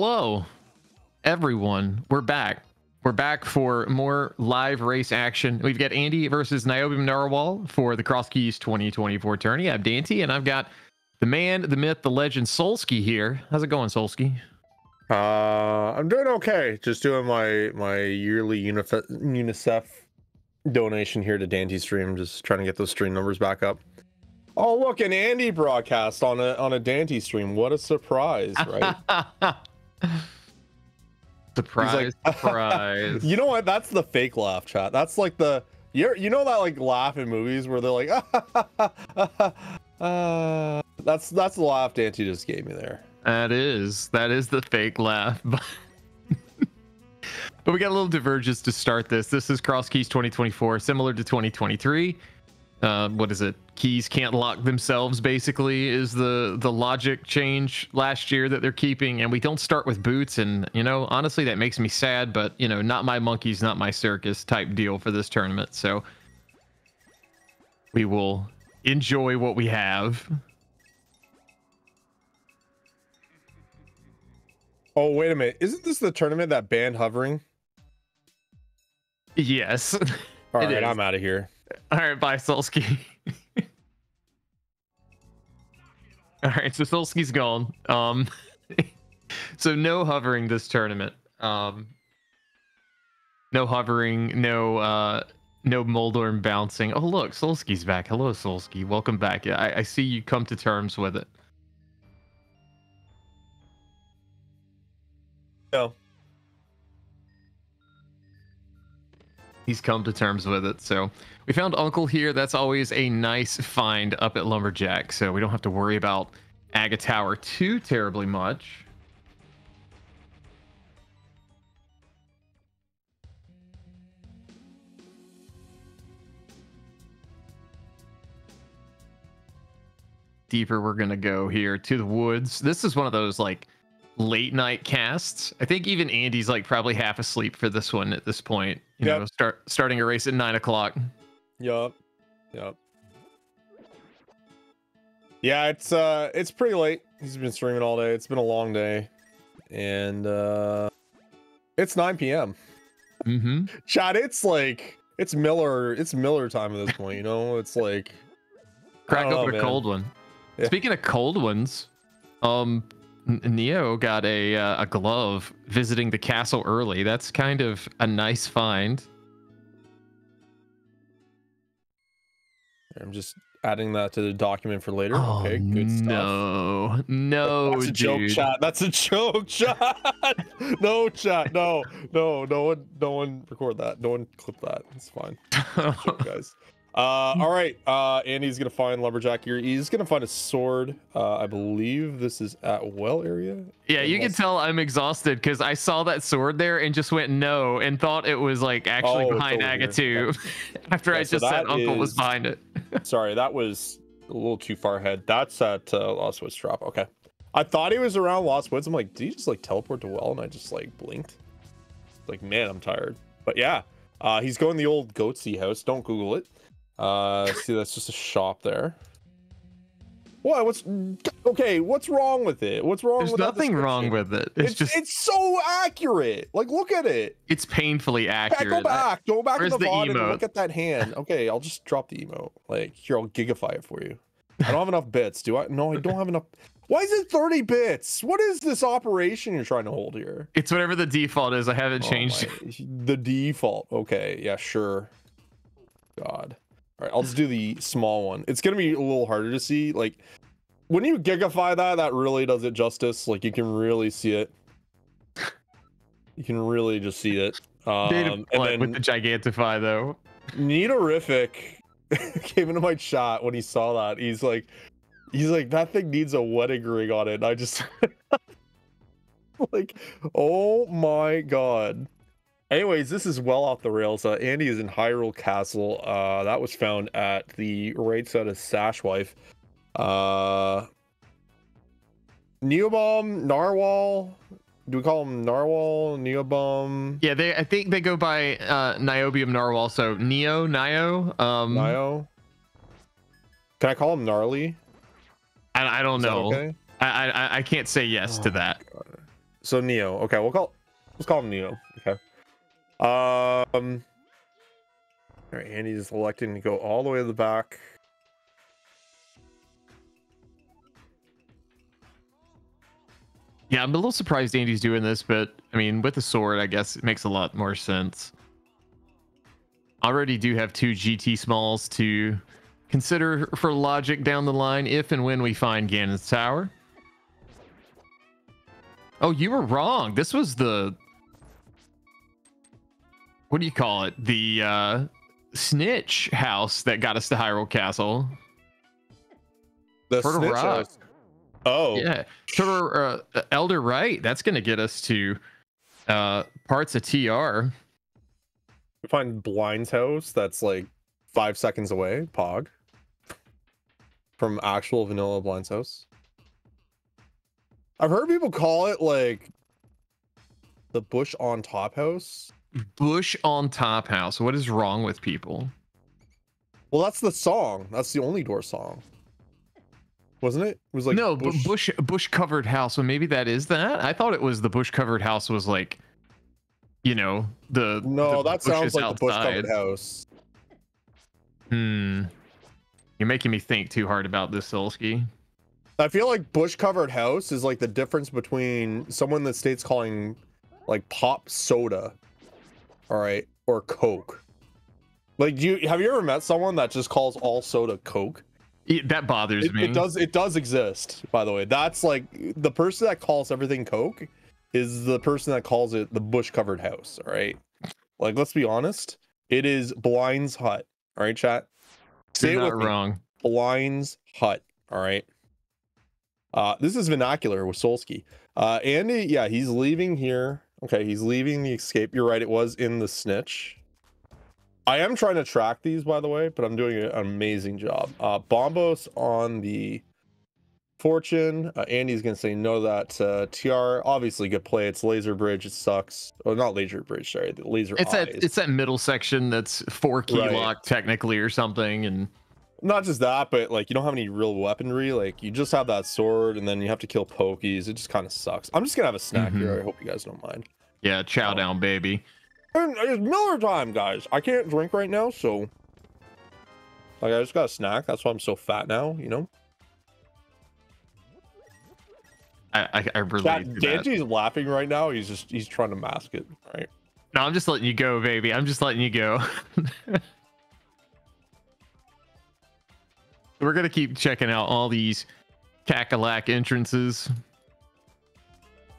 Hello, everyone. We're back. We're back for more live race action. We've got Andy versus Niobe Narwhal for the Cross Keys 2024 tourney. I'm Dante, and I've got the man, the myth, the legend, Solsky here. How's it going, Solsky? Uh, I'm doing okay. Just doing my my yearly UNICEF, UNICEF donation here to Dante stream. Just trying to get those stream numbers back up. Oh, look, an Andy broadcast on a on a Dante stream. What a surprise, right? surprise, like, surprise. you know what? That's the fake laugh, chat. That's like the you you know that like laugh in movies where they're like, uh, that's that's the laugh Dante just gave me there. That is that is the fake laugh. but we got a little divergence to start this. This is Cross Keys 2024, similar to 2023 uh, what is it? Keys can't lock themselves. Basically, is the the logic change last year that they're keeping, and we don't start with boots. And you know, honestly, that makes me sad. But you know, not my monkeys, not my circus type deal for this tournament. So we will enjoy what we have. Oh wait a minute! Isn't this the tournament that banned hovering? Yes. All right, I'm out of here. All right, bye, Solsky. All right, so Solsky's gone. Um, so no hovering this tournament. Um, no hovering, no uh, no Moldorm bouncing. Oh look, Solsky's back. Hello, Solsky. Welcome back. I, I see you come to terms with it. No. He's come to terms with it. So we found Uncle here. That's always a nice find up at Lumberjack, so we don't have to worry about Aga Tower too terribly much. Deeper we're going to go here to the woods. This is one of those like late night casts. I think even Andy's like probably half asleep for this one at this point. You yep. know, start starting a race at nine o'clock. Yup. Yup. Yeah, it's uh it's pretty late. He's been streaming all day. It's been a long day. And uh it's 9 p.m. Mm-hmm. Chad, it's like it's Miller, it's Miller time at this point, you know? It's like crack open a cold one. Yeah. Speaking of cold ones, um Neo got a uh, a glove visiting the castle early. That's kind of a nice find. I'm just adding that to the document for later. Oh, okay, good stuff. No, no, that's a dude. joke chat. That's a joke chat. no chat. No, no, no one, no one record that. No one clip that. It's fine. joke, guys. Uh, all right. Uh, Andy's gonna find lumberjack here. He's gonna find a sword. Uh, I believe this is at well area. Yeah, you can tell I'm exhausted because I saw that sword there and just went no and thought it was like actually oh, behind Agatu after yeah, I just so said Uncle was behind it. sorry, that was a little too far ahead. That's at uh, Lost Woods drop. Okay. I thought he was around Lost Woods. I'm like, did he just like teleport to well? And I just like blinked. Like, man, I'm tired. But yeah, uh, he's going the old Goatsy house. Don't Google it. Uh, see, that's just a shop there. What? What's okay? What's wrong with it? What's wrong? There's with nothing wrong with it. It's, it's, just it's so accurate. Like, look at it. It's painfully accurate. go back. Go back Where's to the, the VOD and look at that hand. Okay, I'll just drop the emote. Like, here, I'll gigify it for you. I don't have enough bits. Do I? No, I don't have enough. Why is it 30 bits? What is this operation you're trying to hold here? It's whatever the default is. I haven't oh changed my, the default. Okay, yeah, sure. God. All right, I'll just do the small one. It's gonna be a little harder to see. Like when you gigify that, that really does it justice. Like you can really see it. You can really just see it. Um, and then, with the gigantify though. Neatorific came into my chat when he saw that. He's like, he's like, that thing needs a wedding ring on it. And I just like, oh my god. Anyways, this is well off the rails. Uh, Andy is in Hyrule Castle. Uh, that was found at the right side of Sashwife. Uh, Neobomb, Narwhal. Do we call him Narwhal, Neobomb? Yeah, they. I think they go by uh, Niobium Narwhal. So Neo, Nio. Um, Nio. Can I call him Gnarly? I, I don't is know. Okay? I, I I can't say yes oh to that. God. so Neo. Okay, we'll call let's call him Neo. Okay. Um. All right, Andy's electing to go all the way to the back. Yeah, I'm a little surprised Andy's doing this, but I mean, with the sword, I guess it makes a lot more sense. Already do have two GT smalls to consider for logic down the line if and when we find Ganon's Tower. Oh, you were wrong. This was the what do you call it? The uh snitch house that got us to Hyrule Castle. The Turtle snitch Rock. house. Oh, Yeah, Turtle, uh, Elder Right. That's gonna get us to uh parts of TR. we find Blind's house. That's like five seconds away. Pog. From actual vanilla Blind's house. I've heard people call it like the bush on top house. Bush on Top House. What is wrong with people? Well, that's the song. That's the only door song. Wasn't it? It was like no, but bush bush covered house. So maybe that is that. I thought it was the bush covered house was like, you know, the No, the that sounds like the bush covered house. Hmm. You're making me think too hard about this, Solsky. I feel like bush covered house is like the difference between someone that states calling like pop soda, all right, or Coke. Like, do you have you ever met someone that just calls all soda Coke? It- that bothers It, me. it does. It does exist, by the way. That's like the person that calls everything Coke is the person that calls it the bush covered house. All right. Like, let's be honest. It is Blind's Hut. All right, chat. Say You're it with me. wrong. Blind's Hut. All right. Uh, this is vernacular with Solsky. Uh, Andy, yeah, he's leaving here. Okay, he's leaving the escape. You're right. It was in the snitch. I am trying to track these, by the way, but I'm doing an amazing job. Uh, Bombos on the Fortune. Uh, Andy's gonna say no to that. Uh, TR, obviously good play. It's Laser Bridge. It sucks. Oh, not Laser Bridge. Sorry, the Laser It's Eyes. that it's that middle section that's four key Right. lock technically or something, and not just that, but like you don't have any real weaponry. Like you just have that sword, and then you have to kill pokies. It just kind of sucks. I'm just gonna have a snack Mm-hmm. here. I hope you guys don't mind. yeah, chow Oh. down, baby. And it's Miller time, guys. I can't drink right now, so like I just got a snack. That's why I'm so fat now. You know. I I, I that. Dante's laughing right now. He's just he's trying to mask it. Right. No, I'm just letting you go, baby. I'm just letting you go. We're gonna keep checking out all these Kakariko entrances.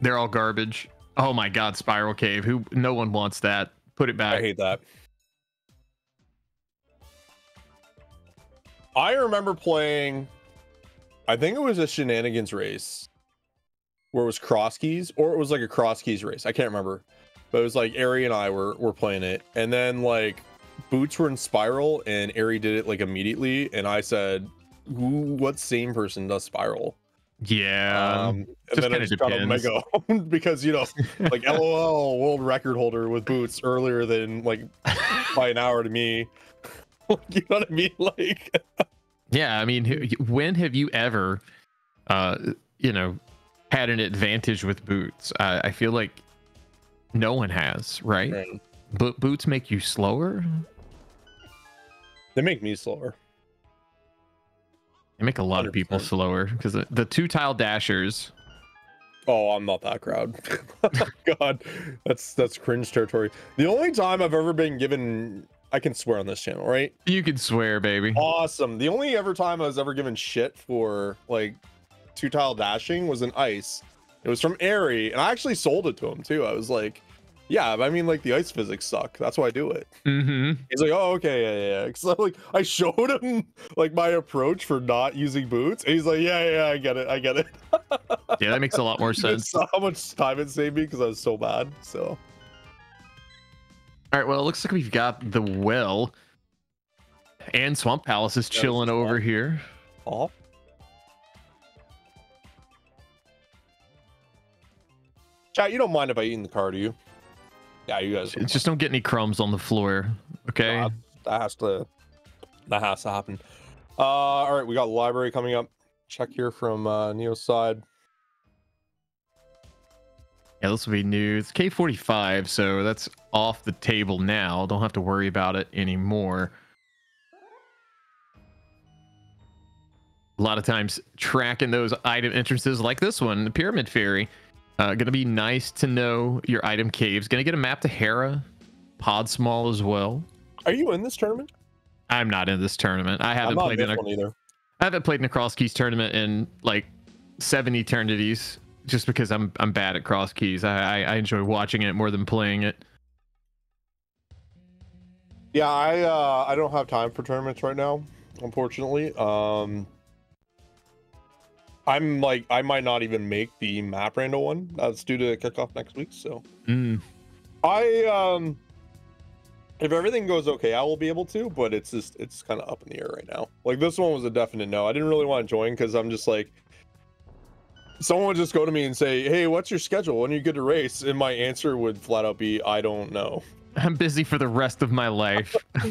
They're all garbage. Oh my god, Spiral Cave. Who? No one wants that. Put it back. I hate that. I remember playing, I think it was a shenanigans race where it was cross keys or it was like a cross keys race. I can't remember. But it was like Ari and I were, were playing it. And then like boots were in spiral and Ari did it like immediately. And I said, Who, what same person does spiral? Yeah. Um, and then I kinda got a depends. mega because you know, like LOL world record holder with boots earlier than like by an hour to me. you know what I mean? Like, Yeah, I mean, when have you ever, uh, you know, had an advantage with boots? I, I feel like no one has, right? man, But boots make you slower. they make me slower. They make a lot of people slower because the, the two tile dashers. Oh, I'm not that crowd. Oh, God, that's that's cringe territory. The only time I've ever been given, I can swear on this channel, right? You can swear, baby. Awesome. The only ever time I was ever given shit for like two tile dashing was in ice. It was from Airy, and I actually sold it to him too. I was like, "Yeah, I mean, like the ice physics suck. That's why I do it." Mm-hmm. He's like, "Oh, okay, yeah, yeah." yeah." Because like I showed him like my approach for not using boots, and he's like, "Yeah, yeah, I get it, I get it." Yeah, that makes a lot more sense. how much time it saved me because I was so bad. So All right, well, it looks like we've got the well, and Swamp Palace is Yeah, chilling over here. off. Chat, you don't mind if I eat in the car, do you? Yeah, you guys. Just don't get any crumbs on the floor, okay? That has to that has to happen. Uh all right, we got library coming up. Check here from uh Neo's side. Yeah, this will be new. It's K45, so that's off the table now. Don't have to worry about it anymore. A lot of times tracking those item entrances like this one, the Pyramid Fairy. Uh, gonna be nice to know your item caves. Gonna get a map to Hera, Pod Small as well. Are you in this tournament? I'm not in this tournament. I haven't played in a, either. I haven't played in a Cross Keys tournament in like seven eternities, just because I'm I'm bad at Cross Keys. I, I I enjoy watching it more than playing it. Yeah, I uh I don't have time for tournaments right now, unfortunately. Um I'm like I might not even make the map random one. That's due to kickoff next week, so Mm. I um if everything goes okay, I will be able to, but it's just it's kind of up in the air right now. Like this one was a definite no. I didn't really want to join because I'm just like someone would just go to me and say, Hey, what's your schedule? When are you good to race? And my answer would flat out be, I don't know. I'm busy for the rest of my life.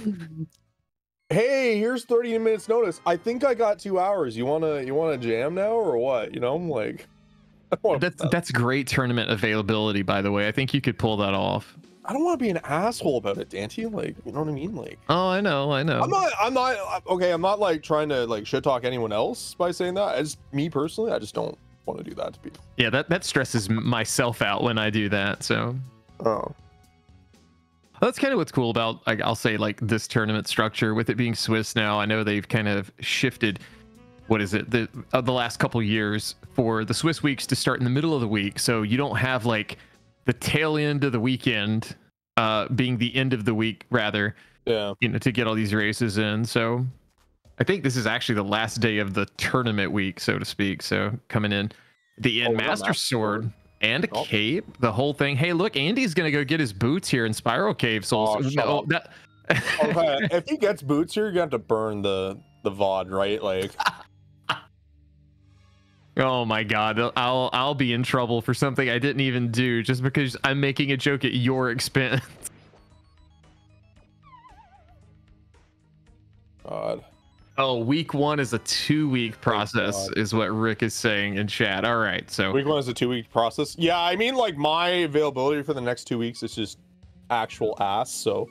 hey here's 30 minutes notice. I think i got two hours. You want to you want to jam now or what? You know i'm like wanna- that's that's great tournament availability, by the way. I think you could pull that off. I don't want to be an asshole about it dante. Like you know what i mean? Like Oh, I know, I know. i'm not i'm not okay i'm not like trying to like shit talk anyone else by saying that. As me personally i just don't want to do that to people. Yeah, that that stresses myself out when I do that. So. Oh that's kind of what's cool about like I'll say like this tournament structure with it being Swiss now. I know they've kind of shifted what is it the uh, the last couple years for the Swiss weeks to start in the middle of the week, so you don't have like the tail end of the weekend uh being the end of the week rather yeah you know to get all these races in. So I think this is actually the last day of the tournament week, so to speak. So coming in the Oh, end got master Master sword. Sword. And a Oh. cape, the whole thing. Hey, look, Andy's gonna go get his boots here in Spiral Cave. So Oh, no, that oh, okay if he gets boots here you're gonna have to burn the the vod right like Oh my god, I'll I'll be in trouble for something I didn't even do just because I'm making a joke at your expense. god Oh, week one is a two week process, God. is what Rick is saying in chat. All right, so Week one is a two week process. Yeah, I mean, like my availability for the next two weeks is just actual ass. So,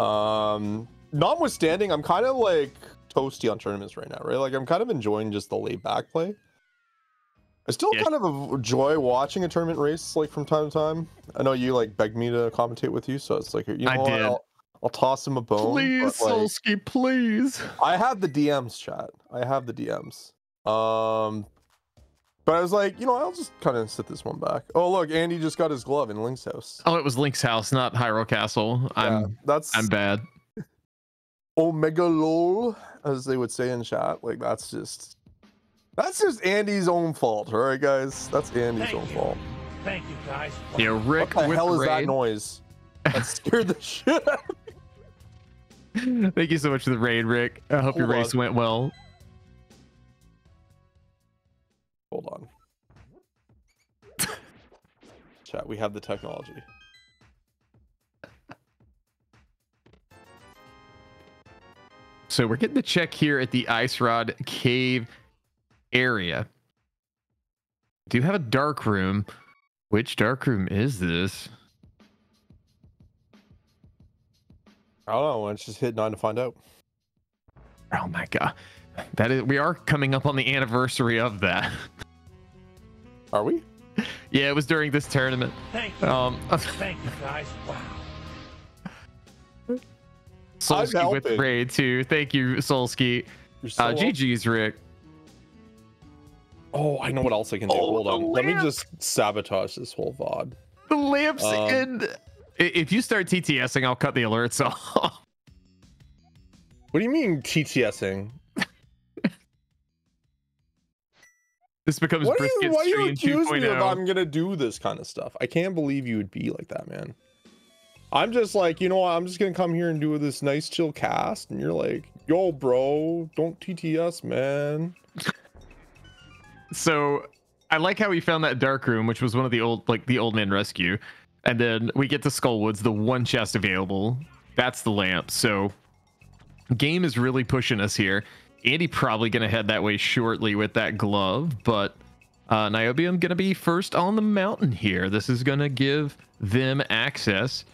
um, notwithstanding, I'm kind of like toasty on tournaments right now, right? Like I'm kind of enjoying just the laid back play. I still Yeah. kind of enjoy watching a tournament race like from time to time. I know you like begged me to commentate with you, so it's like you know I did. I'll, I'll toss him a bone. please, but, like, Solsky, please. I have the DMs, chat. I have the DMs. Um, but I was like, you know, I'll just kind of sit this one back. Oh, look, Andy just got his glove in Link's house. Oh, it was Link's house, not Hyrule Castle. Yeah, I'm that's I'm bad. Omega lol, as they would say in chat. Like that's just that's just Andy's own fault. All right, guys, that's Andy's Thank own you. fault. Thank you, guys. Yeah, Rick. What the hell is that noise? That scared the shit out. of me. Thank you so much for the raid, Rick. I hope your Hold race on. went well. Hold on. Chat, we have the technology. So we're getting the check here at the Ice Rod Cave area. Do you have a dark room. Which dark room is this? I don't know. Let's just hit nine to find out. Oh my god. That is we are coming up on the anniversary of that. Are we? yeah, it was during this tournament. Thank you. Um Thank you, guys. Wow. Solsky with helping. raid too. Thank you, Solsky. You're so Uh. GG's Rick. Oh, I know what else I can do. Oh, Hold the on. Let me just sabotage this whole VOD. The lamps Um, and I- if you start TTSing, I'll cut the alerts off. What do you mean TTSing? this becomes What are you, brisket why you stream oh. accuse me of oh. I'm gonna do this kind of stuff? I can't believe you would be like that, man. I'm just like, you know what? I'm just gonna come here and do this nice chill cast, and you're like, yo, bro, don't TTS, man. so I like how we found that dark room, which was one of the old like the old man rescue, and then we get to Skullwoods, the one chest available. That's the lamp. So game is really pushing us here. Andy probably gonna head that way shortly with that glove, but Uh, Niobium going to be first on the mountain here. This is going to give them access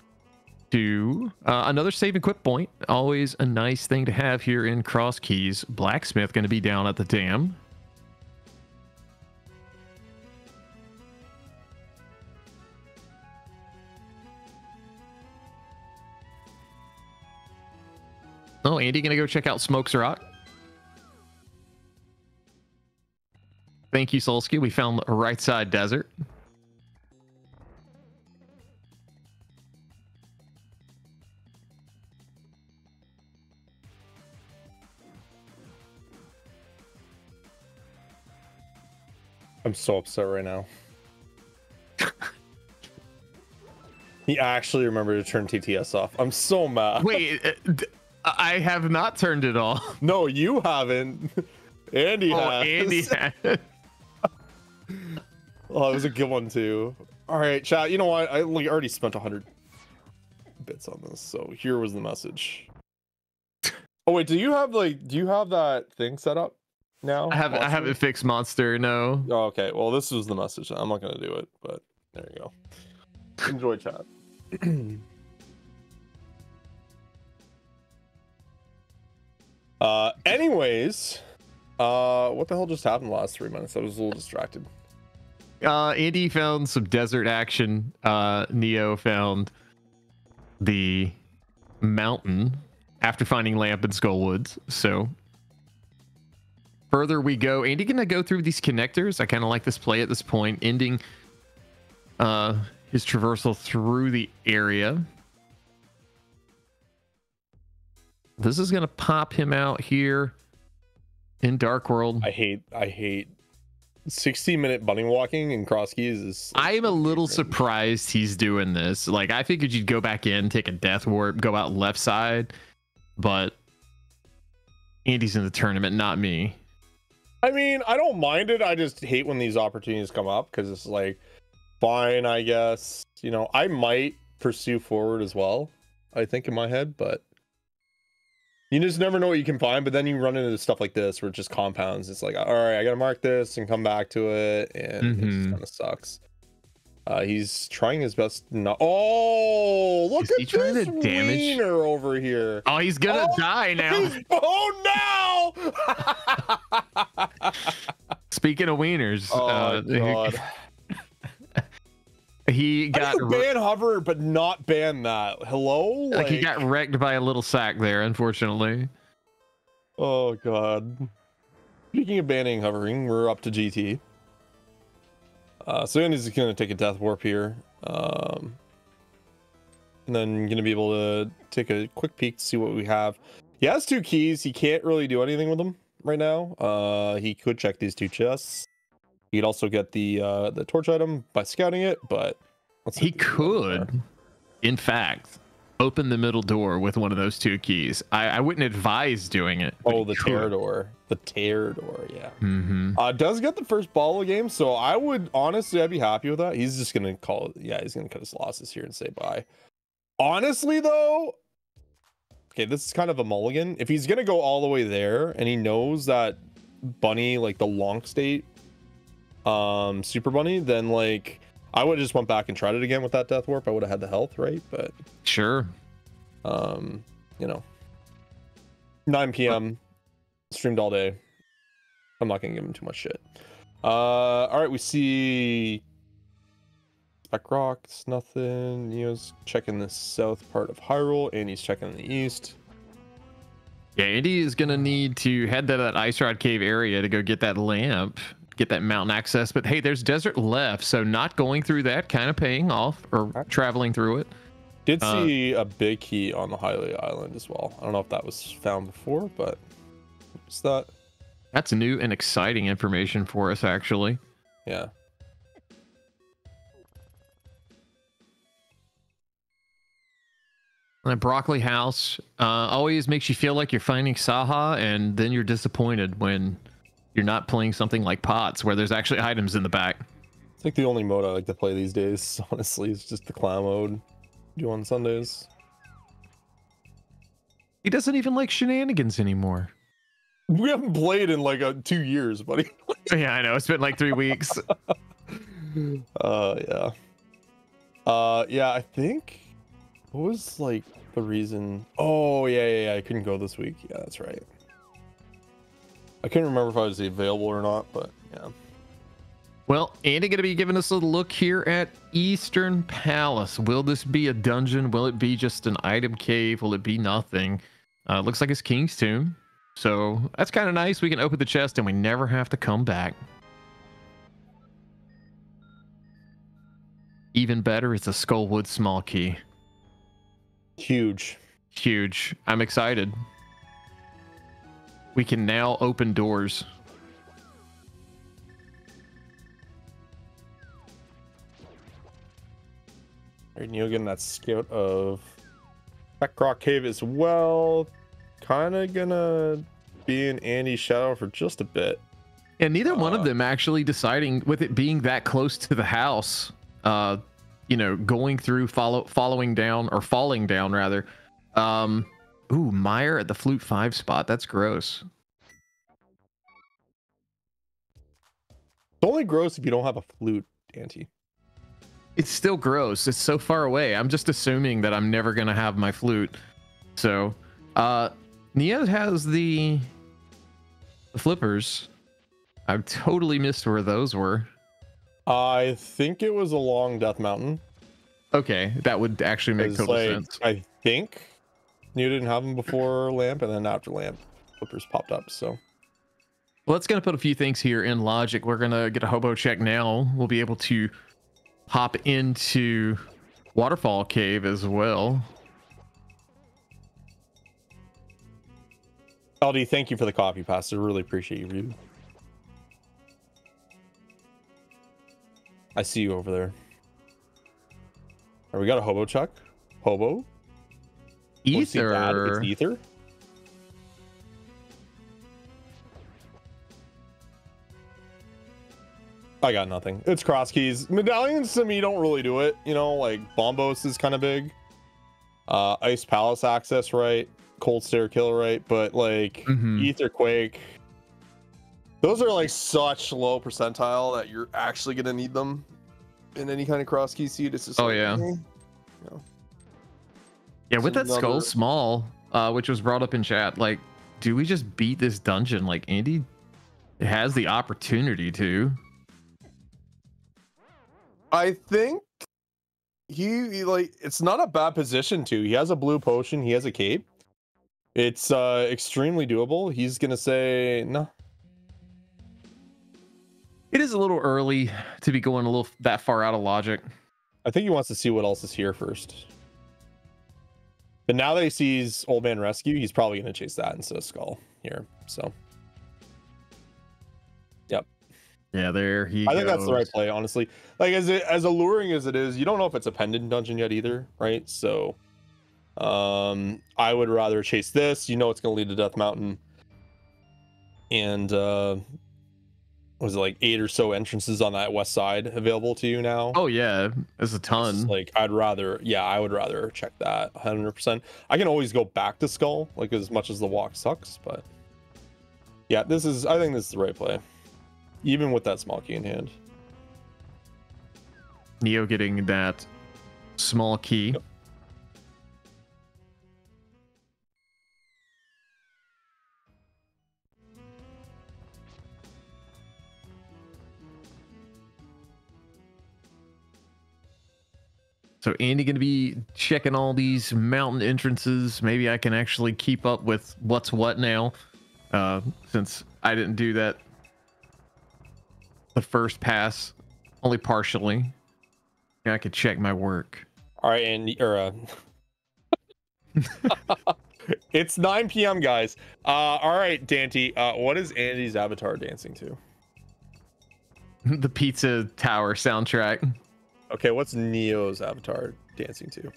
to uh, another save and quip point. Always a nice thing to have here in Cross Keys. Blacksmith going to be down at the dam. Oh, Andy gonna go check out Smokes Rock. Thank you, Solsky. We found the right side desert. I'm so upset right now. he actually remembered to turn TTS off. I'm so mad. Wait, uh, I have not turned it off. No, you haven't. Andy Oh, has. Andy had. Oh, it was a good one too. All right, chat. You know what? I like, already spent hundred bits on this, so here was the message. Oh wait, do you have like, do you have that thing set up now? I have I Monster? haven't fixed monster. No. Oh, okay. Well, this was the message. I'm not gonna do it, but there you go. Enjoy chat. uh, anyways, uh, what the hell just happened the last three minutes? I was a little distracted. Uh, Andy found some desert action. Uh, Neo found the mountain after finding Lamp and Skull Woods. So further we go. Andy gonna go through these connectors. I kind of like this play at this point, ending uh his traversal through the area. This is gonna pop him out here in Dark World. I hate, I hate 60 minute bunny walking and cross keys is. I am a little surprised he's doing this. Like, I figured you'd go back in, take a death warp, go out left side, but Andy's in the tournament, not me. I mean, I don't mind it. I just hate when these opportunities come up because it's like, fine, I guess. You know, I might pursue forward as well. I think in my head, but you just never know what you can find. But then you run into stuff like this where it just compounds. It's like, all right, I gotta mark this and come back to it, and it just Mhm. kind of sucks. Uh, he's trying his best not. Oh, look Is he at trying this to damage- wiener over here. Oh, he's gonna Oh, die now. Oh no! Speaking of wieners, oh uh, god. He got to ban hover, but not ban that. Hello? like he got wrecked by a little sack there, unfortunately. Oh god. Speaking of banning hovering, we're up to GT. Uh, so Andy's gonna take a death warp here. Um, and then gonna be able to take a quick peek to see what we have. He has two keys. He can't really do anything with them right now. Uh, he could check these two chests. He could also get the uh, the torch item by scouting it, but let's He if we can go there. could, in fact, open the middle door with one of those two keys. I, I wouldn't advise doing it. Oh, the tear door. The tear door, yeah. Mhm. Uh, does get the first ball of the game, so I would honestly, I'd be happy with that. He's just gonna call it. Yeah, he's gonna cut his losses here and say bye. Honestly, though, okay, this is kind of a mulligan. If he's gonna go all the way there, and he knows that Bunny, like the long state, um, Super Bunny, then like I would have just went back and tried it again with that Death Warp. I would have had the health, right? But Sure. um, you know, 9 p.m. streamed all day. I'm not gonna give him too much shit. Uh, all right, we see Spec Rocks, nothing. Neo's checking the south part of Hyrule, and he's checking the east. Yeah, Andy is gonna need to head to that Ice Rod Cave area to go get that lamp, get that mountain access. But hey, there's desert left, so not going through that, kind of paying off or traveling through it. Did Uh, see a big key on the Hylia Island as well. I don't know if that was found before, but it's that. That's new and exciting information for us, actually. Yeah. And Broccoli House uh, always makes you feel like you're finding Saha, and then you're disappointed when you're not playing something like Pots, where there's actually items in the back. It's like the only mode I like to play these days. Honestly, it's just the clown mode. Do on Sundays. He doesn't even like shenanigans anymore. We haven't played in like a, two years, buddy. yeah, I know. It's been like three weeks. uh yeah. Uh yeah, I think what was like the reason oh yeah, yeah, yeah, I couldn't go this week. Yeah, that's right. I can't remember if I was available or not, but yeah. Well, Andy going to be giving us a look here at Eastern Palace. Will this be a dungeon? Will it be just an item cave? Will it be nothing? Uh, looks like it's King's Tomb. So that's kind of nice. We can open the chest and we never have to come back. Even better, it's a Skullwood small key. Huge. Huge. I'm excited. We can now open doors. All right, Neil getting that scout of Rock Cave as well. Kind of gonna be in Andy's shadow for just a bit. And neither one of Uh, them actually deciding with it being that close to the house, uh, you know, going through follow following down or falling down rather. Um, ooh, Mire at the flute five spot. That's gross. It's only gross if you don't have a flute, Dante. It's still gross. It's so far away. I'm just assuming that I'm never gonna have my flute. So, uh, Nia has the, the flippers. I totally missed where those were. I think it was along Death Mountain. Okay, that would actually make total like, sense. I think you didn't have them before Lamp, and then after Lamp, Flippers popped up. So Well, let's gonna put a few things here in logic. We're gonna get a hobo check now. We'll be able to hop into Waterfall Cave as well. LD, thank you for the coffee, pass. I really appreciate you. Dude. I see you over there. Right, we got a hobo chuck. Hobo. What's he got? Ether. It's ether. I got nothing. It's cross keys. Medallions to me don't really do it. You know, like Bombos is kind of big. Uh, Ice Palace access, right? Cold Stair Killer, right? But like Mhm. Ether Quake, those are like such low percentile that you're actually gonna need them in any kind of cross key seed. It's just Oh, like, yeah. eh. Yeah, with that It's skull small, uh, which was brought up in chat, like, do we just beat this dungeon? Like Andy has the opportunity to. I think he, he, like it's not a bad position to. He has a blue potion. He has a cape. It's uh extremely doable. He's gonna say no. It is a little early to be going a little that far out of logic. I think he wants to see what else is here first. But now that he sees Old Man Rescue, he's probably gonna chase that instead of Skull here. So yep. Yeah, there he. I think that's the right play, honestly. Like as it, as alluring as it is, you don't know if it's a pendant dungeon yet either, right? So, um, I would rather chase this. You know, it's gonna lead to Death Mountain, and uh, was it like eight or so entrances on that west side available to you now? Oh yeah, there's a ton. just like I'd rather, yeah, I would rather check that 100. percent I can always go back to Skull, like as much as the walk sucks, but yeah, this is. I think this is the right play, even with that small key in hand. Neo getting that small key. Yep. So Andy gonna be checking all these mountain entrances. Maybe I can actually keep up with what's what now, uh, since I didn't do that the first pass, only partially. Yeah, I could check my work. All right, and or uh, it's 9 p.m. guys. Uh, all right, Dante. Uh, what is Andy's avatar dancing to? the Pizza Tower soundtrack, Okay, what's Neo's avatar dancing to?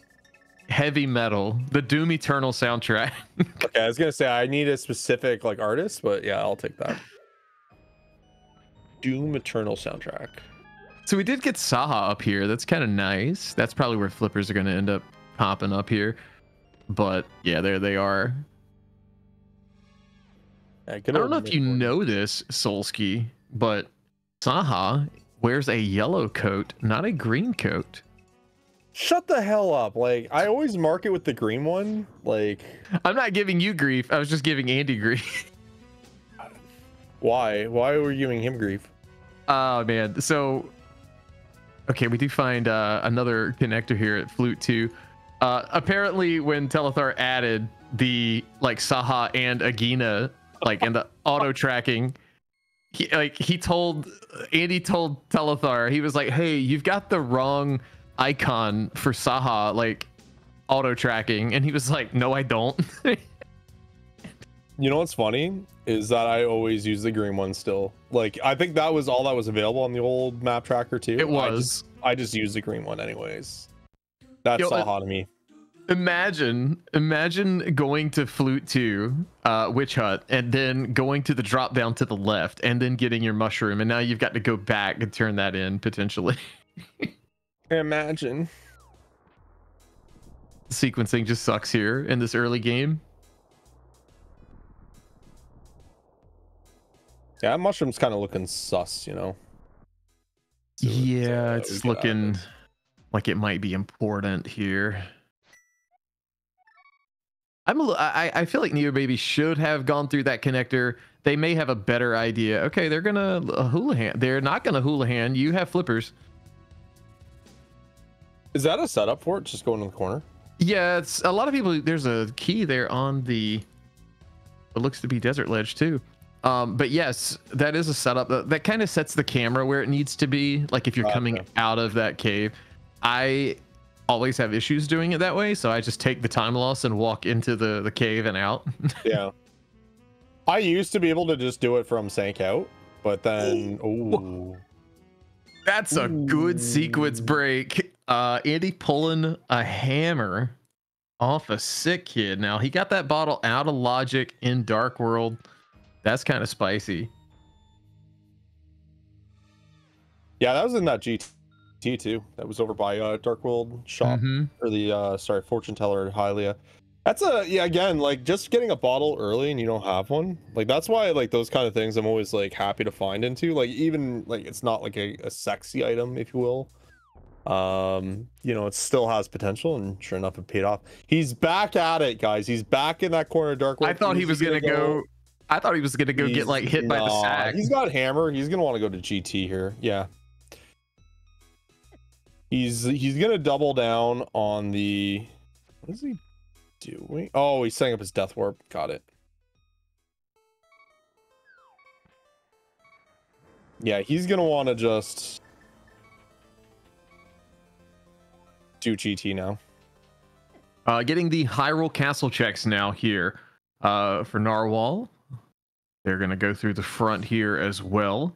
heavy metal, the Doom Eternal soundtrack. Okay, I was gonna say I need a specific like artist, but yeah, I'll take that. Doom Eternal soundtrack. So we did get Saha up here. That's kind of nice. That's probably where flippers are going to end up popping up here. But yeah, there they are. Yeah, I don't know if you know this, Solsky, but Saha wears a yellow coat, not a green coat. Shut the hell up. Like, I always mark it with the green one. Like, I'm not giving you grief. I was just giving Andy grief. why? Why were you giving him grief? Oh man. So okay, we do find uh, another connector here at Flute 2. Uh, apparently when Telethar added the like Saha and Aginah like in the auto tracking, he like he told Andy told Telethar, he was like, Hey, you've got the wrong icon for Saha, like auto tracking. And he was like, No, I don't. You know what's funny is that I always use the green one still. Like I think that was all that was available on the old map tracker too. it I was. just, I just use the green one anyways. That's Yo, all hot to me. Imagine, imagine going to Flute 2, uh, Witch Hut, and then going to the drop down to the left, and then getting your mushroom, and now you've got to go back and turn that in potentially. Imagine. Sequencing just sucks here in this early game. Yeah, mushroom's kind of looking sus, you know. What, yeah, uh, it's out of looking it. like it might be important here. I'm a, I, I feel like Neo Baby should have gone through that connector. They may have a better idea. Okay, they're gonna uh, Houlihan. They're not gonna Houlihan. You have flippers. Is that a setup for it? Just going in the corner? Yeah, it's a lot of people. There's a key there on the. It looks to be Desert Ledge too. Um, but yes, that is a setup that, that kind of sets the camera where it needs to be. Like if you're coming Gotcha. out of that cave, I always have issues doing it that way, so I just take the time loss and walk into the the cave and out. Yeah. I used to be able to just do it from sank out, but then ooh. That's a good sequence break. Uh, Andy pulling a hammer off a sick kid. Now he got that bottle out of logic in Dark World. That's kind of spicy. Yeah, that was in that GT too. That was over by uh Dark World shop Mhm. or the uh sorry, fortune teller at Hylia. That's a yeah, again, like just getting a bottle early and you don't have one. Like that's why like those kind of things I'm always like happy to find into. Like even like it's not like a, a sexy item, if you will. Um, you know, it still has potential and sure enough it paid off. He's back at it, guys. He's back in that corner of Dark World. I thought he was gonna go. I thought he was gonna go get like hit by the nah, sack. He's got hammer. He's gonna want to go to GT here. Yeah. He's he's gonna double down on the. What is he doing? Oh, he's setting up his death warp. Got it. Yeah, he's gonna want to just do GT now. Uh, getting the Hyrule Castle checks now here uh, for Narwhal. They're to go through the front here as well.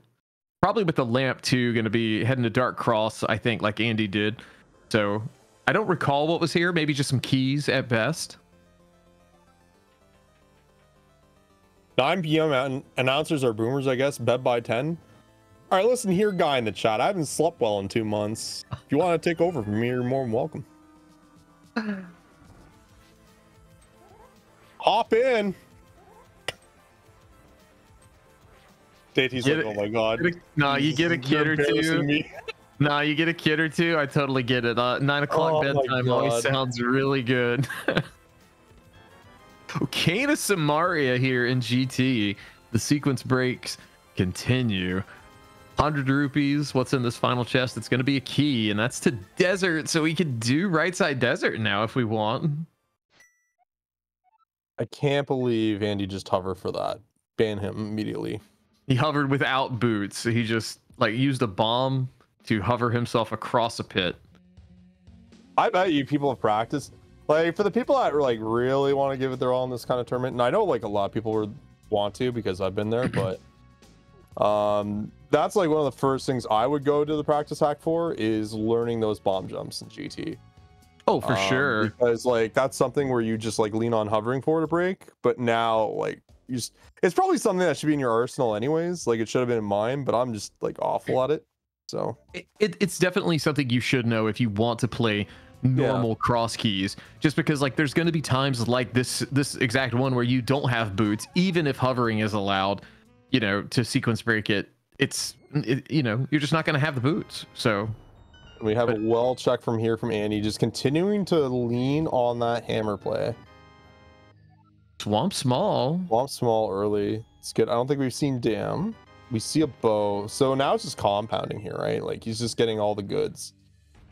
Probably with the lamp too, going to be heading to Dark Cross, I think, like Andy did. So I don't recall what was here. Maybe just some keys at best. 9 p.m. an- announcers are boomers, I guess. Bed by 10. All right, listen here, guy in the chat. I haven't slept well in two months. If you want to take over from me, you're more than welcome. Hop in. Date's Get like, it- oh my god. Nah, you get a kid or two. me." Nah, you get a kid or two. I totally get it. Uh, nine o'clock Oh bedtime always sounds really good. Cane of Somaria here in GT. The sequence breaks continue. 100 rupees. What's in this final chest? It's going to be a key, and that's to desert. So we could do right side desert now if we want. I can't believe Andy just hover for that. Ban him immediately. He hovered without boots. So he just like used a bomb to hover himself across a pit. I bet you people have practiced. Like for the people that like really want to give it their all in this kind of tournament, and I know like a lot of people would want to because I've been there, but um that's like one of the first things I would go to the practice hack for is learning those bomb jumps in GT. Oh, for Um, sure. Because like that's something where you just like lean on hovering for to break, but now like just it's probably something that should be in your arsenal anyways. Like it should have been in mine, but I'm just like awful at it. So it, it, it's definitely something you should know if you want to play normal cross keys just because like there's going to be times like this this exact one where you don't have boots even if hovering is allowed you know to sequence break it it's it, you know you're just not going to have the boots. So We have But- a well check from here from Andy, just continuing to lean on that hammer play. Swamp small. Swamp small early. It's good. I don't think we've seen dam. We see a bow. So now it's just compounding here, right? Like he's just getting all the goods.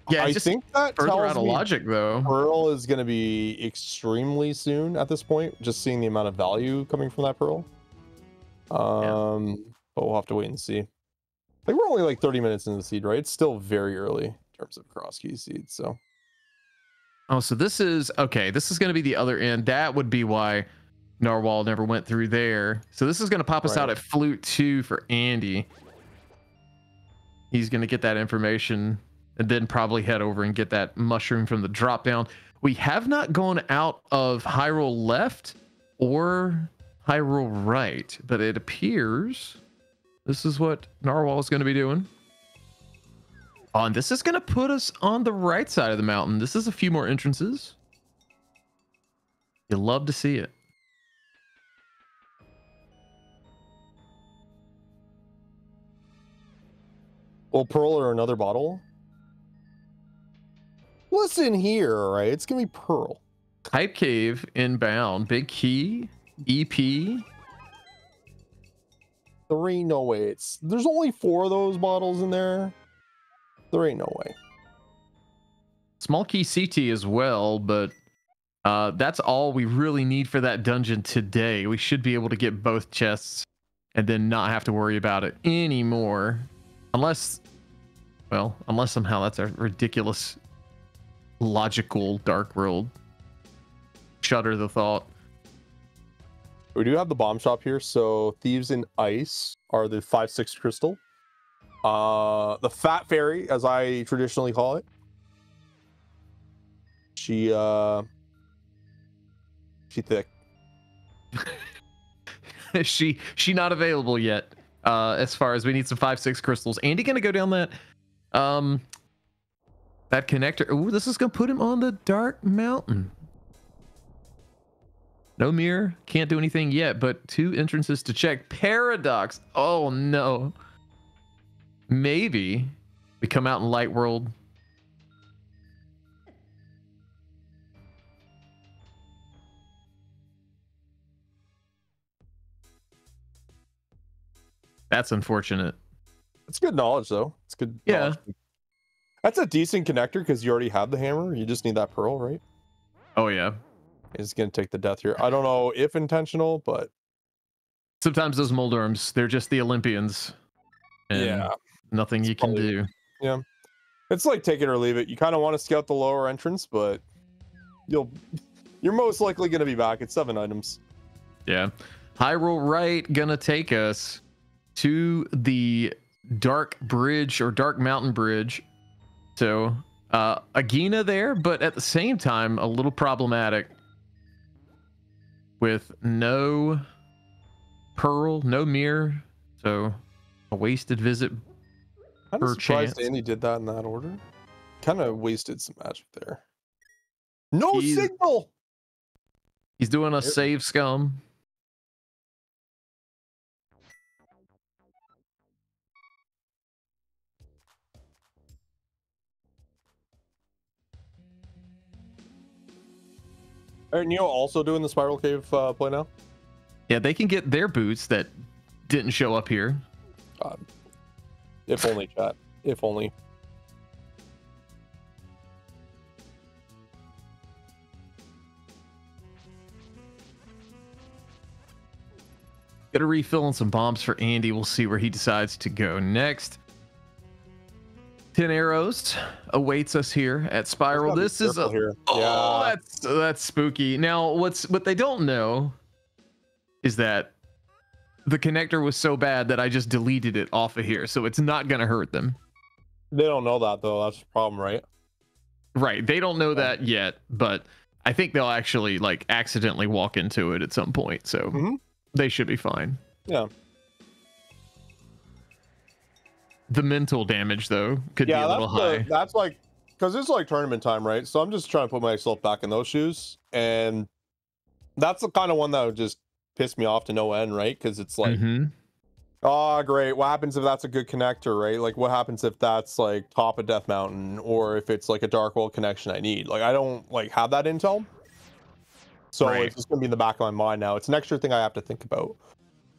Yeah, I think that further tells out of me logic though. Pearl is going to be extremely soon at this point. Just seeing the amount of value coming from that pearl. Um, but we'll have to wait and see. Like we're only like 30 minutes into the seed, right? It's still very early in terms of cross key seeds. So Oh, so this is okay. This is going to be the other end. That would be why Narwhal never went through there. So this is going to pop us out at flute two for Andy. He's going to get that information and then probably head over and get that mushroom from the drop down. We have not gone out of Hyrule left or Hyrule right, but it appears this is what Narwhal is going to be doing. Oh, and this is going to put us on the right side of the mountain. This is a few more entrances. You love to see it. well, pearl or another bottle. What's in here, all right? It's gonna be pearl. Hype Cave inbound. Big key. EP. Three no way. It's there's only four of those bottles in there. There ain't no way. Small key CT as well, but uh, that's all we really need for that dungeon today. We should be able to get both chests and then not have to worry about it anymore. Unless, well, unless somehow that's a ridiculous, logical dark world. Shudder the thought. We do have the bomb shop here. So thieves in ice are the five six crystal. Uh, the fat fairy, as I traditionally call it. She uh, she thick. she she not available yet. Uh, as far as we need some five six crystals. Andy gonna go down that um that connector. Ooh, this is gonna put him on the dark mountain. No mirror, can't do anything yet, but two entrances to check. Paradox. Oh no. Maybe we come out in light world. That's unfortunate. It's good knowledge though. It's good. Yeah. knowledge. That's a decent connector because you already have the hammer. You just need that pearl, right? Oh yeah. It's gonna take the death here. I don't know if intentional, but Sometimes those Moldorms, they're just the Olympians. And yeah, Nothing It's you can probably- do. Yeah, it's like take it or leave it. You kind of want to scout the lower entrance, but you'll you're most likely gonna be back. at seven items. Yeah. Hyrule Right gonna take us to the Dark Bridge or Dark Mountain Bridge. So uh Aginah there, but at the same time a little problematic with no pearl, no mirror. So a wasted visit. I'm surprised chance. Andy did that in that order. Kind of wasted some magic there. No He's- signal. He's doing a save scum. All right, Neo also doing the spiral cave uh, play now. Yeah, they can get their boots that didn't show up here. If only chat. If only. Get a refill and some bombs for Andy. We'll see where he decides to go next. 10 arrows awaits us here at Spiral. This is a here. Oh, yeah. that's that's spooky. Now, what's what they don't know is that the connector was so bad that I just deleted it off of here, so it's not gonna hurt them. They don't know that though. That's the problem, right? Right? They don't know that yet, but I think they'll actually like accidentally walk into it at some point, so Mhm. they should be fine. Yeah. The mental damage though could yeah, be a that's little the- high. that's like because it's like tournament time, right? So I'm just trying to put myself back in those shoes, and that's the kind of one that would just piss me off to no end, right? Because it's like Mhm. Oh, great. What happens if that's a good connector, right? Like, what happens if that's like top of Death Mountain, or if it's like a Dark World connection I need? Like, I don't like have that intel, so Right. it's just gonna be in the back of my mind now. It's an extra thing I have to think about.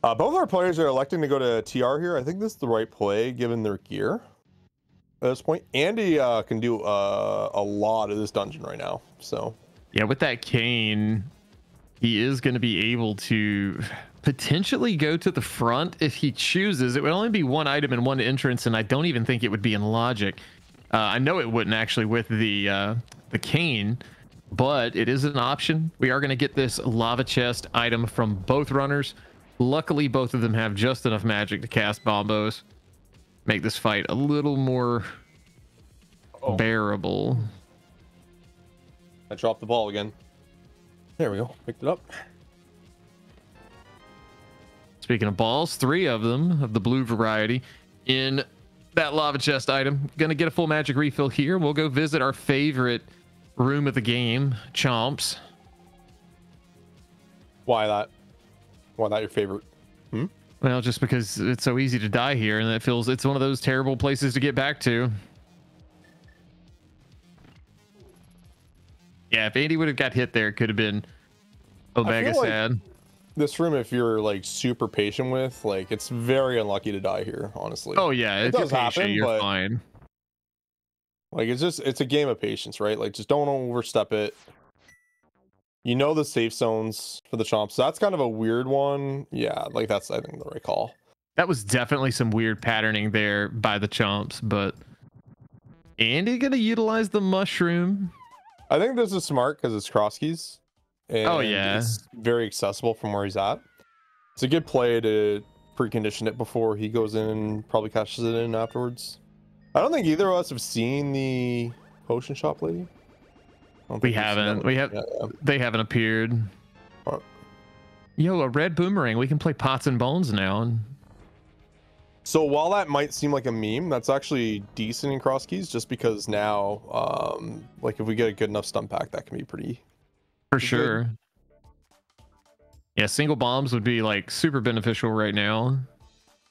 Uh, both our players are electing to go to TR here. I think this is the right play given their gear at this point. Andy uh, can do uh, a lot of this dungeon right now, so Yeah, with that cane, he is going to be able to potentially go to the front if he chooses. It would only be one item and one entrance, and I don't even think it would be in logic. Uh, I know it wouldn't actually with the uh, the cane, but it is an option. We are going to get this lava chest item from both runners. Luckily, both of them have just enough magic to cast bombos, make this fight a little more Oh. bearable. I dropped the ball again. There we go. Picked it up. Speaking of balls, three of them of the blue variety in that lava chest item. Gonna get a full magic refill here. We'll go visit our favorite room of the game, Chomps. Why that? Why that your favorite? Hmm? Well, just because it's so easy to die here, and it feels it's one of those terrible places to get back to. Yeah, if Andy would have got hit there, it could have been Omega feel like- sad. This room, if you're like super patient with, like, it's very unlucky to die here. Honestly. Oh yeah, It does patient, happen, you're fine. Like it's just it's a game of patience, right? Like just don't overstep it. You know the safe zones for the chomps. That's kind of a weird one. Yeah, like that's I think the right call. That was definitely some weird patterning there by the chomps, but Andy gonna utilize the mushroom. I think this is smart because it's cross keys. Oh, and Oh, yeah. it's very accessible from where he's at. It's a good play to precondition it before he goes in and probably cashes it in afterwards. I don't think either of us have seen the potion shop lady. We we've seen that haven't. We have Yeah, yeah. they haven't appeared. Alright. Yo, a red boomerang. We can play pots and bones now. So while that might seem like a meme, that's actually decent in cross keys just because now, um, like if we get a good enough stun pack, that can be pretty. For sure. Yeah, single bombs would be like super beneficial right now.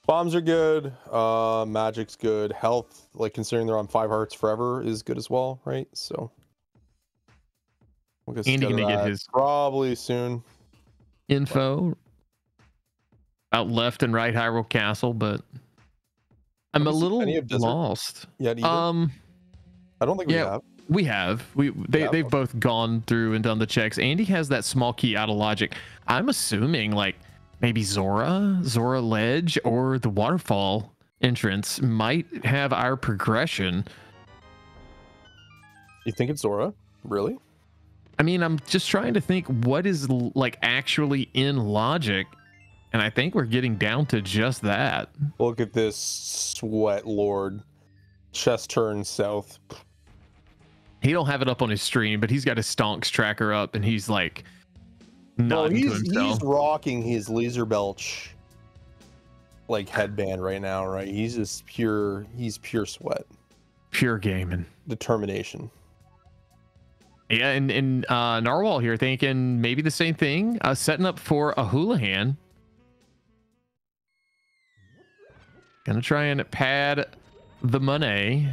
Bombs are good. Uh, magic's good. Health, like considering they're on five hearts forever, is good as well, right? So. We'll get Andy gonna get his- probably soon. Info out left and right Hyrule Castle, but I'm a Have we seen little any of Desert? lost. Either. Um, I don't think yeah, we have. We have. We they Yeah, they've okay. both gone through and done the checks. Andy has that small key out of logic. I'm assuming like maybe Zora, Zora Ledge, or the waterfall entrance might have our progression. You think it's Zora? Really? I mean, I'm just trying to think what is like actually in logic, and I think we're getting down to just that. Look at this sweat lord. Chest turn south. He don't have it up on his stream, but he's got his stonks tracker up, and he's like No, he's he's rocking his laser belch like headband right now, right? He's just pure he's pure sweat. Pure gaming. Determination. Yeah, and, and uh, Narwhal here thinking maybe the same thing, uh, setting up for a Houlihan. Gonna try and pad the money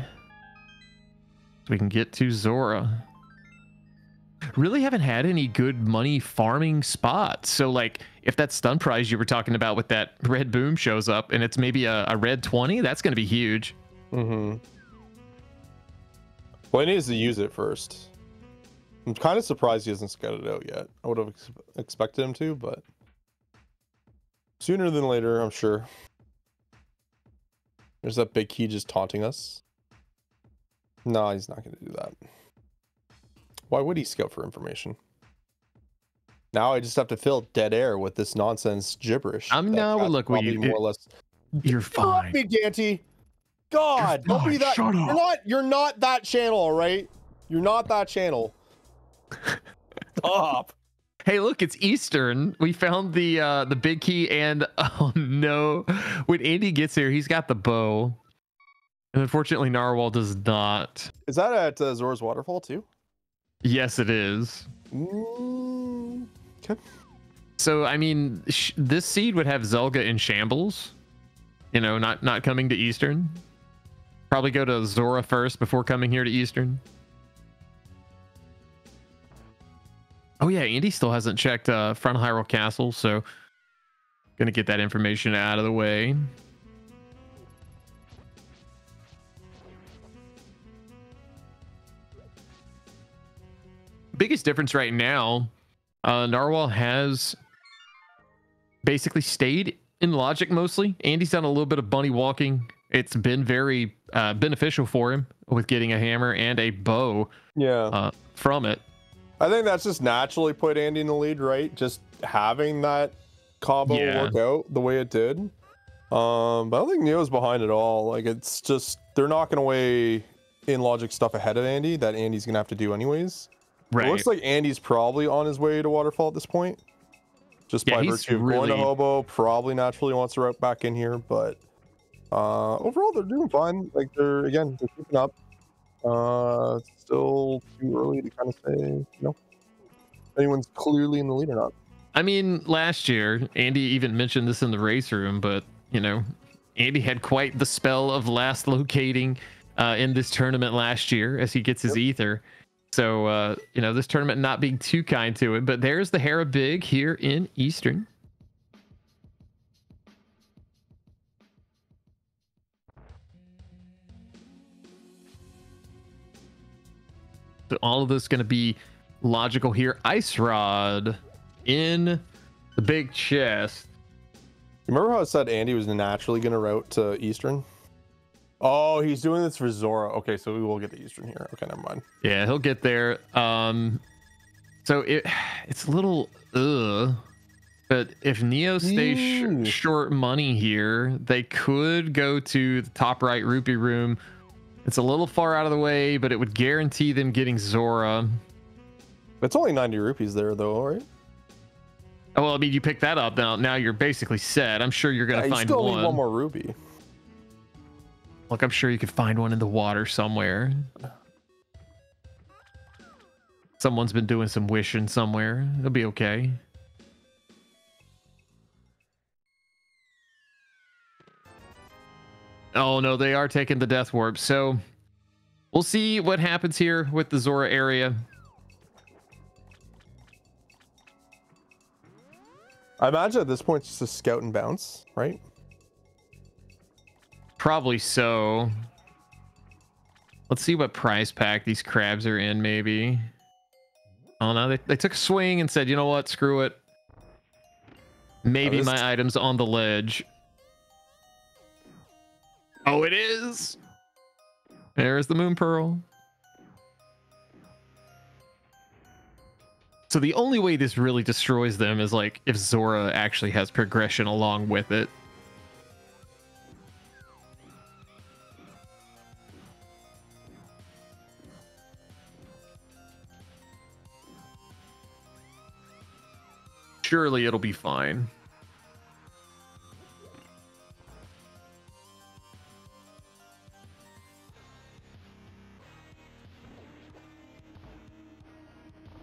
so we can get to Zora. Really haven't had any good money farming spots. So, like, if that stun prize you were talking about with that red boom shows up and it's maybe a, a red 20, that's gonna be huge. Mm-hmm. Well, he needs to use it first. I'm kind of surprised he hasn't scouted it out yet. I would have ex- expected him to, but sooner than later, I'm sure. There's that big key just taunting us. No, he's not going to do that. Why would he scout for information? Now I just have to fill dead air with this nonsense gibberish. I'm no, that's look, we- probably more or less You're Stop fine. me, Dante. God, don't be that. shut You're up. not. You're not that channel, all right? You're not that channel. Stop. Hey, look, it's Eastern. We found the uh the big key, and oh no, when Andy gets here, he's got the bow, and unfortunately, Narwhal does not. Is that at uh, Zora's waterfall too? Yes, it is. Mm, okay. So, I mean, sh- this seed would have Zelga in shambles, you know, not not coming to Eastern. Probably go to Zora first before coming here to Eastern. Oh yeah, Andy still hasn't checked uh, Front Hyrule Castle, so gonna get that information out of the way. Biggest difference right now, uh, Narwhal has basically stayed in logic mostly. Andy's done a little bit of bunny walking. It's been very uh, beneficial for him with getting a hammer and a bow Yeah. uh, from it. I think that's just naturally put Andy in the lead, right? Just having that combo Yeah. work out the way it did. Um, but I don't think Neo's behind at all. Like it's just they're knocking away in logic stuff ahead of Andy that Andy's gonna have to do anyways. It looks like Andy's probably on his way to waterfall at this point. Just Yeah, by virtue of going to Hobo, probably naturally wants to route back in here, but uh overall they're doing fine. Like they're again, they're keeping up. Uh still too early to kind of say, you know, anyone's clearly in the lead or not. I mean, last year, Andy even mentioned this in the race room, but you know, Andy had quite the spell of last locating uh, in this tournament last year as he gets his ether. So, uh, you know, this tournament not being too kind to it, but there's the Hera Big here in Eastern. All of this going to be logical here. Ice Rod in the big chest. Remember how I said Andy was naturally gonna route to Eastern? Oh, he's doing this for Zora. Okay, so we will get the Eastern here. Okay, never mind. Yeah, he'll get there. Um, so it it's a little ugh, but if Neo stays sh- short money here, they could go to the top right rupee room. It's a little far out of the way, but it would guarantee them getting Zora. It's only 90 rupees there though, right? Oh well, I mean, you pick that up now. Now you're basically set. I'm sure you're gonna Yeah, you find still one. need one more ruby. Look, I'm sure you could find one in the water somewhere. Someone's been doing some wishing somewhere. It'll be okay. Oh no, they are taking the death warp. So we'll see what happens here with the Zora area. I imagine at this point it's just a scout and bounce, right? Probably so. Let's see what prize pack these crabs are in, maybe. Oh no, they, they took a swing and said, you know what, screw it. Maybe my item's on the ledge. Oh, it is. There's the moon pearl. So the only way this really destroys them is like if Zora actually has progression along with it. Surely it'll be fine.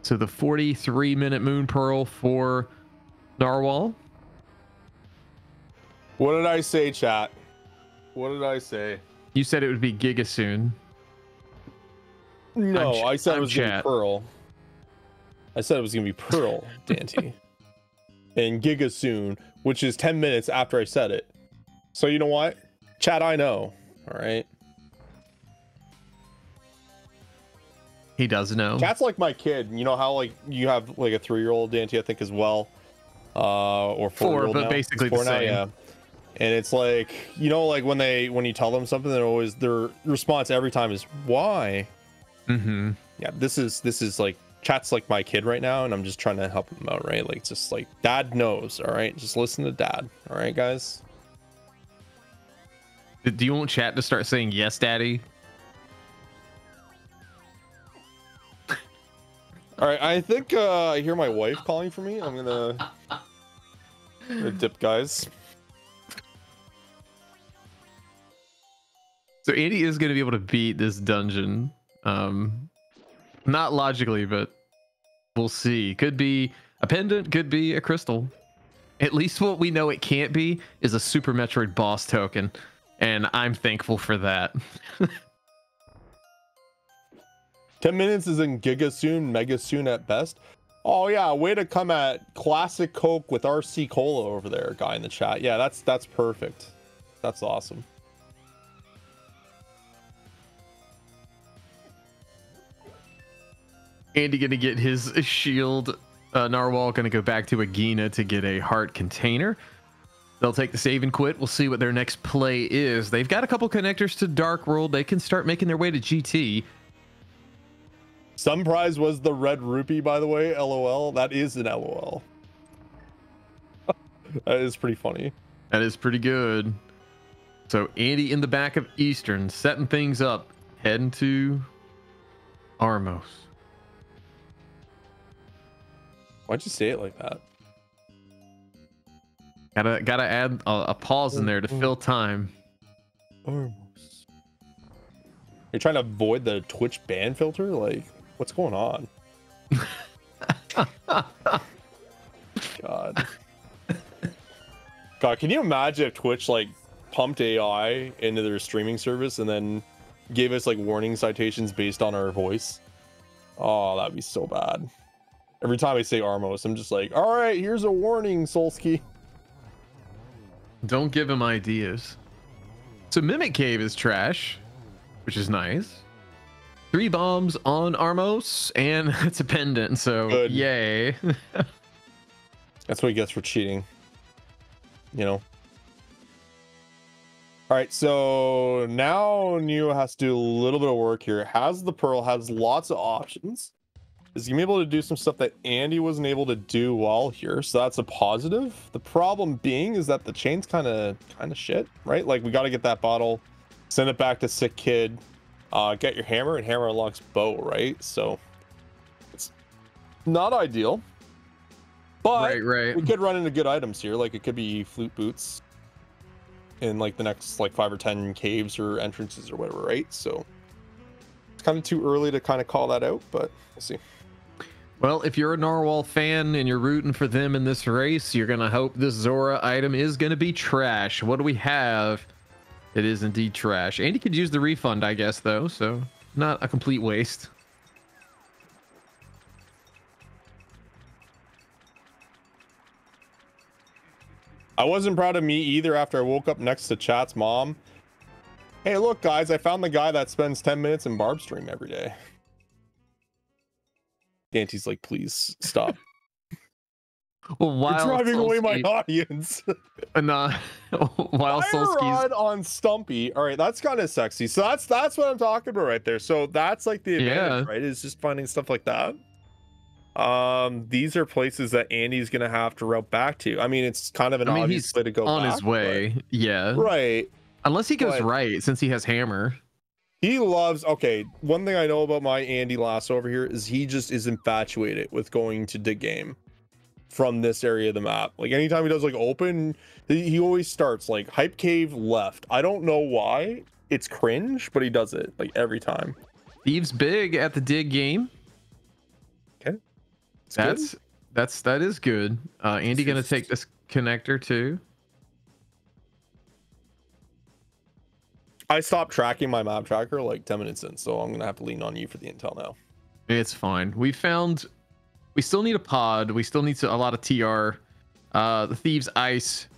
So the 43 minute moon pearl for Narwhal. What did I say, chat? What did I say? You said it would be Giga soon. No, ch- I said I'm it was gonna be Pearl. I said it was gonna be Pearl, Dante. and Giga soon, which is 10 minutes after I said it. So you know what? Chat, I know. All right. He does know. Chat's like my kid. You know how like you have like a three year old Dante, I think as well, uh, or four, Four, year old but now. basically four the now, same. yeah. And it's like you know, like when they when you tell them something, they're always their response every time is why. Mm-hmm. Yeah, this is this is like chat's like my kid right now, and I'm just trying to help him out, right? Like it's just like dad knows, all right. Just listen to dad, all right, guys. Do you want chat to start saying yes, daddy? All right, I think uh, I hear my wife calling for me. I'm gonna, I'm gonna dip, guys. So Andy is to be able to beat this dungeon. Um, not logically, but we'll see. Could be a pendant, could be a crystal. At least what we know it can't be is a Super Metroid boss token, and I'm thankful for that. 10 minutes is in giga soon, mega soon at best. Oh yeah, way to come at classic Coke with RC Cola over there, guy in the chat. Yeah, that's that's perfect. That's awesome. Andy gonna get his shield. Uh, Narwhal gonna go back to Aginah to get a heart container. They'll take the save and quit. We'll see what their next play is. They've got a couple connectors to Dark World. They can start making their way to GT. Some prize was the red rupee, by the way. LOL. That is an LOL. that is pretty funny. That is pretty good. So Andy in the back of Eastern, setting things up, heading to Armos. Why'd you say it like that? Gotta gotta add a, a pause in there to fill time. Almost. You're trying to avoid the Twitch ban filter? Like, what's going on? God. God, can you imagine if Twitch like pumped AI into their streaming service and then gave us like warning citations based on our voice? Oh, that'd be so bad. Every time I say Armos, I'm just like, all right, here's a warning, Solsky. Don't give him ideas. So Mimic Cave is trash, which is nice. Three bombs on Armos, and it's a pendant, so Good. yay. That's what he gets for cheating. You know. All right, so now Neo has to do a little bit of work here. Has the Pearl, has lots of options. Is gonna be able to do some stuff that Andy wasn't able to do while here, so that's a positive. The problem being is that the chain's kind of kind of shit, right? Like we got to get that bottle, send it back to Sick Kid, uh, get your hammer, and hammer unlocks bow, right? So it's not ideal, but right, right. we could run into good items here. Like it could be flute boots in like the next like five or ten caves or entrances or whatever, right? So it's kind of too early to kind of call that out, but we'll see. Well, if you're a Narwhal fan and you're rooting for them in this race, you're gonna hope this Zora item is gonna be trash. What do we have? It is indeed trash. Andy could use the refund, I guess, though, so not a complete waste. I wasn't proud of me either after I woke up next to Chat's mom. Hey, look, guys, I found the guy that spends 10 minutes in Barb stream every day. Dante's like, please stop. Well, You're while driving away my Solsky- audience. uh, nah, while Solsky's on Stumpy. All right, that's kind of sexy. So that's that's what I'm talking about right there. So that's like the advantage, Yeah. right? Is just finding stuff like that. Um, these are places that Andy's gonna have to route back to. I mean, it's kind of an I mean, obvious way to go on back, his but- way. Yeah, right? unless he goes but- right, since he has hammer. He loves. Okay, one thing I know about my Andy Laso over here is he just is infatuated with going to dig game from this area of the map. Like anytime he does like open, he, always starts like hype cave left. I don't know why. It's cringe, but he does it like every time. Thieves big at the dig game. Okay. good. That's that's that is good. Uh, Andy gonna take this connector too. I stopped tracking my map tracker like 10 minutes in, so I'm gonna have to lean on you for the intel now. It's fine. We found. We still need a pod. We still need to, a lot of TR. Uh, the thieves ice,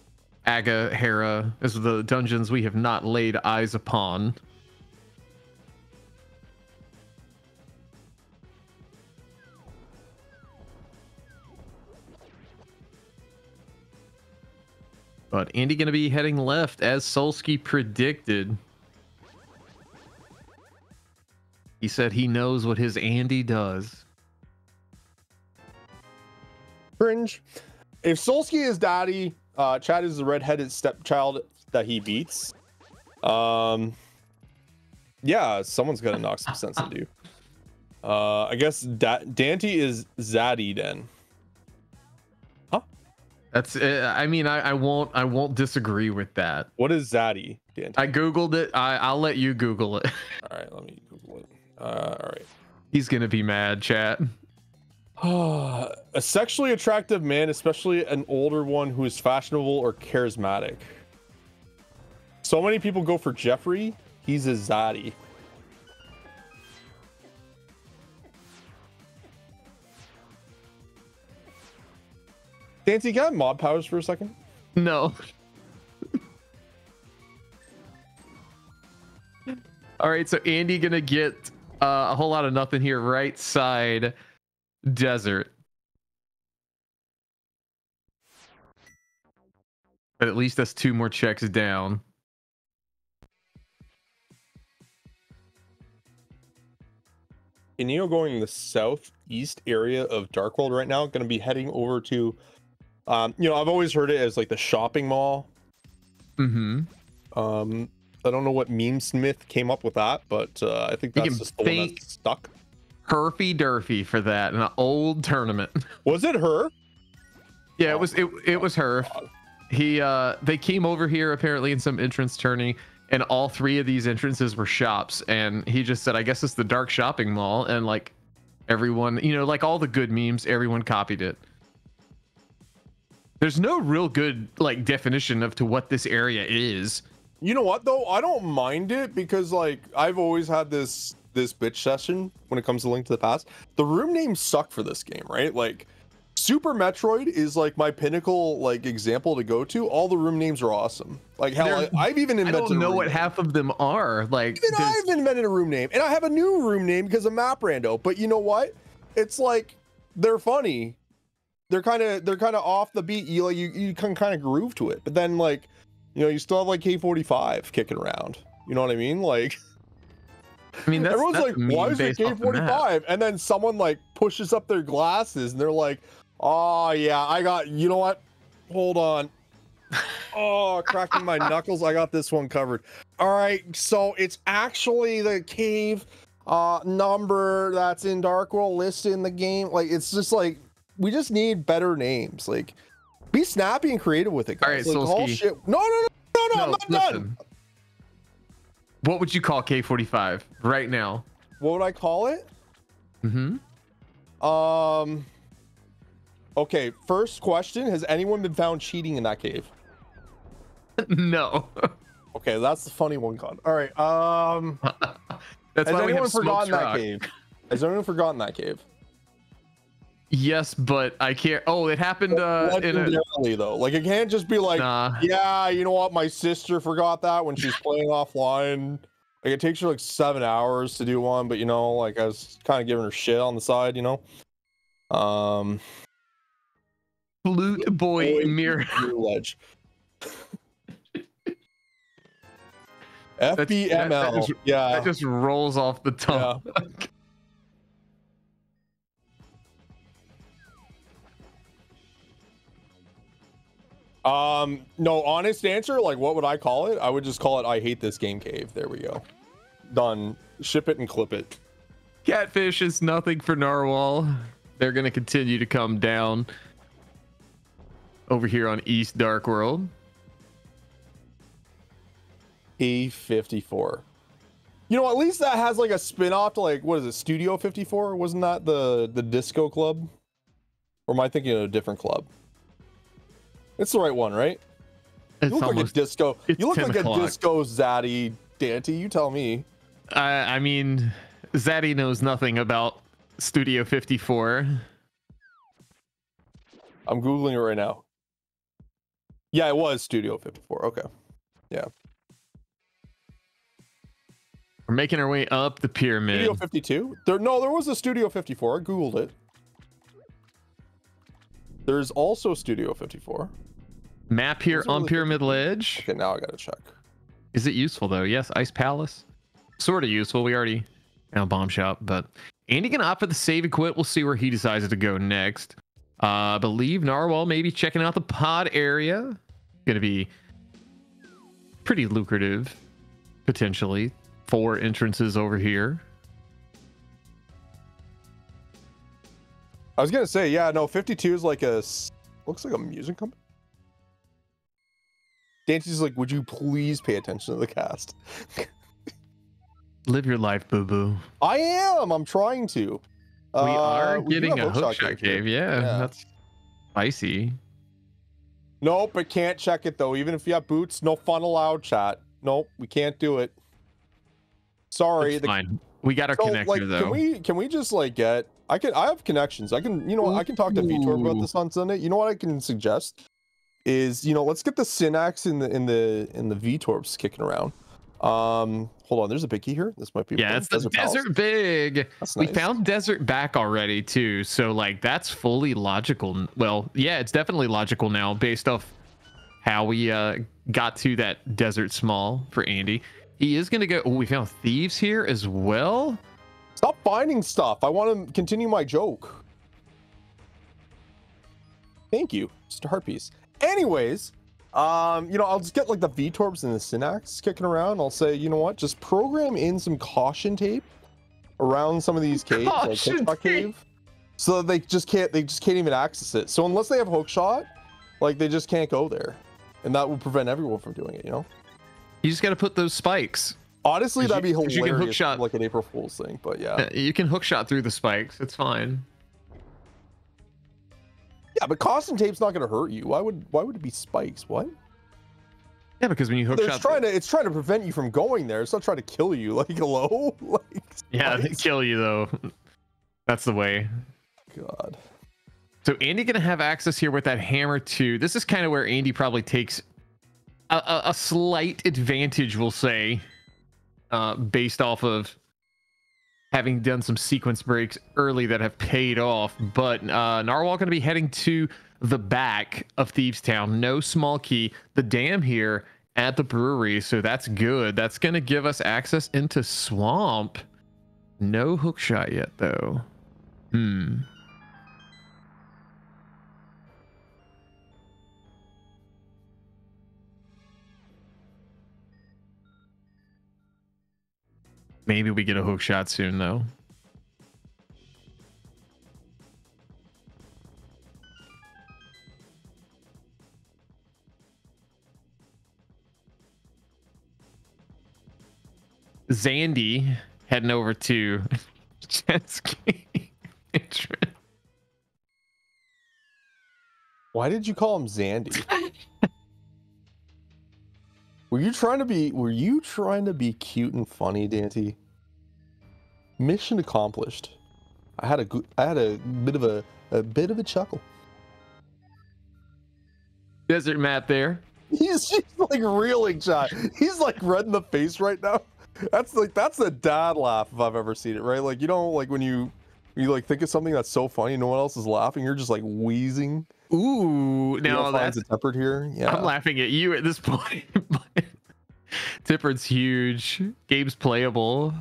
Aga, Hera. Are the dungeons we have not laid eyes upon. But Andy gonna be heading left as Solsky predicted. He said he knows what his Andy does. Cringe. If Solsky is daddy, uh, Chad is the redheaded stepchild that he beats. Um, yeah, someone's gonna knock some sense into you. Uh, I guess da- Dante is Zaddy then. Huh? That's. Uh, I mean, I, I won't. I won't disagree with that. What is Zaddy, Dante? I googled it. I, I'll let you Google it. All right, let me Google it. Uh, all right. He's gonna be mad, chat. a sexually attractive man, especially an older one who is fashionable or charismatic. So many people go for Jeffrey. He's a zaddy. Dancy, can I mod powers for a second? No. All right, so Andy gonna get uh, a whole lot of nothing here. Right side desert. But at least that's two more checks down. Ineo going in the southeast area of Darkworld right now. Going to be heading over to, um, you know, I've always heard it as like the shopping mall. Mm-hmm. Um, I don't know what meme smith came up with that, but uh, I think that's just the one that's stuck. Herfy Durfy for that in an old tournament. Was it her? Yeah, it was it, it was her. He uh they came over here apparently in some entrance tourney and all three of these entrances were shops and he just said I guess it's the dark shopping mall and like everyone, you know, like all the good memes, everyone copied it. There's no real good like definition of to what this area is. You know what though? I don't mind it because like I've always had this this bitch session when it comes to Link to the Past. The room names suck for this game, right? Like Super Metroid is like my pinnacle like example to go to. All the room names are awesome. Like hell, They're- I, I've even invented. I don't know what name. half of them are. Like Even there's- I've invented a room name, and I have a new room name because of Map Rando. But you know what? It's like they're funny. They're kind of they're kind of off the beat. You like you you can kind of groove to it, but then like you know you still have like K45 kicking around. You know what I mean? Like I mean that's, everyone's that's like, why is it the. K45? And then someone like pushes up their glasses and they're like, oh yeah, I got. You know what? Hold on. Oh, cracking my knuckles. I got this one covered. All right, so it's actually the cave uh number that's in Dark World listed in the game. Like it's just like we just need better names. Like be snappy and creative with it. All Guys. right, like, Solsky. shit. No, no, no, no, no, I'm not done. What would you call K45 right now? What would I call it? Mm-hmm. Um. Okay, first question: Has anyone been found cheating in that cave? no. Okay, that's the funny one, Con. All right. Um. That's has why we anyone have forgotten that Rock. cave? Has anyone forgotten that cave? Yes, but I can't. Oh, it happened uh, in a. Though, like it can't just be like, Nah. yeah, you know what? My sister forgot that when she's playing offline. Like it takes her like seven hours to do one, but you know, like I was kind of giving her shit on the side, you know. Um. Flute Boy Boy Mirror. Ledge. that- that FBML. just- yeah. That just rolls off the tongue. Um, no, honest answer, like what would I call it? I would just call it I hate this game cave. There we go. Done. Ship it and clip it. Catfish is nothing for Narwhal. They're going to continue to come down over here on East Dark World. E54. You know, at least that has like a spin-off to like what is it, Studio 54? Wasn't that the the disco club? Or am I thinking of a different club? It's the right one, right? You It's look like a disco. You look like o'clock. a disco zaddy Dante. You tell me. I, I mean, Zaddy knows nothing about Studio 54. I'm googling it right now. Yeah, it was Studio 54. Okay. Yeah. We're making our way up the pyramid. Studio 52? There no, there was a Studio 54. I googled it. There's also Studio 54. Map here Those are on really Pyramid Ledge. Okay, now I gotta check. Is it useful though? Yes, Ice Palace. Sort of useful. We already now bomb shop, but Andy can opt for the save and quit. We'll see where he decides to go next. Uh, I believe Narwhal may be checking out the pod area. Gonna be pretty lucrative, potentially. Four entrances over here. I was gonna say, yeah, no, 52 is like a looks like a music company. Dancy's like, would you please pay attention to the cast? Live your life, boo boo. I am. I'm trying to. We Uh, are getting have a hookshot here. cave. Yeah, Yeah. that's spicy. Nope, I can't check it though. Even if you have boots, no fun allowed. Chat. Nope, we can't do it. Sorry. The- fine. We got our so, connector like, though. can we can we just like get? I can. I have connections. I can. You know, what, I can talk to Vitor about this on Sunday. You know what I can suggest is you know let's get the Synacks in the in the in the Veetorps kicking around. Um, hold on. There's a biggie here. This might be. yeah, it's the Palace. desert big. That's We found desert back already too, so like that's fully logical. Well, yeah, it's definitely logical now based off how we uh got to that desert small for Andy. He is gonna go. Oh, we found thieves here as well. Stop finding stuff. I want to continue my joke. Thank you, Star Piece. Anyways, um, you know, I'll just get like the Veetorps and the Synacks kicking around. I'll say, you know what, just program in some caution tape around some of these caves, like Caution Hookshot tape. Cave, so that they just can't they just can't even access it. So unless they have hookshot, like they just can't go there, and that would prevent everyone from doing it. You know. You just got to put those spikes. Honestly, that'd be you- 'cause you can hilarious, hookshot- like an April Fool's thing. But yeah, You can hookshot through the spikes. It's fine. Yeah, but caution tape's not going to hurt you. Why would why would it be spikes? What? Yeah, because when you hook shot, trying to it's trying to prevent you from going there. It's not trying to kill you. Like hello, like yeah, they kill you though. That's the way. God. So Andy gonna have access here with that hammer too. This is kind of where Andy probably takes a, a, a slight advantage, we'll say, uh, based off of having done some sequence breaks early that have paid off. But uh, Narwhal gonna be heading to the back of Thieves Town. No small key. The dam here at the brewery, so that's good. That's gonna give us access into Swamp. No hook shot yet though. Hmm. Maybe we get a hook shot soon, though. Zandy heading over to Chesky. Why did you call him Zandy? were you trying to be were you trying to be cute and funny, Dante? Mission accomplished. I had a good I had a bit of a a bit of a chuckle. Desert Matt there. He's just like reeling, chat. He's like red in the face right now. That's like that's a dad laugh if I've ever seen it, right? Like you know, like when you you like think of something that's so funny, no one else is laughing, you're just like wheezing. Ooh, You know, no, finds that's it tempered here. Yeah. I'm laughing at you at this point. Tippard's huge. Games playable.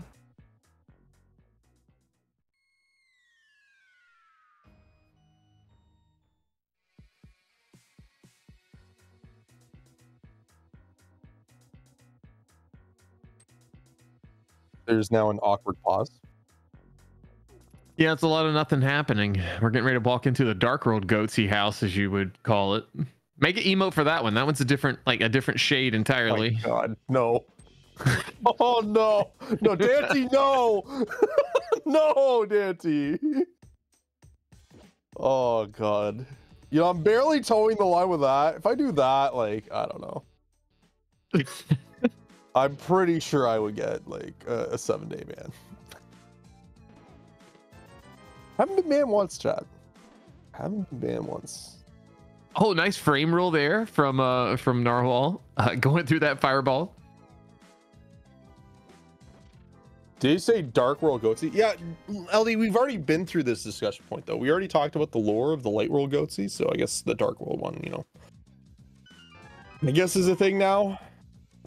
There's now an awkward pause. Yeah, it's a lot of nothing happening. We're getting ready to walk into the Dark World Goatsy house, as you would call it. Make an emote for that one. That one's a different, like a different shade entirely. God, no. oh no, no, Dante, no, no, Dante. Oh God, you know I'm barely towing the line with that. If I do that, like I don't know, I'm pretty sure I would get like a, a seven day ban. Haven't been banned once, Chad. Haven't been banned once. Oh, nice frame roll there from uh from Narwhal, uh, going through that fireball. Did you say Dark World Goatsy? Yeah, LD, we've already been through this discussion point though. We already talked about the lore of the Light World Goatsy, so I guess the Dark World one, you know. I guess is a thing now.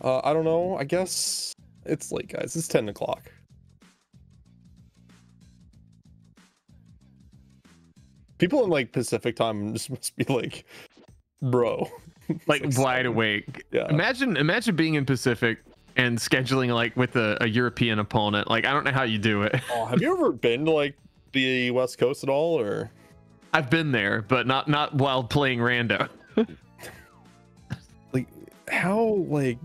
Uh, I don't know. I guess it's late, guys. It's 10 o'clock. People in like Pacific time just must be like, bro. Like wide awake. Yeah. Imagine imagine being in Pacific and scheduling like with a, a European opponent. Like I don't know how you do it. Oh, have you ever been to like the West Coast at all, or? I've been there, but not not while playing rando. like how like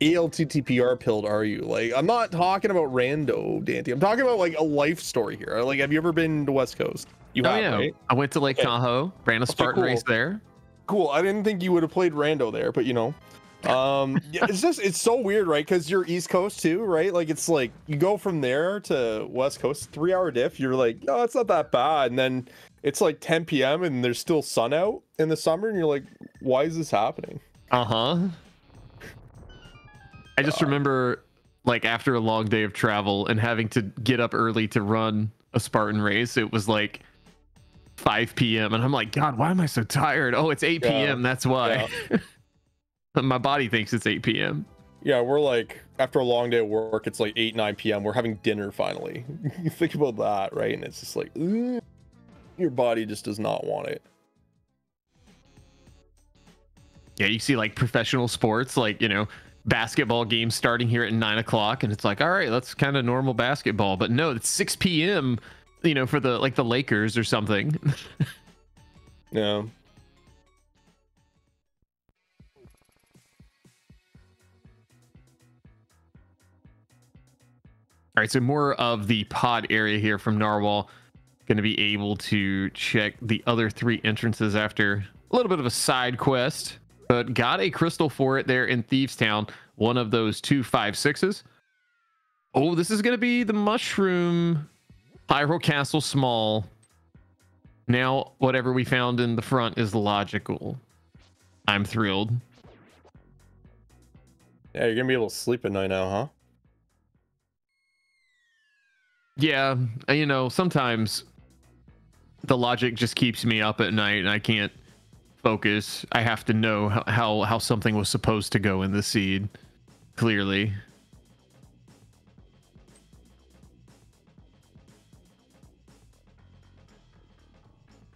ALTTPR pilled are you? Like, I'm not talking about rando, Dante. I'm talking about like a life story here. Like, have you ever been to West Coast? You oh have, yeah, right? I went to Lake Okay. Tahoe, ran a Spartan cool. race there. Cool. I didn't think you would have played rando there, but you know. Um, yeah, it's just it's so weird, right? Because you're East Coast too, right? Like it's like you go from there to West Coast, three hour diff. You're like, oh, it's not that bad, and then it's like 10 p.m. and there's still sun out in the summer, and you're like, why is this happening? Uh huh. I just remember, like, after a long day of travel and having to get up early to run a Spartan race, it was like 5 p.m. And I'm like, God, why am I so tired? Oh, it's 8 Yeah. p.m. That's why. My body thinks it's 8 p.m. Yeah, we're like after a long day of work, it's like 8, 9 p.m. We're having dinner finally. you think about that, right? And it's just like, "Ugh." your body just does not want it. Yeah, you see, like, professional sports, like, you know, basketball games starting here at 9 o'clock. And it's like, all right, that's kind of normal basketball. But no, it's 6 p.m., you know, for the, like, the Lakers or something. Yeah. All right, so more of the pod area here from Narwhal. Going to be able to check the other three entrances after a little bit of a side quest, but got a crystal for it there in Thieves Town. One of those two five sixes. Oh, this is going to be the mushroom Hyrule Castle Small. Now, whatever we found in the front is logical. I'm thrilled. Yeah, you're gonna be able to sleep at night now, huh? Yeah, uh, you know, sometimes the logic just keeps me up at night and I can't focus. I have to know how how, how something was supposed to go in the seed. Clearly.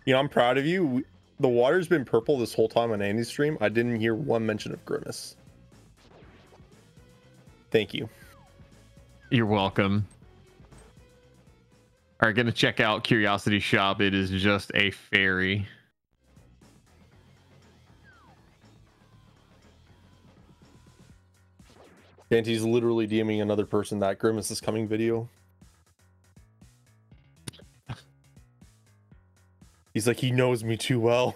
You know, I'm proud of you. The water's been purple this whole time on Andy's stream. I didn't hear one mention of Grimace. Thank you. You're welcome. All right, gonna check out Curiosity Shop. It is just a fairy. Dante's literally DMing another person that Grimace is coming video. He's like, he knows me too well.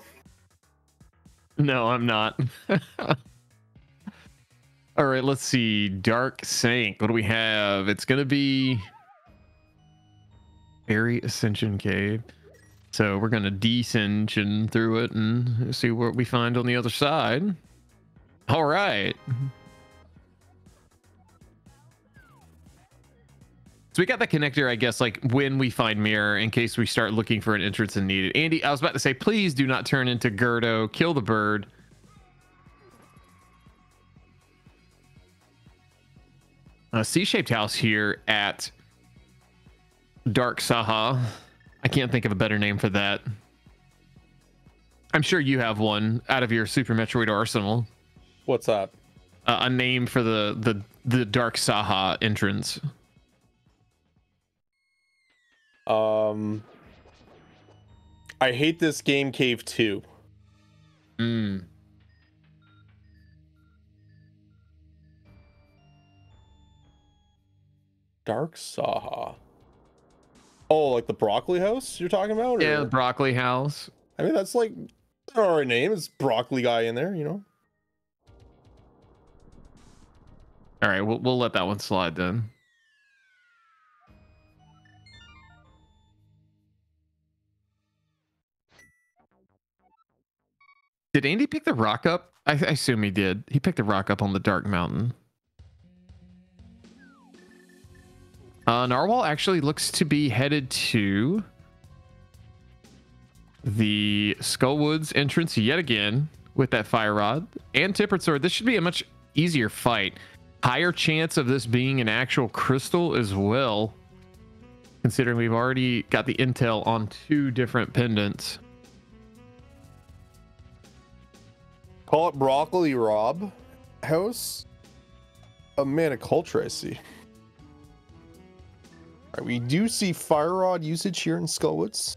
No, I'm not. All right, let's see. Dark Saint. What do we have? It's gonna be Fairy Ascension Cave. So we're gonna descension through it and see what we find on the other side. All right. So we got the connector, I guess, like when we find mirror, in case we start looking for an entrance and need it. Andy, I was about to say, please do not turn into Gerdo. Kill the bird. A C-shaped house here at Dark Saha. I can't think of a better name for that. I'm sure you have one out of your Super Metroid arsenal. What's up? Uh, a name for the the the Dark Saha entrance. Um, I hate this game cave too. Mm. Dark Saha. Oh, like the broccoli house you're talking about? Yeah, or- broccoli house. I mean, that's like alright name. It's broccoli guy in there, you know? All right, we'll we'll let that one slide then. Did Andy pick the rock up? I, I assume he did. He picked the rock up on the Dark Mountain. Uh, Narwhal actually looks to be headed to the Skullwoods entrance yet again with that fire rod and Tempered Sword. This should be a much easier fight. Higher chance of this being an actual crystal as well, considering we've already got the intel on two different pendants. Call it Broccoli Rob House. A mana culture, I see. Alright, we do see Fire Rod usage here in Skullwoods.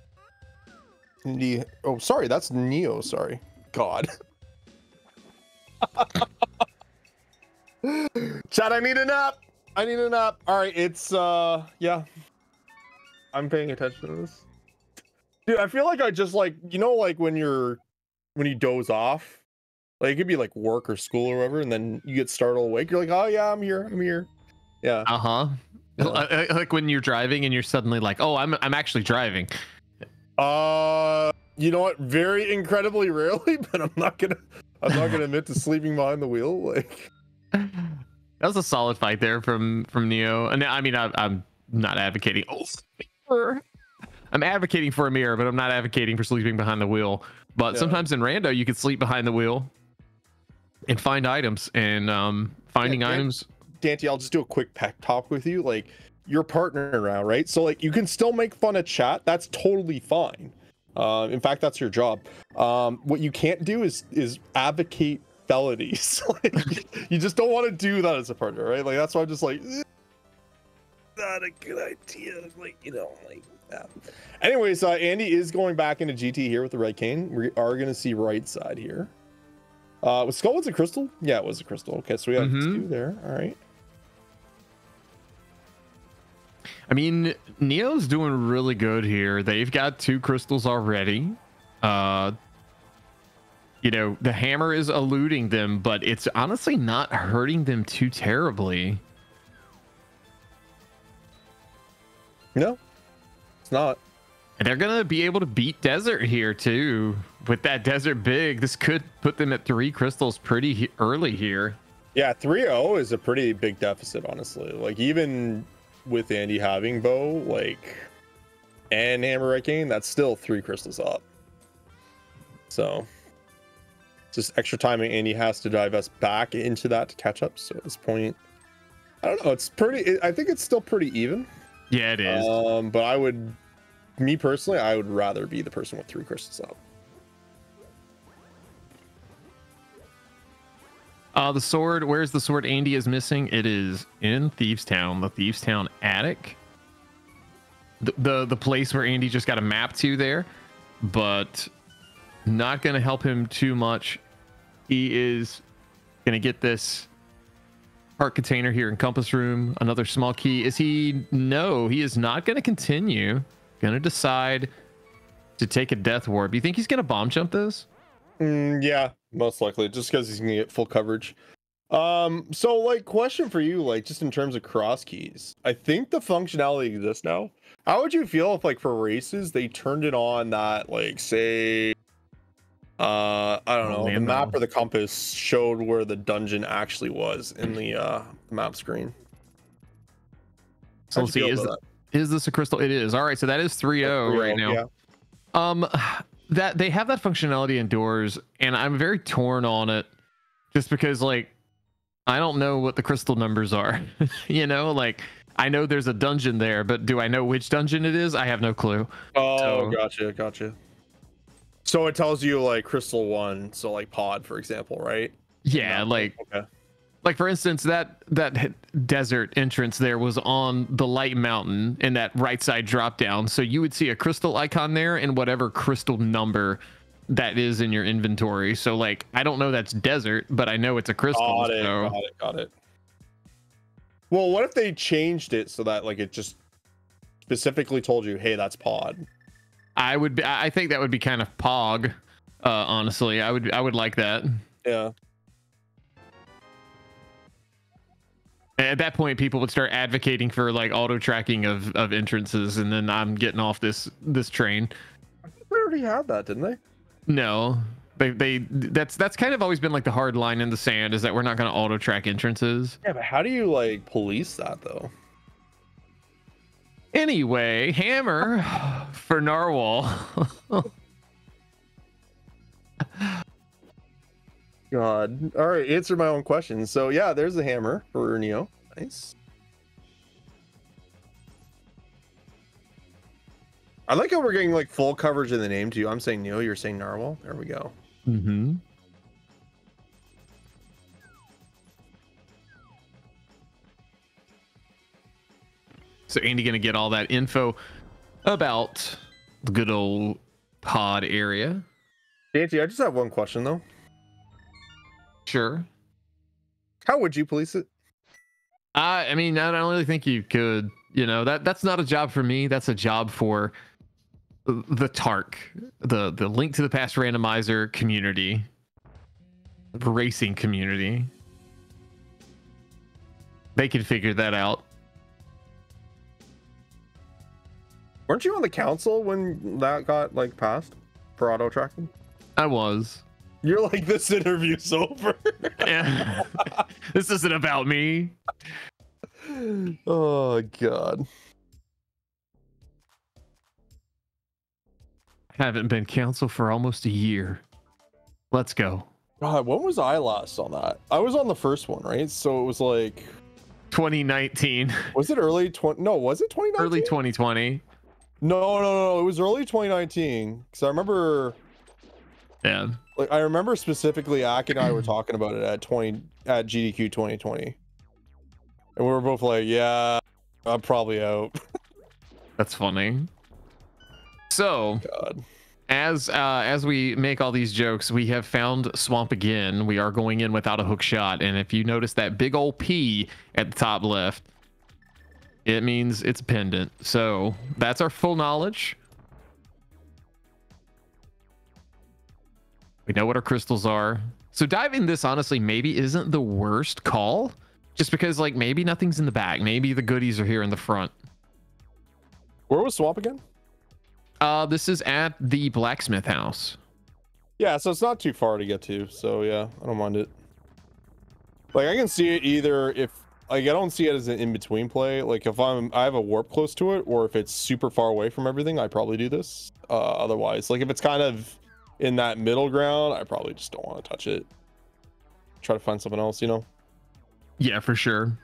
The, oh, sorry, that's Neo, sorry. God. Chad, I need a nap. I need a nap. All right, it's uh, yeah. I'm paying attention to this. Dude, I feel like I just like you know like when you're when you doze off, like it could be like work or school or whatever, and then you get startled awake. You're like, oh yeah, I'm here, I'm here. Yeah. Uh huh. Yeah. Like when you're driving and you're suddenly like, oh, I'm I'm actually driving. Uh, you know what? Very incredibly rarely, but I'm not gonna I'm not gonna admit to sleeping behind the wheel. Like, That was a solid fight there from from Neo. And I mean, I, I'm not advocating. Oh. I'm advocating for a mirror, but I'm not advocating for sleeping behind the wheel. But Yeah. sometimes in rando, you could sleep behind the wheel and find items. And um, finding Yeah, yeah. items. Dante, I'll just do a quick pep talk with you. Like, your partner now, right? So like, you can still make fun of chat. That's totally fine. Uh, in fact, that's your job. Um, what you can't do is is advocate felonies. like, you just don't want to do that as a partner, right? Like that's why I'm just like, "Eh, not a good idea. Like you know, like. Yeah. Anyways, uh, Andy is going back into GT here with the Red Cane. We are going to see right side here. Uh, was Skull was a crystal? Yeah, it was a crystal. Okay, so we have Mhm. two there. All right. I mean, Neo's doing really good here. They've got two crystals already. Uh, you know, the hammer is eluding them, but it's honestly not hurting them too terribly. No, it's not. And they're gonna be able to beat Desert here too. With that Desert big, this could put them at three crystals pretty he- early here. Yeah, 3-0 is a pretty big deficit, honestly. Like even with Andy having bow, like and hammer right game, that's still three crystals up. So just extra timing Andy has to divest back into that to catch up. So at this point, I don't know. It's pretty. I think it's still pretty even. Yeah, it is. Um, but I would, me personally, I would rather be the person with three crystals up. Uh, the sword. Where's the sword? Andy is missing. It is in Thieves Town, the Thieves Town attic. The, the the place where Andy just got a map to there, but not gonna help him too much. He is gonna get this heart container here in compass room. Another small key. Is he? No, he is not gonna continue. Gonna decide to take a death warp. You think he's gonna bomb jump this? Mm, yeah, most likely, just because he's gonna get full coverage. Um, so like, question for you, like, just in terms of cross keys, I think the functionality exists now. How would you feel if, like, for races, they turned it on that, like, say, uh, I don't Oh, know, the map or the compass showed where the dungeon actually was in the uh map screen. So let's see. Is, is this a crystal? It is. All right. So that is 3 0 right now. Yeah. Um, that they have that functionality indoors, and I'm very torn on it, just because like I don't know what the crystal numbers are. you know, like I know there's a dungeon there, but do I know which dungeon it is? I have no clue. Oh, So- gotcha, gotcha. So it tells you like crystal one, so like pod, for example, right? Yeah, Not- like okay. Like for instance, that that desert entrance there was on the light mountain in that right side drop down. So you would see a crystal icon there and whatever crystal number that is in your inventory. So like I don't know that's desert, but I know it's a crystal. Got it, so got it, got it. Well, what if they changed it so that like it just specifically told you, hey, that's pod? I would be, I I think that would be kind of pog. Uh, honestly, I would I would like that. Yeah. At that point, people would start advocating for like auto tracking of of entrances, and then I'm getting off this this train. i think We already had that, didn't they? No, they they that's that's kind of always been like the hard line in the sand is that we're not going to auto track entrances. Yeah, but how do you like police that though? Anyway, hammer for narwhal. God. All right, answer my own question. So yeah, there's the hammer for Neo. Nice. I like how we're getting like full coverage in the name too. I'm saying Neo, you're saying Narwhal. There we go. mm-hmm. So Andy gonna get all that info about the good old pod area. Dante, I just have one question though. Sure. How would you police it? I I mean, I don't really think you could. You know that that's not a job for me. That's a job for the Tark, the the Link to the Past randomizer community, racing community. They can figure that out. Weren't you on the council when that got like passed for auto tracking? I was. You're like, this interview's over. Yeah. this isn't about me. oh god. Haven't been council for almost a year. Let's go. God, when was I last on that? I was on the first one, right? So it was like, 2019, was it early 20? No, was it 2019? early 2020. No, no, no, no. It was early 2019 because I remember, Yeah. Like, I remember specifically, Ak and I were talking about it at 20 at GDQ 2020, and we were both like, "Yeah, I'm probably out." That's funny. So, God. as uh, as we make all these jokes, we have found swamp again. We are going in without a hook shot, and if you notice that big old P at the top left, it means it's a pendant. So that's our full knowledge. We know what our crystals are. So diving this honestly maybe isn't the worst call, just because like maybe nothing's in the back. Maybe the goodies are here in the front. Where was Swamp again? Uh, this is at the blacksmith house. Yeah, so it's not too far to get to. So yeah, I don't mind it. Like I can see it either if like I don't see it as an in-between play. Like if I'm I have a warp close to it, or if it's super far away from everything, I probably do this. Uh otherwise, like if it's kind of in that middle ground, I probably just don't want to touch it. Try to find something else, you know. Yeah, for sure.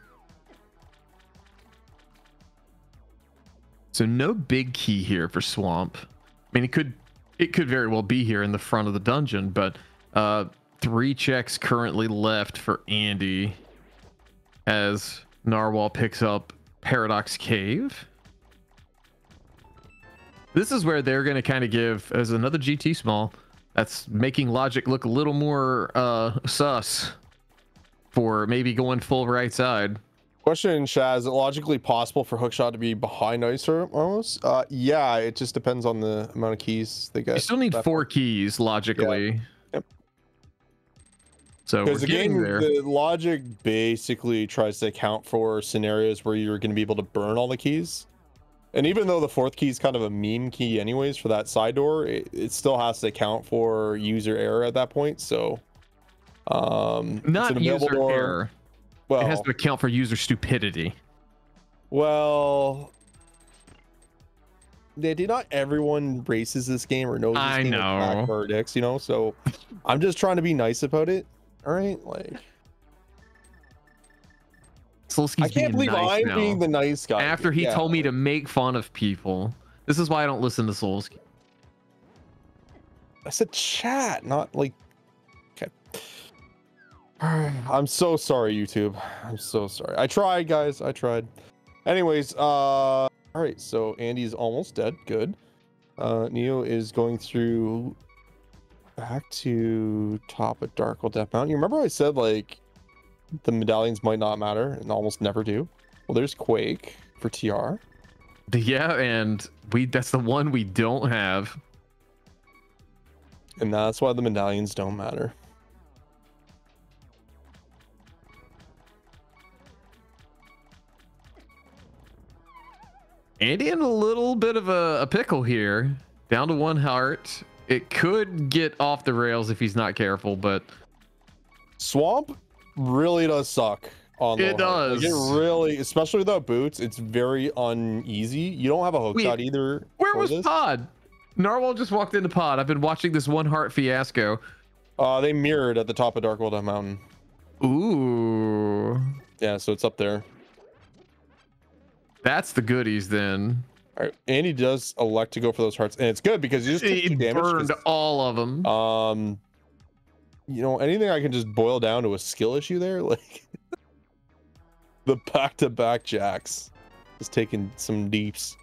So no big key here for swamp. I mean, it could it could very well be here in the front of the dungeon, but uh, three checks currently left for Andy as Narwhal picks up Paradox Cave. This is where they're going to kind of give as another GT small. That's making logic look a little more uh, sus for maybe going full right side. Question, Shaz, is it logically possible for Hookshot to be behind Icer almost? Uh yeah, it just depends on the amount of keys they get. You still need four keys logically. Yep. So we're Because the game, there. the logic basically tries to account for scenarios where you're going to be able to burn all the keys. And even though the fourth key is kind of a meme key, anyways, for that side door, it, it still has to account for user error at that point. So, um, Not user door. error. Well, it has to account for user stupidity. well, they did not everyone races this game or knows this I game know. back verdicts, you know. So, I'm just trying to be nice about it. All right, like. Solski's I can't believe nice I'm now. being the nice guy. After he Yeah. told me to make fun of people. This is why I don't listen to Solski. I said chat, not like. Okay. I'm so sorry, YouTube. I'm so sorry. I tried, guys. I tried. Anyways, uh, all right. So Andy's almost dead. Good. Uh, Neo is going through back to top of Darkle Death Mountain. You remember I said like the medallions might not matter and almost never do. Well, there's Quake for TR. Yeah, and we that's the one we don't have. And that's why the medallions don't matter. Andy in a little bit of a, a pickle here. Down to one heart. It could get off the rails if he's not careful, but Swamp really does suck on It heart. Like, does. it really, especially without boots, it's very uneasy. You don't have a hook Wait, shot either. where was this. Pod? Narwhal just walked into Pod. I've been watching this one heart fiasco. Uh, they mirrored at the top of Dark World Mountain. Ooh. Yeah, so it's up there. That's the goodies then. All right, Andy does elect to go for those hearts, and it's good because you just He burned all of them. Um, you know, anything I can just boil down to a skill issue there, like the back-to-back jacks, is taking some deeps.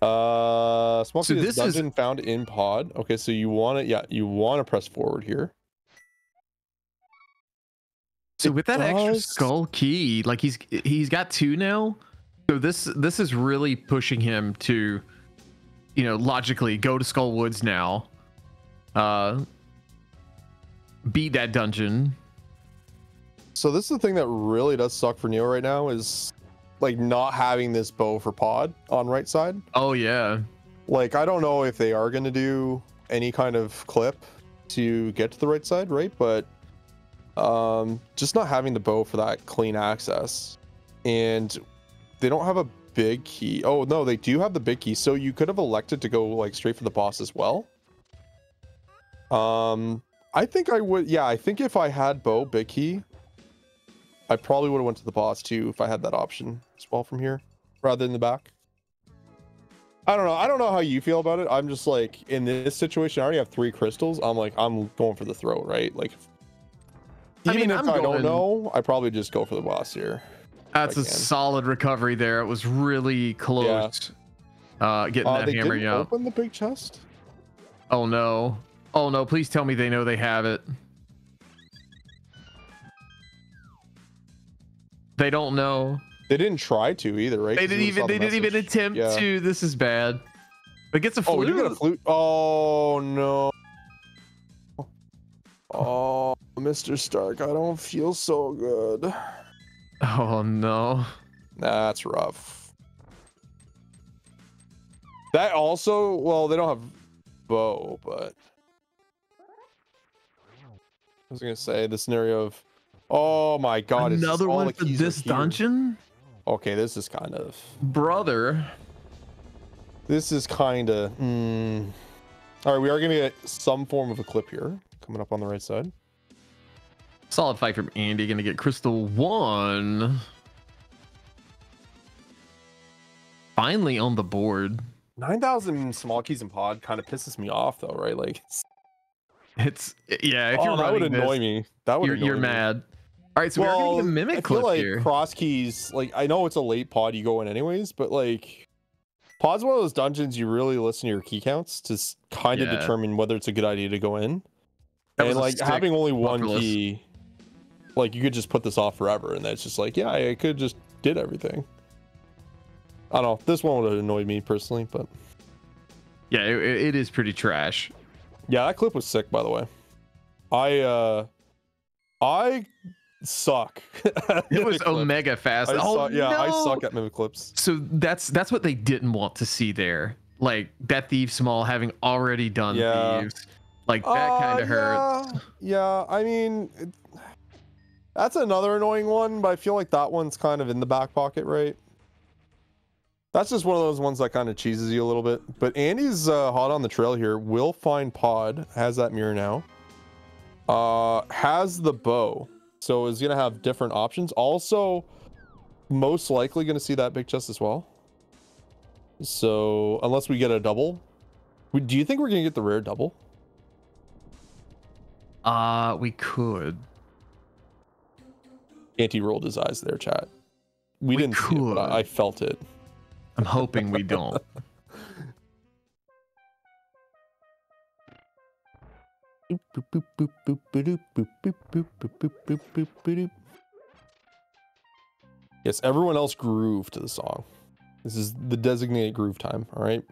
Uh, small So this this is- dungeon found in pod. Okay, so you want to, yeah, you want to press forward here. So It with that extra skull key, like he's he's got two now. So this this is really pushing him to, you know, logically go to Skull Woods now. Uh beat that dungeon. So this is the thing that really does suck for Neo right now is like not having this bow for pod on right side. Oh yeah. Like I don't know if they are gonna do any kind of clip to get to the right side, right? But um just not having the bow for that clean access. And they don't have a big key. Oh no, they do have the big key. So you could have elected to go like straight for the boss as well. Um I think I would yeah, I think if I had bow big key, I probably would have went to the boss too if I had that option as well from here rather than the back. I don't know. I don't know how you feel about it. I'm just like in this situation, I already have three crystals. I'm like, I'm going for the throw, right? Like, I even mean, if I'm I don't know, I probably just go for the boss here. That's a solid recovery there. It was really close. Uh getting Uh, that didn't out. open the big chest. Oh no. Oh no, please tell me they know they have it. They don't know. They didn't try to either, right? They didn't even they didn't even attempt Yeah. to. This is bad. But gets a flute. Oh, we did get a flute. Oh no. Oh, Mr. Stark, I don't feel so good. Oh no. That's rough. That also, well, they don't have bow, but I was gonna say the scenario of, oh my god, Another one for this dungeon? Okay, this is kind of, Brother. this is kind of. Mm. All right, we are gonna get some form of a clip here coming up on the right side. Solid fight from Andy. Gonna get Crystal One. Finally on the board. Nine thousand small keys and pod kind of pisses me off though, right? Like, It's yeah, if oh, you're that would annoy this, me. That would you're, you're mad. All right, so we're gonna mimic I clip like here. cross keys, like I know it's a late pod you go in anyways, but like pod's one of those dungeons you really listen to your key counts to kind of Yeah. determine whether it's a good idea to go in. That and like having only one key, like you could just put this off forever, and that's just like, yeah, I could just did everything. I don't know. This one would have annoyed me personally, but Yeah, it, it is pretty trash. Yeah, that clip was sick, by the way. I uh, I suck. It was omega fast. I oh yeah, I suck at mimic clips. So that's that's what they didn't want to see there. Like that thief small having already done Yeah. thieves. Like that Uh, kind of hurts. Yeah, yeah, I mean, it, that's another annoying one, but I feel like that one's kind of in the back pocket, right? That's just one of those ones that kind of cheeses you a little bit. But Andy's uh, hot on the trail here. Will find pod has that mirror now. Uh, has the bow, so is gonna have different options. Also, most likely gonna see that big chest as well. So unless we get a double, do you think we're gonna get the rare double? Uh we could. Andy rolled his eyes there, chat. We, We didn't see it, but I. I felt it. I'm hoping we don't. Yes, everyone else groove to the song. This is the designated groove time, all right?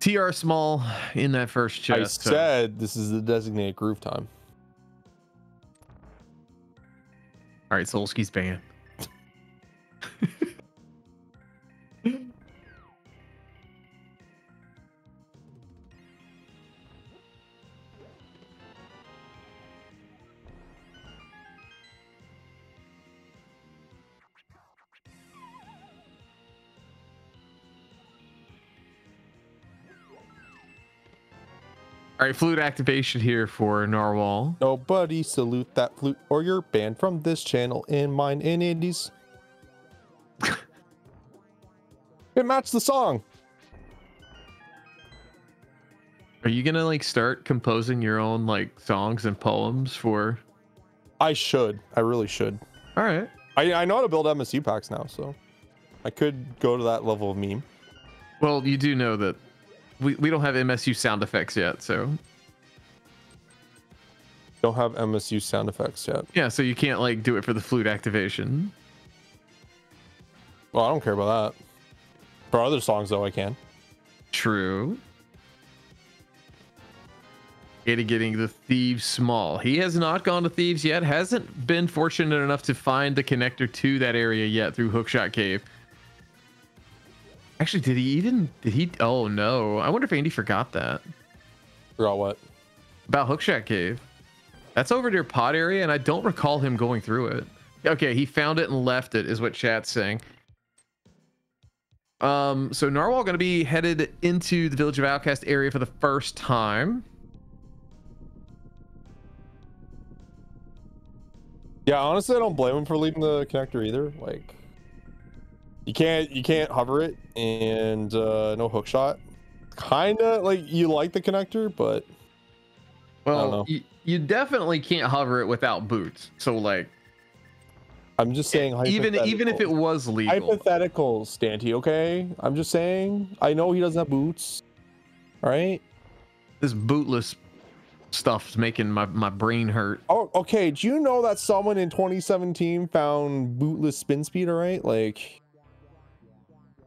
TR small in that first chest. I said this is the designated groove time. All right, Solski's banned. All right, flute activation here for Narwhal. Nobody salute that flute or you're banned from this channel in mine and Andy's. it matched the song. Are you gonna like start composing your own like songs and poems for? I should. I really should. All right. I, I know how to build MSU packs now, so I could go to that level of meme. Well, you do know that we, we don't have MSU sound effects yet, so Don't have MSU sound effects yet. yeah, so you can't like do it for the flute activation. Well, I don't care about that. For other songs, though, I can. True. Katie getting the Thieves Small. He has not gone to Thieves yet. Hasn't been fortunate enough to find the connector to that area yet through Hookshot Cave. Actually, did he even? Did he? Oh no! I wonder if Andy forgot that Forgot what? about Hookshot Cave. That's over near Pod area, and I don't recall him going through it. Okay, he found it and left it, is what chat's saying. Um, so Narwhal going to be headed into the Village of Outcast area for the first time. Yeah, honestly, I don't blame him for leaving the connector either. Like, you can't you can't hover it and uh, no hook shot. Kinda like you like the connector, but don't know. Well, you, you definitely can't hover it without boots. So like, I'm just saying. even even if it was legal, hypothetical, Stanty. Okay, I'm just saying. I know he doesn't have boots. All right. this bootless stuff's making my, my brain hurt. Oh, okay. Do you know that someone in 2017 found bootless spin speed? All right, like.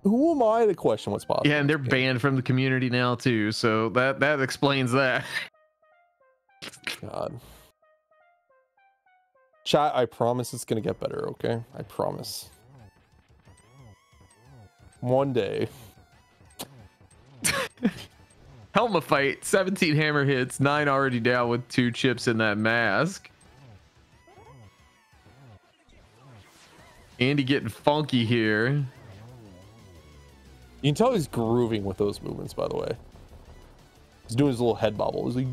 Who am I to question what's possible? Yeah, and they're banned from the community now too. So that that explains that. God. Chat, I promise it's gonna get better, okay? I promise. One day. Helma fight, 17 hammer hits, nine already down with two chips in that mask. Andy getting funky here. You can tell he's grooving with those movements, by the way. He's doing his little head bobble. He's like,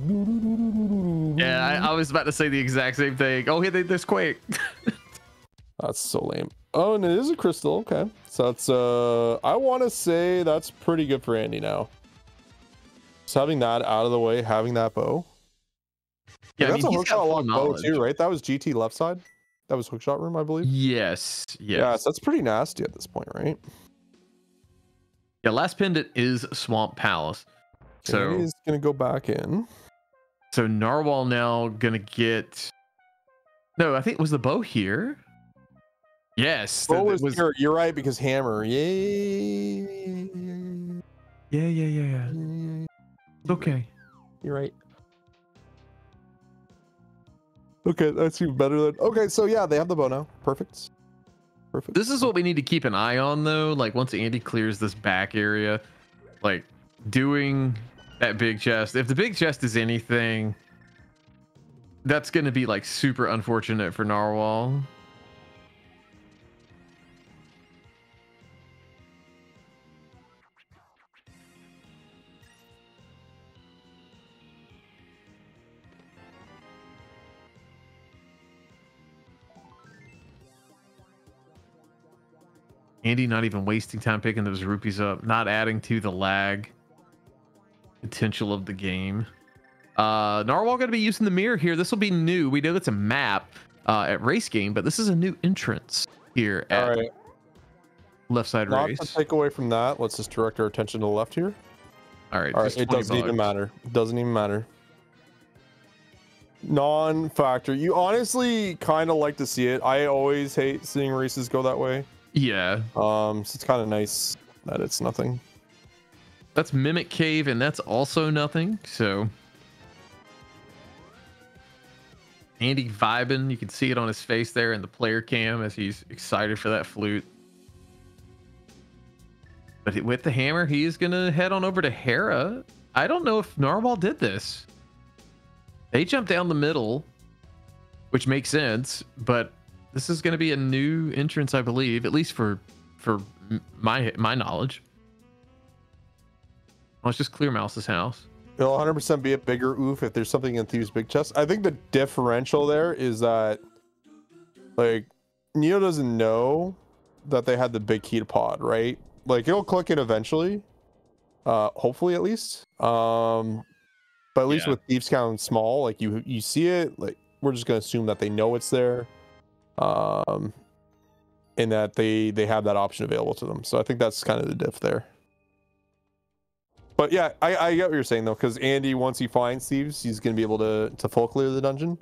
Yeah, I, I was about to say the exact same thing. Oh, yeah, they- there's Quake. That's so lame. Oh, and it is a crystal. Okay. So that's, uh, I want to say that's pretty good for Andy now. Just having that out of the way, having that bow. yeah, I that's mean, a hookshot lock bow too, right? That was GT left side. That was hookshot room, I believe. Yes, yes. Yeah, so that's pretty nasty at this point, right? Yeah, last pendant is Swamp Palace. So he's gonna go back in. so Narwhal now gonna get. No, I think was the bow here. Yes, Bow was, here. You're right because hammer. Yay. Yeah, yeah, yeah, yeah. Okay. You're right. Okay, that's even better than. Okay, so yeah, they have the bow now. Perfect. Perfect. This is what we need to keep an eye on, though. Like once Andy clears this back area, like doing that big chest. If the big chest is anything, that's gonna be like super unfortunate for Narwhal. Andy not even wasting time picking those rupees up, not adding to the lag potential of the game. Uh, Narwhal going to be using the mirror here. This will be new. We know it's a map uh, at race game, but this is a new entrance here at right. left side Not race. to take away from that, let's just direct our attention to the left here. All right, All right, it doesn't even matter. It doesn't even matter. Non-factor. You honestly kind of like to see it. I always hate seeing races go that way. Yeah, Um, so it's kind of nice that it's nothing. that's Mimic Cave, and that's also nothing. So Andy vibing. You can see it on his face there in the player cam as he's excited for that flute. But with the hammer, he is gonna head on over to Hera. I don't know if Narwhal did this. They jumped down the middle, which makes sense. But this is gonna be a new entrance, I believe, at least for for my my knowledge. Let's just clear Mouse's house. It'll 100% be a bigger oof if there's something in Thieves' big chest. I think the differential there is that, like, Neo doesn't know that they had the big key to pod, right? Like, it'll click in eventually, uh, hopefully at least. Um, but at least Yeah. with Thieves Town small, like you you see it, like we're just gonna assume that they know it's there, um, in that they they have that option available to them. So I think that's kind of the diff there. But yeah, I, I get what you're saying though, because Andy, once he finds thieves, he's gonna be able to to full clear the dungeon.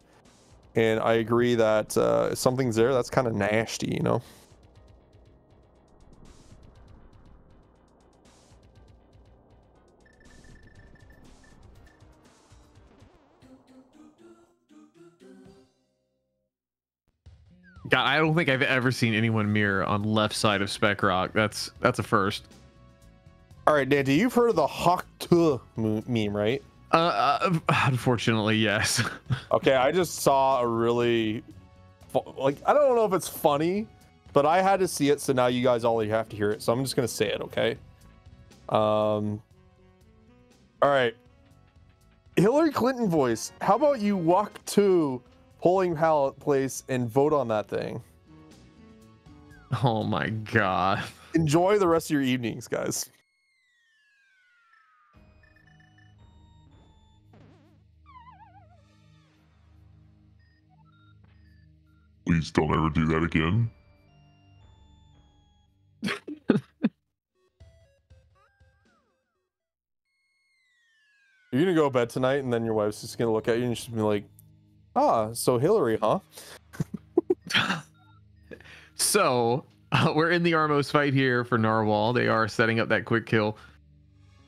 And I agree that uh, if something's there, that's kind of nasty, you know. God, I don't think I've ever seen anyone mirror on left side of Spec Rock. That's that's a first. All right, Dante, you've heard of the Hawk meme, right? Uh, uh, unfortunately, yes. okay, I just saw a really, like, I don't know if it's funny, but I had to see it, so now you guys all have to hear it. So I'm just gonna say it, okay? Um. All right. Hillary Clinton voice. How about you walk to polling ballot place and vote on that thing? oh my god. Enjoy the rest of your evenings, guys. Please don't ever do that again. You're gonna go to bed tonight, and then your wife's just gonna look at you and she's gonna be like, "Ah, so Hillary, huh?" So uh, we're in the Armos fight here for Narwhal. They are setting up that quick kill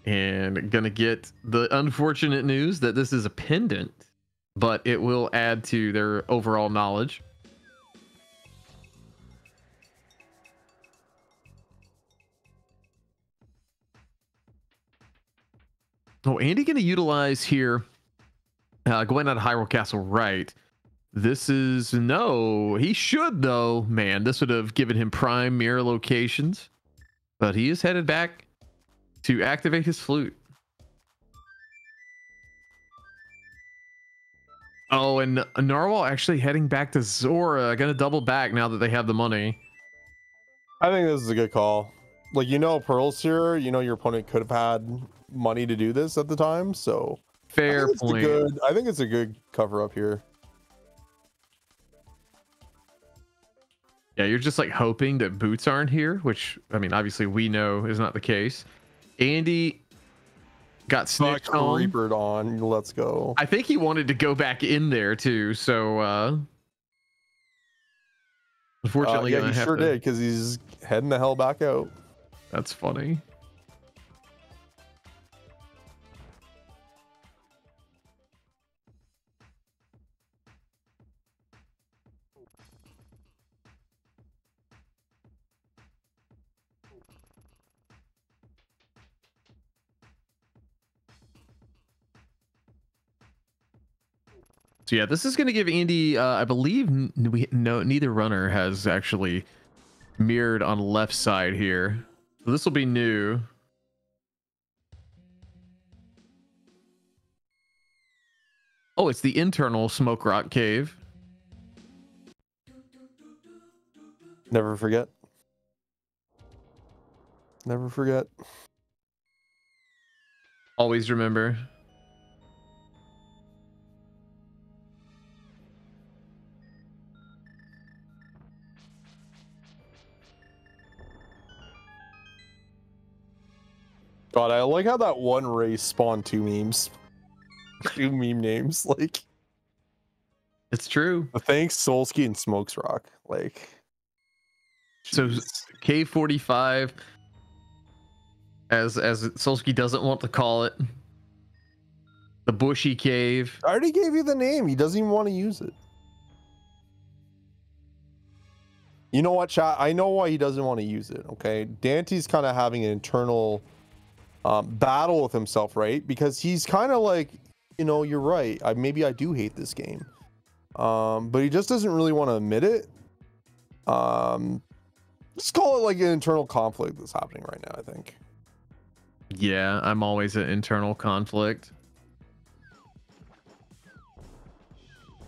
and gonna get the unfortunate news that this is a pendant, but it will add to their overall knowledge. Oh, Andy gonna utilize here, uh, going out of Hyrule Castle right. This is no, he should though, man. This would have given him prime mirror locations, but he is headed back to activate his flute. Oh, and Narwhal actually heading back to Zora, gonna double back now that they have the money. I think this is a good call. Like you know, Pearl's here. You know, your opponent could have had money to do this at the time, so Fair a point. good. I think it's a good cover up here. Yeah, you're just like hoping that boots aren't here, which I mean, obviously we know is not the case. Andy got Fuck on. Reapered on. Let's go. I think he wanted to go back in there too, so uh Uh, unfortunately yeah, gonna he sure to- did because he's heading the hell back out. That's funny. Yeah, this is going to give Andy. Uh, I believe we no neither runner has actually mirrored on left side here. So this will be new. Oh, it's the internal smoke rock cave. Never forget. Never forget. Always remember. God, I like how that one race spawned two memes. two meme names. Like It's true. thanks Solsky and Smokes Rock. Like So jeez. Cave 45 as as Solsky doesn't want to call it. The bushy cave. I already gave you the name. He doesn't even want to use it. You know what, chat? I know why he doesn't want to use it. Okay, Dante's kind of having an internal um, battle with himself, right? Because he's kind of like, you know, you're right. I maybe I do hate this game, um, but he just doesn't really want to admit it. Um, just call it like an internal conflict that's happening right now. I think. Yeah, I'm always an internal conflict.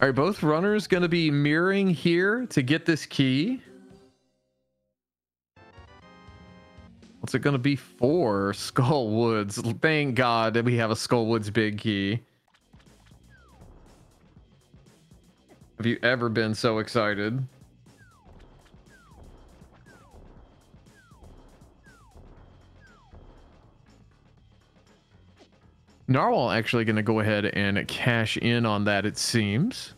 Are both runners going to be mirroring here to get this key? What's it to be for? Skull Woods. Thank God that we have a Skull Woods big key. Have you ever been so excited? Narwhal actually going to go ahead and cash in on that, it seems.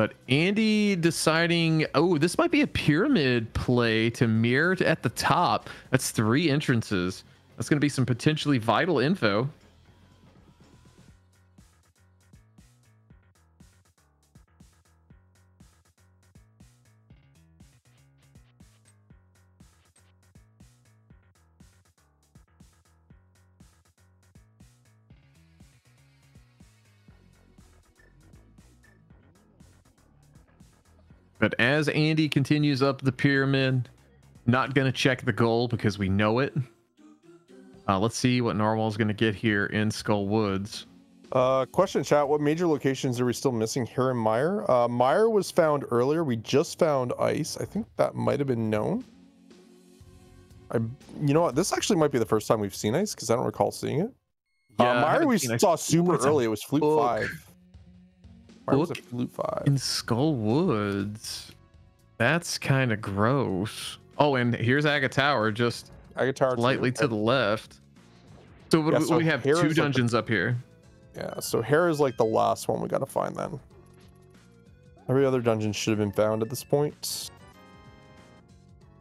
But Andy deciding, oh, this might be a pyramid play to mirror at the top. That's three entrances. That's going to be some potentially vital info. But as Andy continues up the pyramid, not going to check the goal because we know it. Uh, let's see what Narwhal's going to get here in Skull Woods. Uh, question chat, what major locations are we still missing here in Mire? Uh, Mire was found earlier. We just found ice. I think that might have been known. I, you know what? This actually might be the first time we've seen ice because I don't recall seeing it. Uh, yeah, uh, Mire, we saw super early. It was Flute 5. Book flute five. In Skull Woods. That's kind of gross. Oh, and here's Aga Tower, just Agatar slightly to the left. So, what Yeah, we- so we have here two is like the- dungeons up here. Yeah, so Hera is like the last one we gotta find then. Every other dungeon should have been found at this point.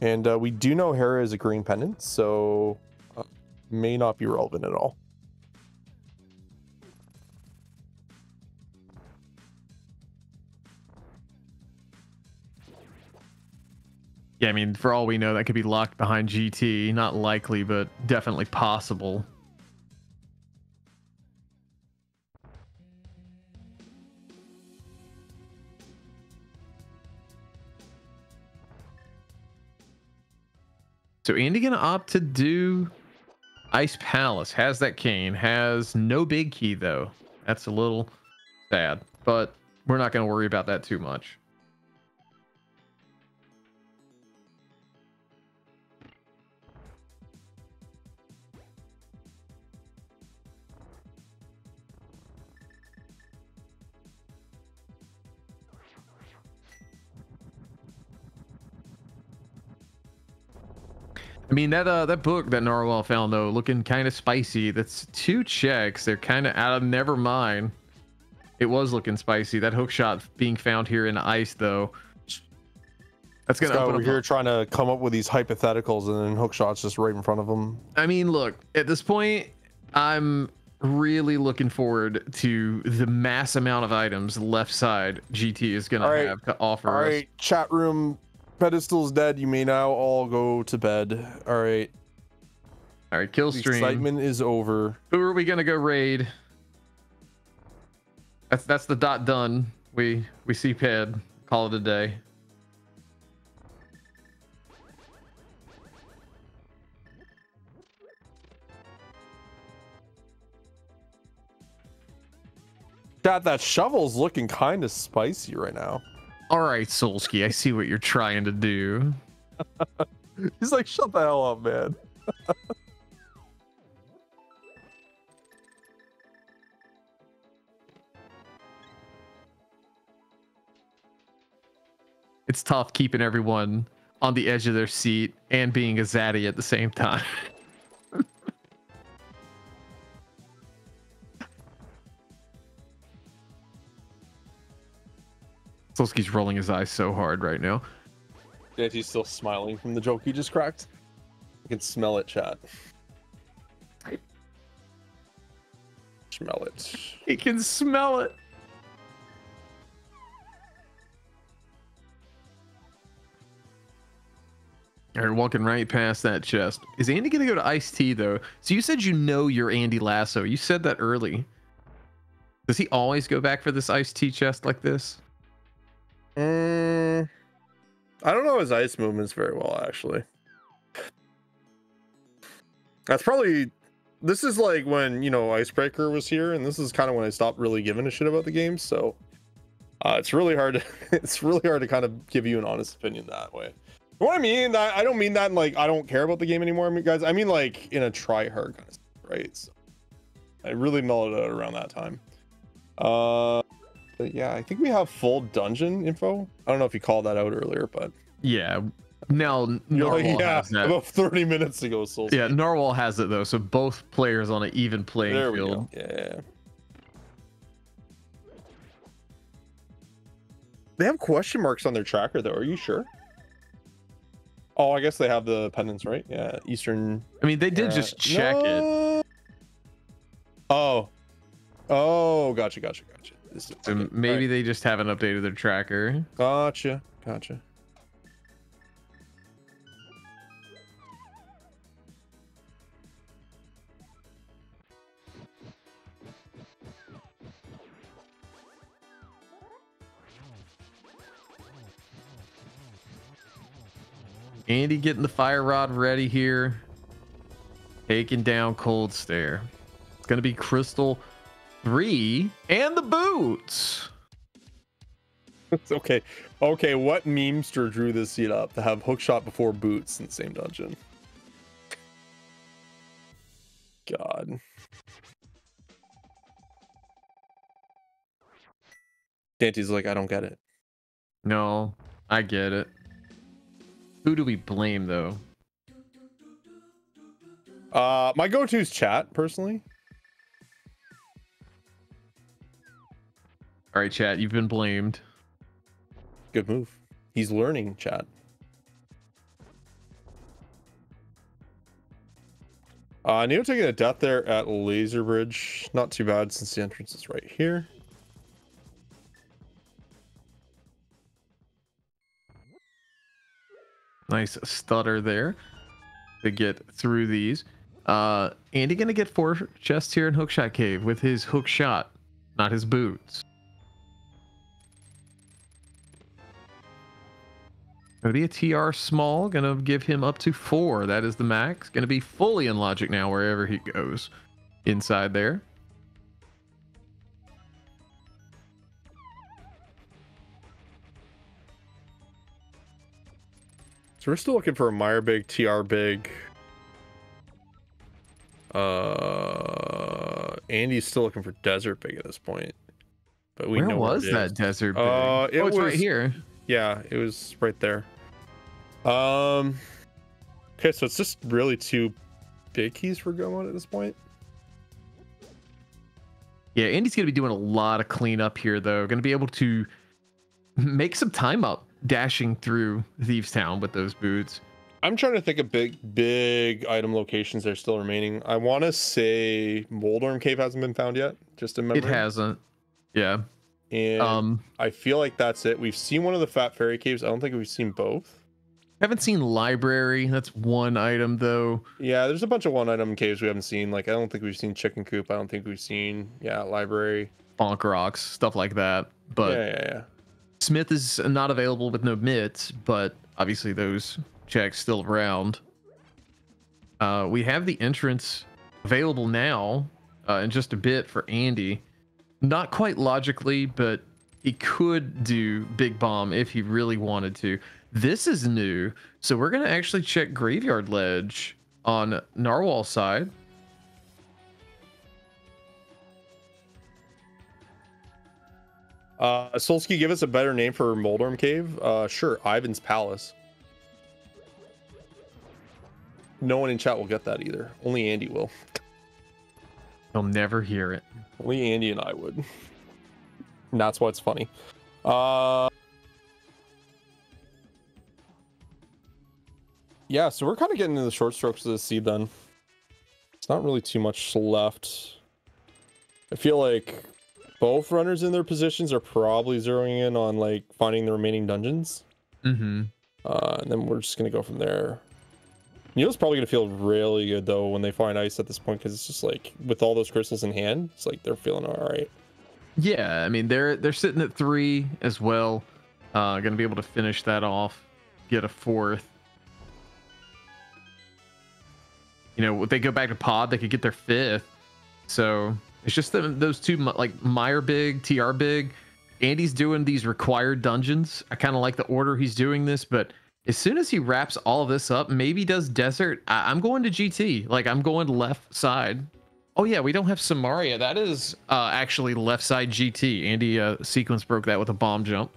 And uh, we do know Hera is a green pendant, so uh, may not be relevant at all. Yeah, I mean, for all we know, that could be locked behind GT. Not likely, but definitely possible. So Andy gonna opt to do Ice Palace. Has that cane. Has no big key though. That's a little sad, but we're not gonna worry about that too much. I mean that uh that book that Narwhal found though looking kind of spicy. That's two checks. They're kind of out of never mind. It was looking spicy. That hook shot being found here in ice though. That's gonna guy open over here trying to come up with these hypotheticals and then hook shots just right in front of them. I mean, look, at this point, I'm really looking forward to the mass amount of items left side GT is gonna right. have to offer All us. right, chat room. Pedestal's dead. You may now all go to bed. All right. All right, kill The stream. excitement is over. Who are we gonna go raid? That's that's the dot done. We we see Ped. Call it a day. Chat, that shovel's looking kind of spicy right now. All right, Solsky, I see what you're trying to do. He's like, shut the hell up, man. It's tough keeping everyone on the edge of their seat and being a zaddy at the same time. Solsky's rolling his eyes so hard right now. Dante's still smiling from the joke he just cracked. I can smell it, chat. Smell it. He can smell it. All right, walking right past that chest. Is Andy gonna go to Ice T though? So you said you know you're Andy Laso. You said that early. Does he always go back for this Ice T chest like this? Mm, I don't know his ice movements very well, actually. That's probably. This is like when you know Icebreaker was here, and this is kind of when I stopped really giving a shit about the game. So, uh, it's really hard. To, it's really hard to kind of give you an honest opinion that way. What I mean, I, I don't mean that in like I don't care about the game anymore, I mean, guys. I mean like in a try hard kind of stuff, right? So, I really mellowed out around that time. Uh, but yeah, I think we have full dungeon info. I don't know if you called that out earlier, but Yeah, Now Narwhal like, yeah, has that. about 30 minutes ago, Souls. Yeah, Narwhal has it though, so both players on an even playing There we field. go. Yeah. They have question marks on their tracker though. Are you sure? Oh, I guess they have the pendants, right? Yeah, Eastern. I mean, they did uh, just check it. Oh. Oh, gotcha, gotcha, gotcha. So okay, maybe alright. they just haven't updated their tracker. Gotcha, gotcha. Andy getting the fire rod ready here. Taking down Kholdstare. It's gonna be Crystal 3 and the boots. It's okay. Okay, what memester drew this seat up to have hookshot before boots in the same dungeon? God. Dante's like, I don't get it. No, I get it. Who do we blame though? Uh, my go-to is chat, personally. All right, chat, you've been blamed. Good move. He's learning chat. Uh, Neo taking a death there at Laser Bridge. Not too bad since the entrance is right here. Nice stutter there to get through these. Uh, Andy gonna get four chests here in Hookshot Cave with his hook shot, not his boots. Gonna be a TR small, gonna give him up to four. That is the max. Gonna be fully in logic now wherever he goes inside there. So we're still looking for a Mire Big, TR Big. Uh, Andy's still looking for Desert Big at this point. But we Where know was that desert? Big? Uh, it oh, it's right here. Yeah, it was right there. Um. Okay, so it's just really two big keys we're going at this point. Yeah, Andy's going to be doing a lot of cleanup here, though. Going to be able to make some time up dashing through Thieves Town with those boots. I'm trying to think of big, big item locations that are still remaining. I want to say Moldorm Cave hasn't been found yet. Just in memory. It hasn't. Yeah. And Um, I feel like that's it. We've seen one of the Fat Fairy Caves. I don't think we've seen both. haven't seen library. That's one item though. Yeah, there's a bunch of one item caves we haven't seen. Like I don't think we've seen Chicken Coop. I don't think we've seen yeah library. Bonk rocks, stuff like that. But yeah, yeah, yeah. Smith is not available with no mitts, but obviously those checks still around. Uh, we have the entrance available now uh, in just a bit for Andy. Not quite logically, but he could do Big Bomb if he really wanted to. This is new, so we're gonna actually check Graveyard Ledge on Narwhal side. Uh, Solsky, give us a better name for Moldorm Cave. Uh, sure, Ivan's Palace. No one in chat will get that either. Only Andy will. He'll never hear it. Only Andy and I would. And that's why it's funny. Uh, yeah, so we're kind of getting into the short strokes of the seed then. It's not really too much left. I feel like both runners in their positions are probably zeroing in on like finding the remaining dungeons. Mm-hmm. Uh, and then we're just gonna go from there. Neil's probably gonna feel really good though when they find ice at this point because it's just like with all those crystals in hand, it's like they're feeling all right. Yeah, I mean they're they're sitting at three as well. Uh, gonna be able to finish that off, get a fourth. You know, if they go back to pod, they could get their fifth. So it's just them, those two, like Mire big, TR big. Andy's doing these required dungeons. I kind of like the order he's doing this, but as soon as he wraps all of this up, maybe does desert. I, I'm going to GT. Like I'm going left side. Oh yeah, we don't have Somaria. That is uh, actually left side GT. Andy uh, sequence broke that with a bomb jump.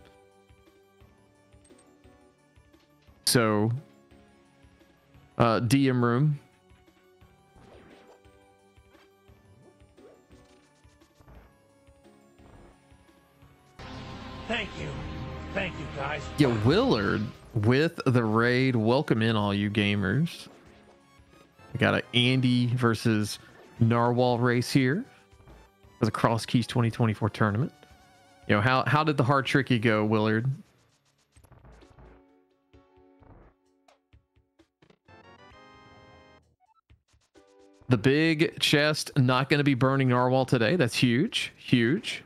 So, uh, DM room. Thank you. Thank you, guys. Yeah, Willard with the raid. Welcome in, all you gamers. We got a Andy versus Narwhal race here for the Cross Keys 2024 tournament. You know how how did the hard tricky go, Willard? The big chest not going to be burning Narwhal today. That's huge, huge.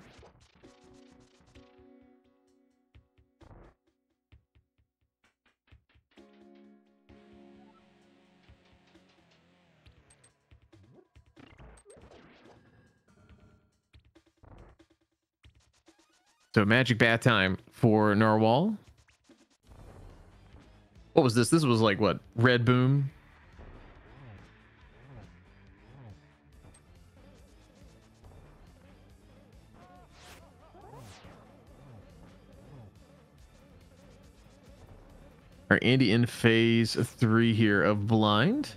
So magic bath time for Narwhal. What was this? This was like what? Red boom. Are Andy in phase three here of blind?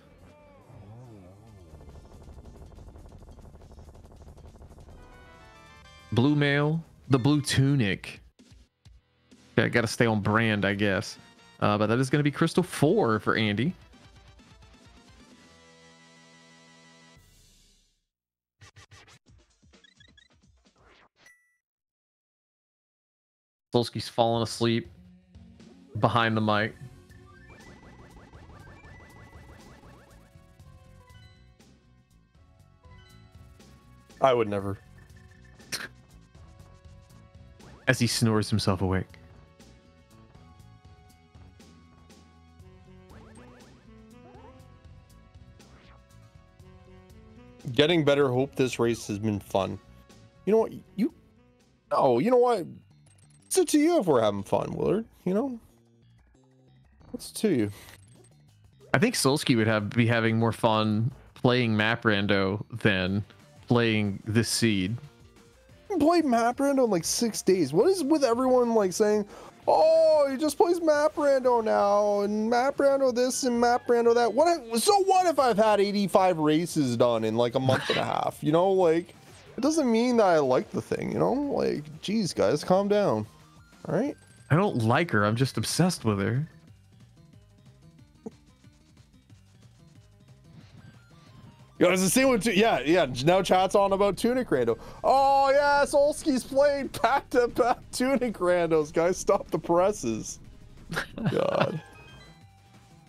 Blue mail, the blue tunic. Okay, I gotta stay on brand, I guess. Uh, but that is gonna be crystal four for Andy. Solski's fallen asleep behind the mic. I would never. As he snores himself awake. Getting better. Hope this race has been fun. You know what? You. Oh, you know what? It's up to you if we're having fun, Willard. You know. What's to you? I think Solski would have be having more fun playing Map Rando than playing this seed. Played Map Rando in like six days. What is with everyone like saying, "Oh, he just plays Map Rando now, and Map Rando this and Map Rando that"? What? If, so what if I've had 85 races done in like a month and a half? You know, like it doesn't mean that I like the thing. You know, like, geez, guys, calm down. All right. I don't like her. I'm just obsessed with her. Know, it's the same with tu- yeah, yeah. Now chat's on about Tunic Rando. Oh yeah, Solski's playing back to back Tunic Randos. Guys, stop the presses. God.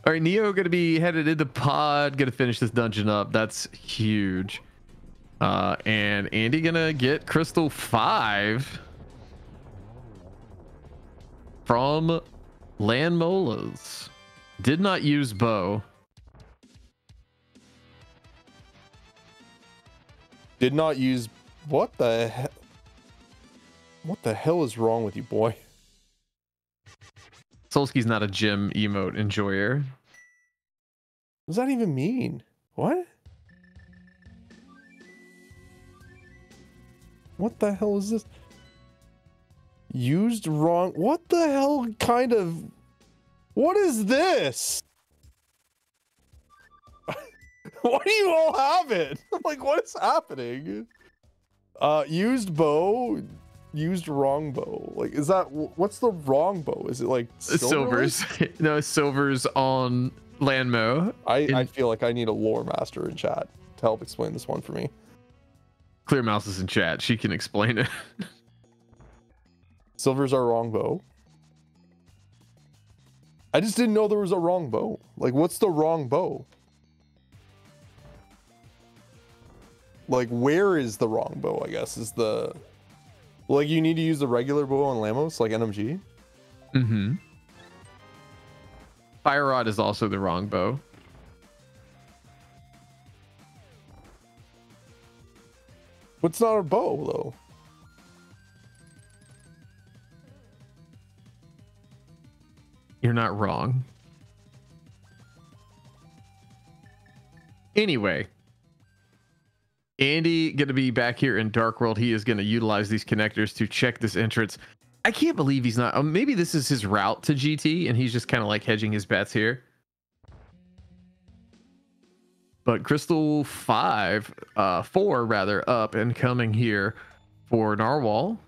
All right, Neo gonna be headed into pod, gonna finish this dungeon up. That's huge. Uh, and Andy gonna get crystal five from Lanmolas. Did not use bow. Did not use what the hell? What the hell is wrong with you, boy? Solski's not a gym emote enjoyer. What does that even mean? What? What the hell is this? Used wrong. What the hell kind of. What is this? Why do you all have it? I'm like, what is happening? Uh, used bow, used wrong bow. Like, is that what's the wrong bow? Is it like silverless? Silvers. no, silvers on Lanmo. I, In- I feel like I need a lore master in chat to help explain this one for me. Clear Mouse is in chat. She can explain it. Silver's our wrong bow. I just didn't know there was a wrong bow. Like, what's the wrong bow? Like, where is the wrong bow? I guess is the like you need to use the regular bow on Lamos, like NMG. mm-hmm. Fire Rod is also the wrong bow. What's not a bow though. You're not wrong. Anyway, Andy going to be back here in Dark World. He is going to utilize these connectors to check this entrance. I can't believe he's not. Um, maybe this is his route to GT, and he's just kind of like hedging his bets here. But Crystal five, uh, four rather, up and coming here for Narwhal.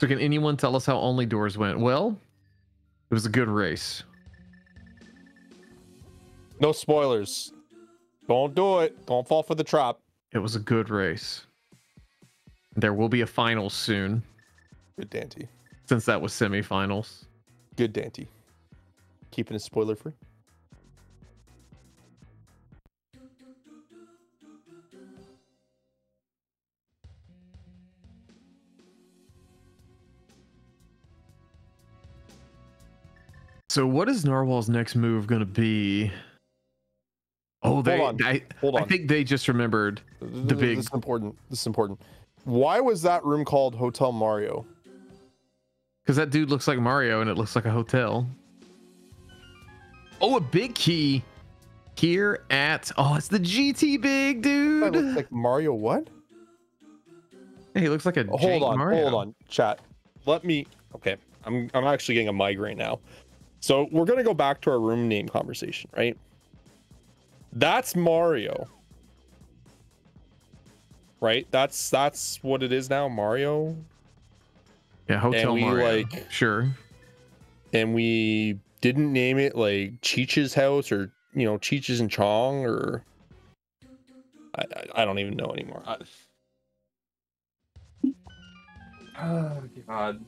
So can anyone tell us how only doors went? Well, it was a good race. No spoilers. Don't do it. Don't fall for the trap. It was a good race. There will be a final soon, Good Dante. since that was semifinals. Good Dante. Keeping it spoiler free. So what is Narwhal's next move going to be? Oh, they. on. I, Hold I think they just remembered. The big- This is important. This is important. Why was that room called Hotel Mario? Because that dude looks like Mario and it looks like a hotel. Oh, a big key here at. Oh, it's the GT big That dude. looks like Mario. What? Hey, he looks like a. Hold on. Mario. Hold on. Chat. Let me. Okay. I'm. I'm actually getting a migraine now. So we're gonna go back to our room name conversation, right? That's Mario. Right. That's that's what it is now. Mario. Yeah, Hotel we, Mario. like- sure. and we didn't name it like Cheech's house or you know Cheech's and Chong or I, I, I don't even know anymore. I... Oh god.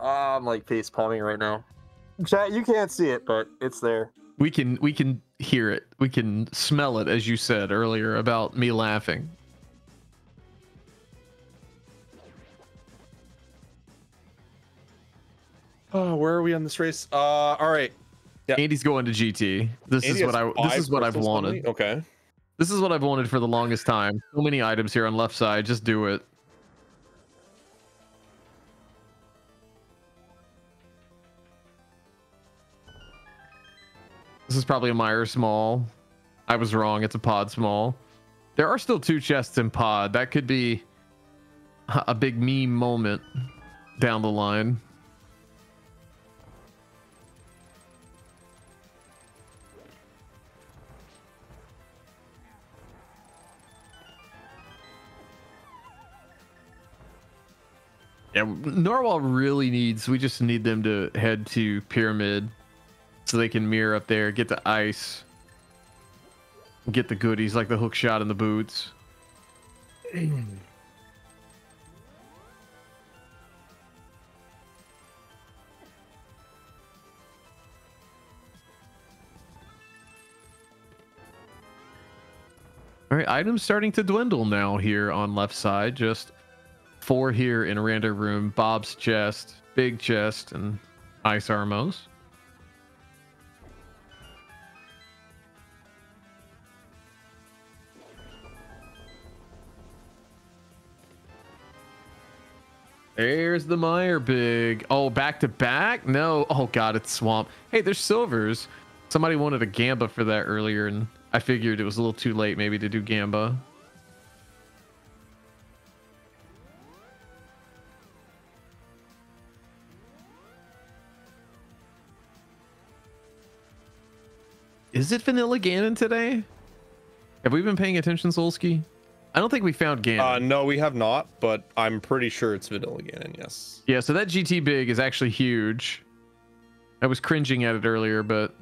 Ah, I'm like face palming right now. Chat, you can't see it, but it's there. We can we can hear it. We can smell it, as you said earlier about me laughing. Oh, where are we on this race? Uh, all right. Yeah. Andy's going to GT. This Andy is what I this is what I've wanted. me? Okay. This is what I've wanted for the longest time. So many items here on left side. Just do it. This is probably a Mire small. I was wrong. It's a pod small. There are still two chests in pod. That could be a big meme moment down the line. Yeah, Narwhal really needs. We just need them to head to Pyramid so they can mirror up there, get the ice, get the goodies like the hook shot and the boots. All right, items starting to dwindle now here on left side. Just four here in a random room bob's chest big chest and ice armos there's the Mire big. Oh back to back? No. Oh god it's swamp. Hey there's silvers. Somebody wanted a gamba for that earlier and i figured it was a little too late maybe to do gamba. Is it Vanilla Ganon today? Have we been paying attention, Solsky? I don't think we found Ganon. Uh, no, we have not, but I'm pretty sure it's Vanilla Ganon. Yes. yeah, so that GT big is actually huge. I was cringing at it earlier, but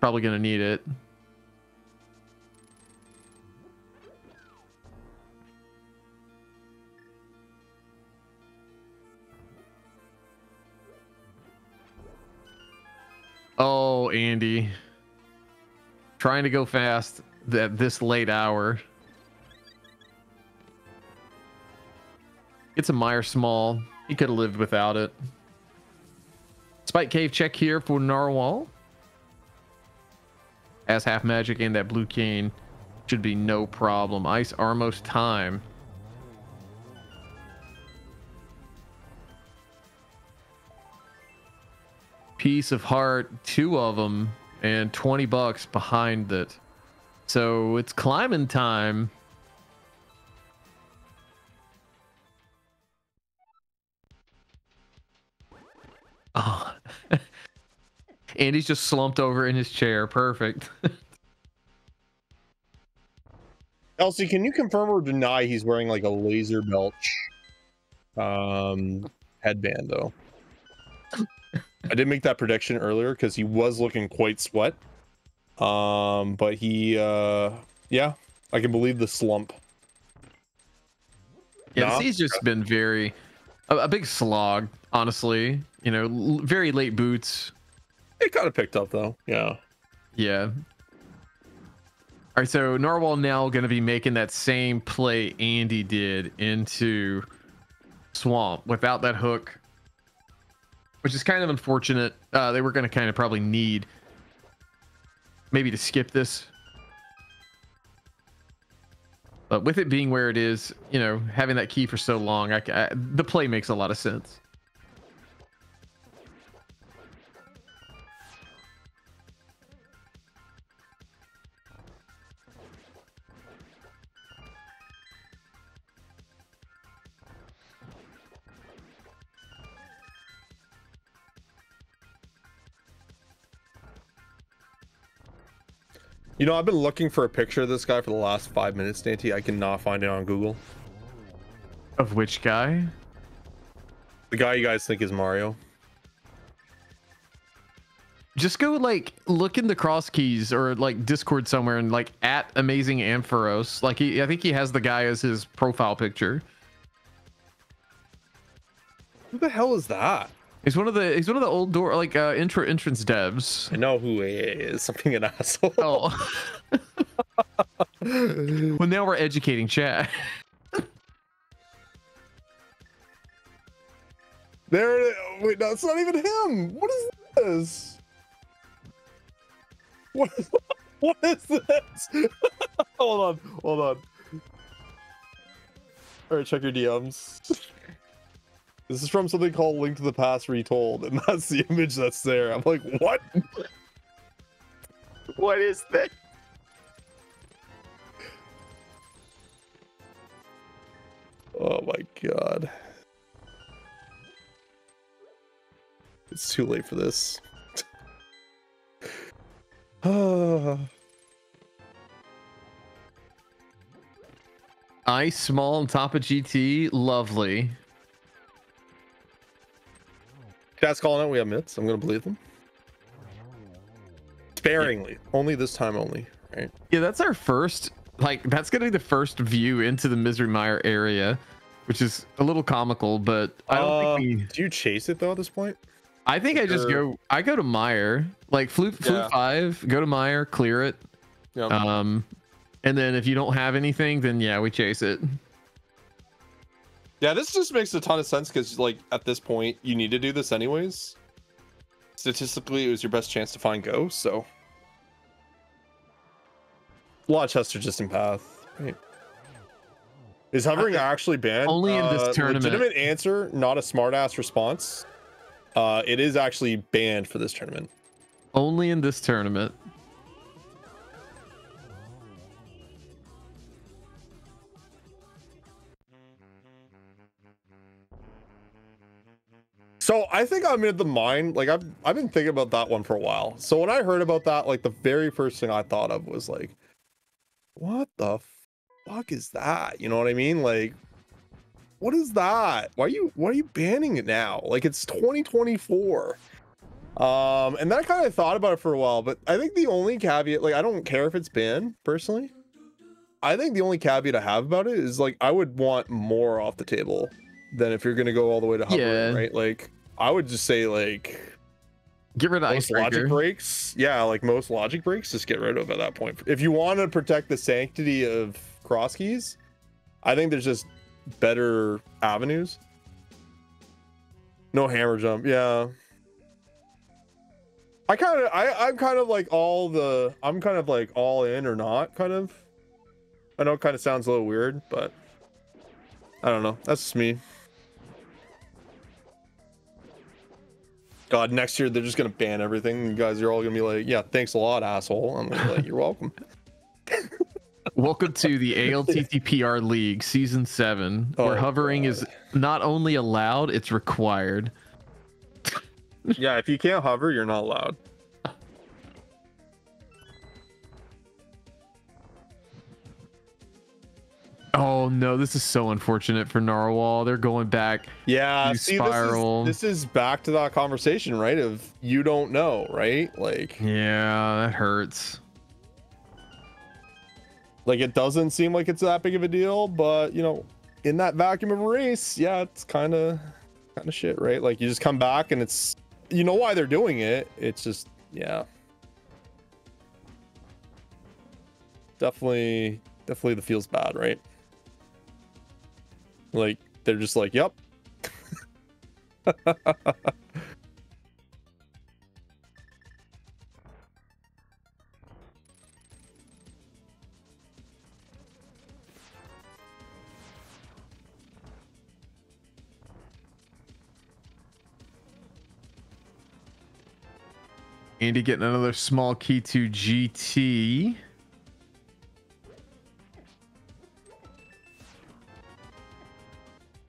probably gonna need it. Oh, Andy. Trying to go fast at this late hour. It's a Mire Small. He could have lived without it. Spike Cave check here for Narwhal. As half magic and that blue cane should be no problem. Ice Armos time. Piece of heart, two of them. and 20 bucks behind it. So it's climbing time. Oh. Andy's just slumped over in his chair. Perfect. Elsie, can you confirm or deny he's wearing like a laser belch um, headband though? I did make that prediction earlier because he was looking quite sweat. Um, but he, uh, yeah, I can believe the slump. Yeah, Nah. he's just been very a, a big slog, honestly. You know, l- very late boots. It kind of picked up though. Yeah. Yeah. All right, so Narwhal now going to be making that same play Andy did into Swamp without that hook, which is kind of unfortunate. Uh, they were going to kind of probably need maybe to skip this. But with it being where it is, you know, having that key for so long, I, I, the play makes a lot of sense. You know, I've been looking for a picture of this guy for the last five minutes, Dante. I cannot find it on Google. Of which guy? The guy you guys think is Mario. just go like look in the cross keys or like discord somewhere and like at amazing ampharos like he i think he has the guy as his profile picture Who the hell is that? He's one of the he's one of the old door like uh intro entrance devs I know who he is. I'm an asshole. oh well now we're educating chat There. it- Wait, no, it's not even him. What is this? What? What is this? hold on. Hold on. All right, check your DMs. This is from something called Link to the Past Retold, and that's the image that's there. I'm like, what? what is that? Oh my god. It's too late for this. Ah. ice small on top of gt lovely Chat's calling out. We have myths. I'm gonna believe them. Sparingly. Only this time only. Right. yeah that's our first like that's gonna be the first view into the misery mire area which is a little comical but i don't Uh, think we Do you chase it though at this point? I think I just go. I go to Mire. like flute, flute Yeah. five. Go to Mire, clear it. Yeah. Um, and then if you don't have anything, then yeah, we chase it. Yeah, this just makes a ton of sense because like at this point you need to do this anyways. Statistically, it was your best chance to find Go, so. A lot of chests are just in path. Right. Is hovering actually banned? only in this Uh, tournament. Legitimate answer, not a smartass response. Uh, it is actually banned for this tournament. Only in this tournament. So I think I'm in the mind. Like I've I've been thinking about that one for a while. So when I heard about that, like the very first thing I thought of was like, what the fuck is that? You know what I mean? Like, what is that? Why are you why are you banning it now? Like it's 2024. Um, and then I kind of thought about it for a while, but I think the only caveat, like I don't care if it's banned personally. I think the only caveat I have about it is like I would want more off the table than if you're gonna go all the way to hovering, Yeah. right? Like I would just say like Get rid of most logic breaks. Yeah, like most logic breaks, just get rid of at that point. If you want to protect the sanctity of cross keys, I think there's just better avenues. No hammer jump, yeah. I kind of, I, I'm kind of like all the, I'm kind of like all in or not, kind of. I know it kind of sounds a little weird, but I don't know. That's just me. God, next year they're just gonna ban everything. You guys are all gonna be like, "Yeah, thanks a lot, asshole." I'm gonna be like, "You're welcome." Welcome to the ALTTPR League Season 7, where Oh, hovering God. is not only allowed, it's required. yeah, if you can't hover, you're not allowed. Oh no, this is so unfortunate for Narwhal. They're going back. Yeah, see, spiral. This, is, this is back to that conversation, right? Of you don't know, right? Like, Yeah, that hurts. like it doesn't seem like it's that big of a deal, but you know, in that vacuum of a race, yeah, it's kind of, kind of shit, right? Like you just come back and it's, you know why they're doing it. It's just, yeah, definitely, definitely the feels bad, right? Like they're just like, yep. Andy getting another small key to GT.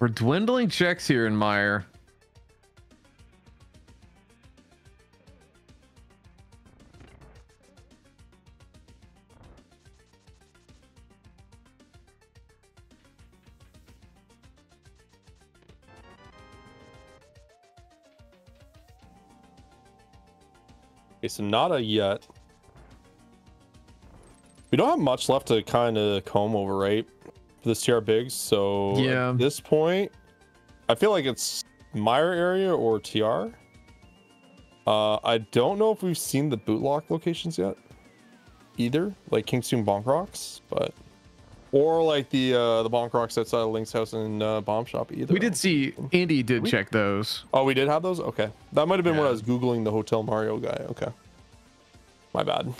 We're dwindling checks here in Mire. Okay, so not a yet. We don't have much left to kind of comb over, right? For this TR Bigs. So Yeah. at this point, I feel like it's Mire area or TR. Uh, I don't know if we've seen the bootlock locations yet, either, like King's Tomb Bonk Rocks, but or like the uh the Bonk Rocks outside of Link's house and uh, Bomb Shop either. We did see Andy did We- check those. Oh, we did have those. Okay, that might have been when I was googling the Hotel Mario guy. Okay, my bad.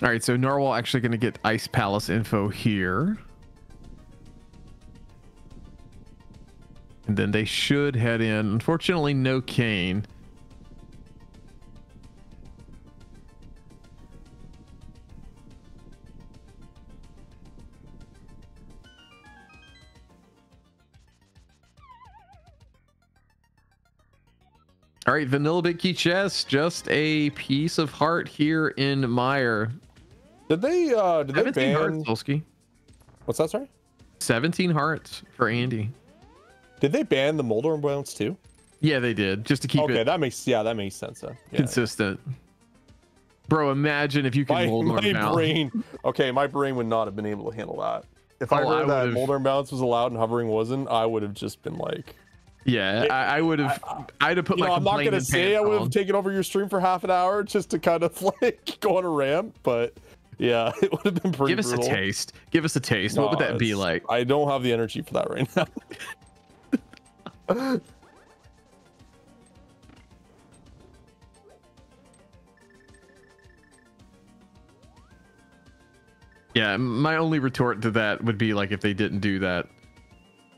All right, so Narwhal actually going to get Ice Palace info here. And then they should head in. Unfortunately, no cane. All right, Vanilla Big Key Chest, just a piece of heart here in Mire. Did they uh did they 17 hearts, ban what's that sorry? 17 hearts for Andy. Did they ban the Moldorm bounce too? Yeah, they did, just to keep okay, it that makes yeah, that makes sense then. Yeah. consistent. Bro, imagine if you could My, mold my brain okay, my brain would not have been able to handle that. If I Oh, I heard that would've- Moldorm bounce was allowed and hovering wasn't, I would have just been like Yeah, I, I would have. I'd have put you my know, I'm not gonna say I would have taken over your stream for half an hour just to kind of like go on a ramp, but yeah, it would have been pretty Give us brutal. a taste. Give us a taste. what would that be like? I don't have the energy for that right now. Yeah, my only retort to that would be like if they didn't do that,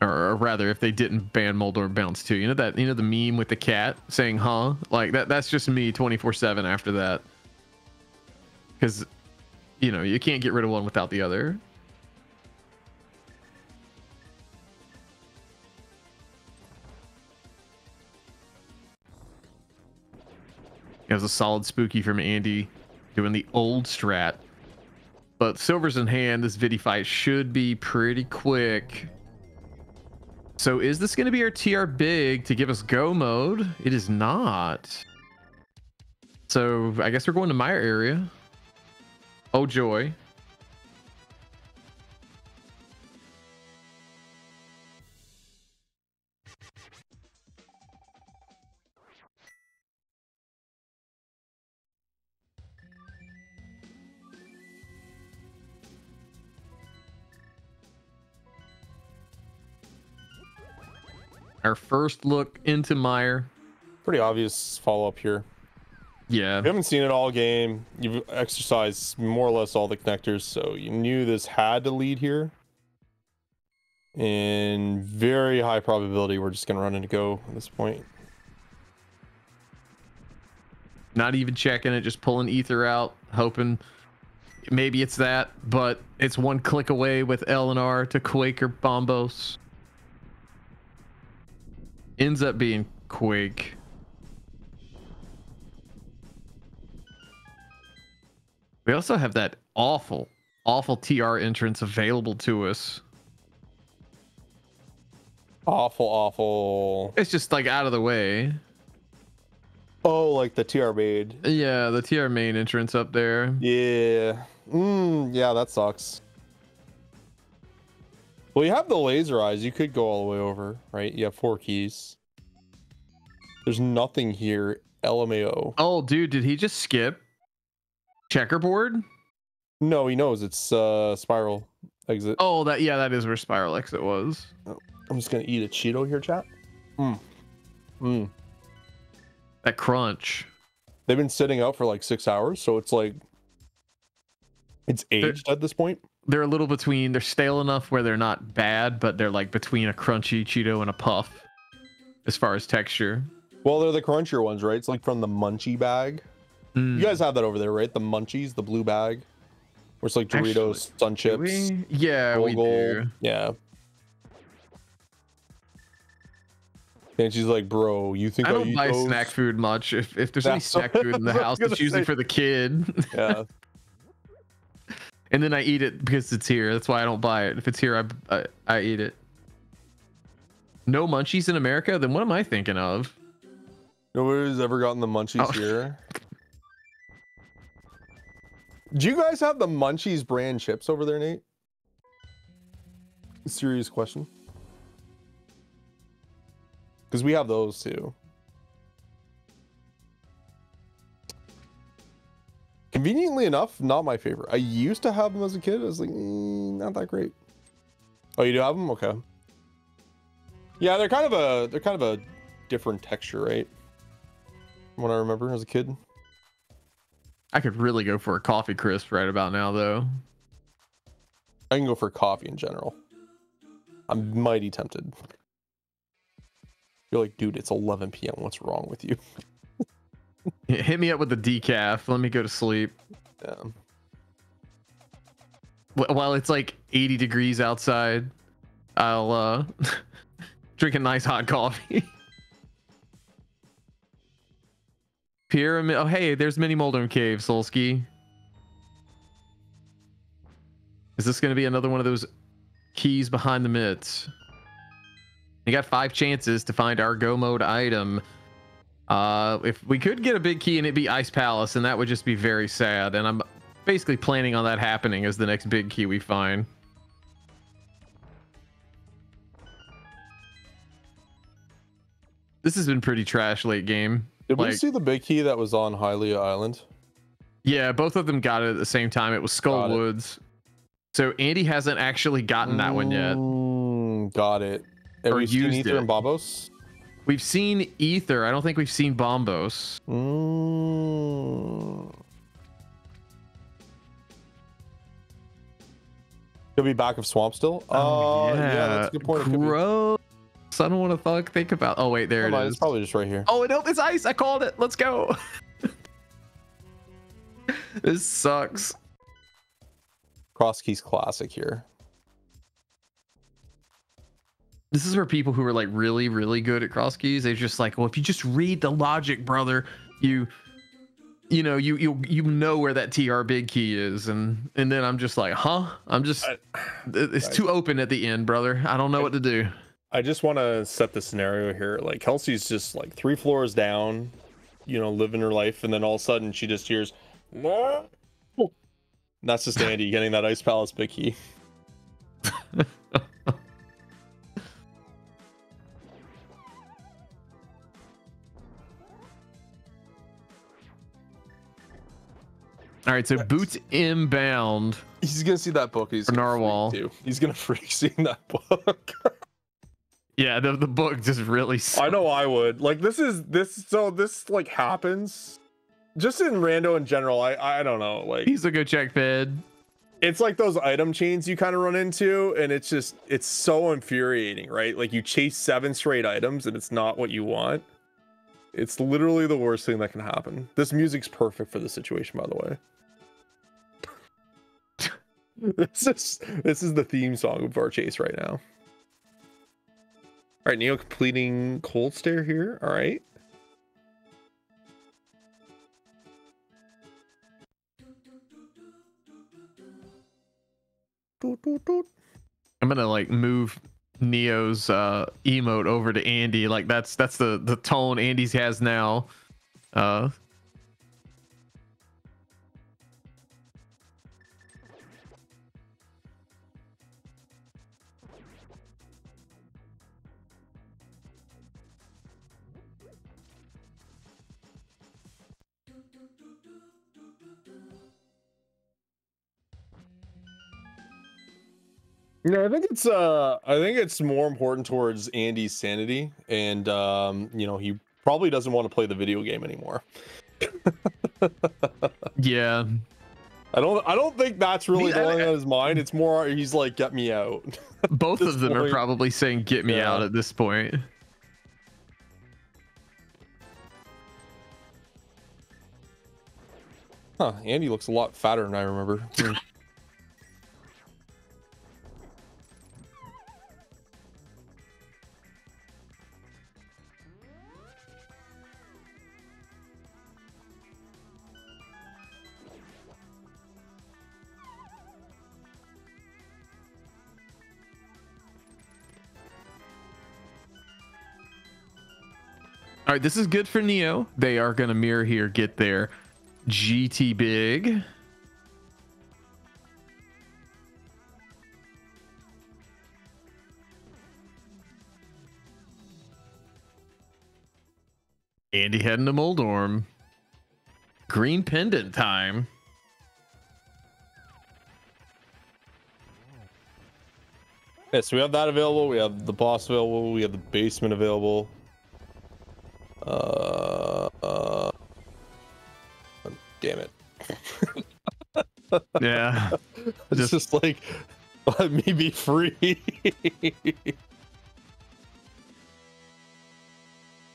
or, or rather, if they didn't ban Moldorm Bounce too. You know that you know the meme with the cat saying "huh" like that. That's just me twenty four seven after that, because you know you can't get rid of one without the other. It a solid spooky from Andy doing the old strat. But silver's in hand. This Vitty fight should be pretty quick. So is this going to be our TR big to give us go mode? It is not. So I guess we're going to my area. Oh joy. Our first look into Mire. Pretty obvious follow up here. Yeah. You haven't seen it all game. You've exercised more or less all the connectors, so you knew this had to lead here. And very high probability we're just gonna run into go at this point. Not even checking it, just pulling ether out, hoping maybe it's that, but it's one click away with Eleanor to Quake or Bombos. Ends up being Quake. We also have that awful, awful TR entrance available to us. Awful, awful. It's just like out of the way. Oh, like the TR made. Yeah, the TR main entrance up there. Yeah. Mm, yeah, that sucks. Well, you have the laser eyes. You could go all the way over, right? You have four keys. There's nothing here. LMAO. Oh, dude, did he just skip checkerboard? No, he knows it's uh spiral exit. Oh, that yeah, that is where Spiral Exit was. I'm just gonna eat a Cheeto here, chat. Mm. Mm. That crunch. They've been sitting out for like six hours, so it's like it's aged at this point. They're a little between. They're stale enough where they're not bad, but they're like between a crunchy Cheeto and a puff, as far as texture. Well, they're the crunchier ones, right? It's like from the munchie bag. Mm. You guys have that over there, right? The munchies, the blue bag, where it's like Actually, Doritos, Sun Chips, we? Yeah, we Gold. do. Yeah. And she's like, "Bro, you think I I, don't eat buy those?" snack food much. If if there's any snack food in the house, it's usually say. for the kid, Yeah. and then I eat it because it's here. That's why I don't buy it. If it's here, I I, I eat it. No munchies in America? Then what am I thinking of? Nobody's ever gotten the munchies Oh. here. Do you guys have the Munchies brand chips over there, Nate? Serious question. Because we have those too. Conveniently enough, not my favorite. I used to have them as a kid. I was like, mm, not that great. Oh, you do have them? Okay. Yeah, they're kind of a they're kind of a different texture, right? What I remember as a kid. I could really go for a coffee crisp right about now, though. I can go for coffee in general. I'm mighty tempted. You're like, dude, it's 11 p.m. What's wrong with you? Hit me up with the decaf. Let me go to sleep. Yeah. While it's like 80 degrees outside, I'll uh drink a nice hot coffee. Pyramid. Oh, hey, there's Mini Moldorm Cave, Solsky. Is this going to be another one of those keys behind the mitts? You got five chances to find our go mode item. Uh, if we could get a big key and it be Ice Palace, and that would just be very sad. And I'm basically planning on that happening as the next big key we find. This has been pretty trash late game. Did we see the big key that was on Hylia Island? Yeah, both of them got it at the same time. It was Skull Got it. Woods. So Andy hasn't actually gotten that one yet. Mm, got it. Have Or we seen used Ether it. and Bombos? We've seen Ether. I don't think we've seen Bombos. Mm. He'll be back of Swamp still? Oh, Uh, yeah. that's a good point. It Gross. I don't want to fuck think about. Oh wait, there it mind, is. It's probably just right here. Oh no, it's ice. I called it. Let's go. this sucks. Cross Keys Classic here. This is where people who are like really, really good at cross keys, they're just like, well, if you just read the logic, brother, you you know, you you you know where that TR big key is. And and then I'm just like, huh? I'm just I- it's too open at the end, brother. I don't know what to do. I just want to set the scenario here. Like Kelsey's just like three floors down, you know, living her life, and then all of a sudden she just hears, "Mom." And that's just Andy getting that Ice Palace big key. All right, so Yes. boots inbound. He's gonna see that book. He's gonna freak, Narwhal. too. He's gonna freak seeing that book. Yeah, the, the book just really sucks. I know I would. Like this is this so this like happens just in rando in general. I I don't know. Like He's a good check fed. it's like those item chains you kind of run into and it's just it's so infuriating right like you chase seven straight items and it's not what you want it's literally the worst thing that can happen this music's perfect for the situation by the way this is this is the theme song of our chase right now all right neo completing Kholdstare here all right. I'm gonna like move Neo's uh emote over to Andy. Like that's that's the the tone Andy's has now. Uh Yeah, I think it's uh I think it's more important towards Andy's sanity and um you know he probably doesn't want to play the video game anymore. yeah. I don't I don't think that's really I- going on his mind. It's more he's like get me out. Both of them are probably saying get me Yeah. out at this point. Huh, Andy looks a lot fatter than I remember. All right, this is good for Neo. They are gonna mirror here, get their GT big. Andy heading to Moldorm. Green pendant time. yeah, so we have that available, we have the boss available, we have the basement available. Uh, uh damn it. Yeah. It's just, like let me be free.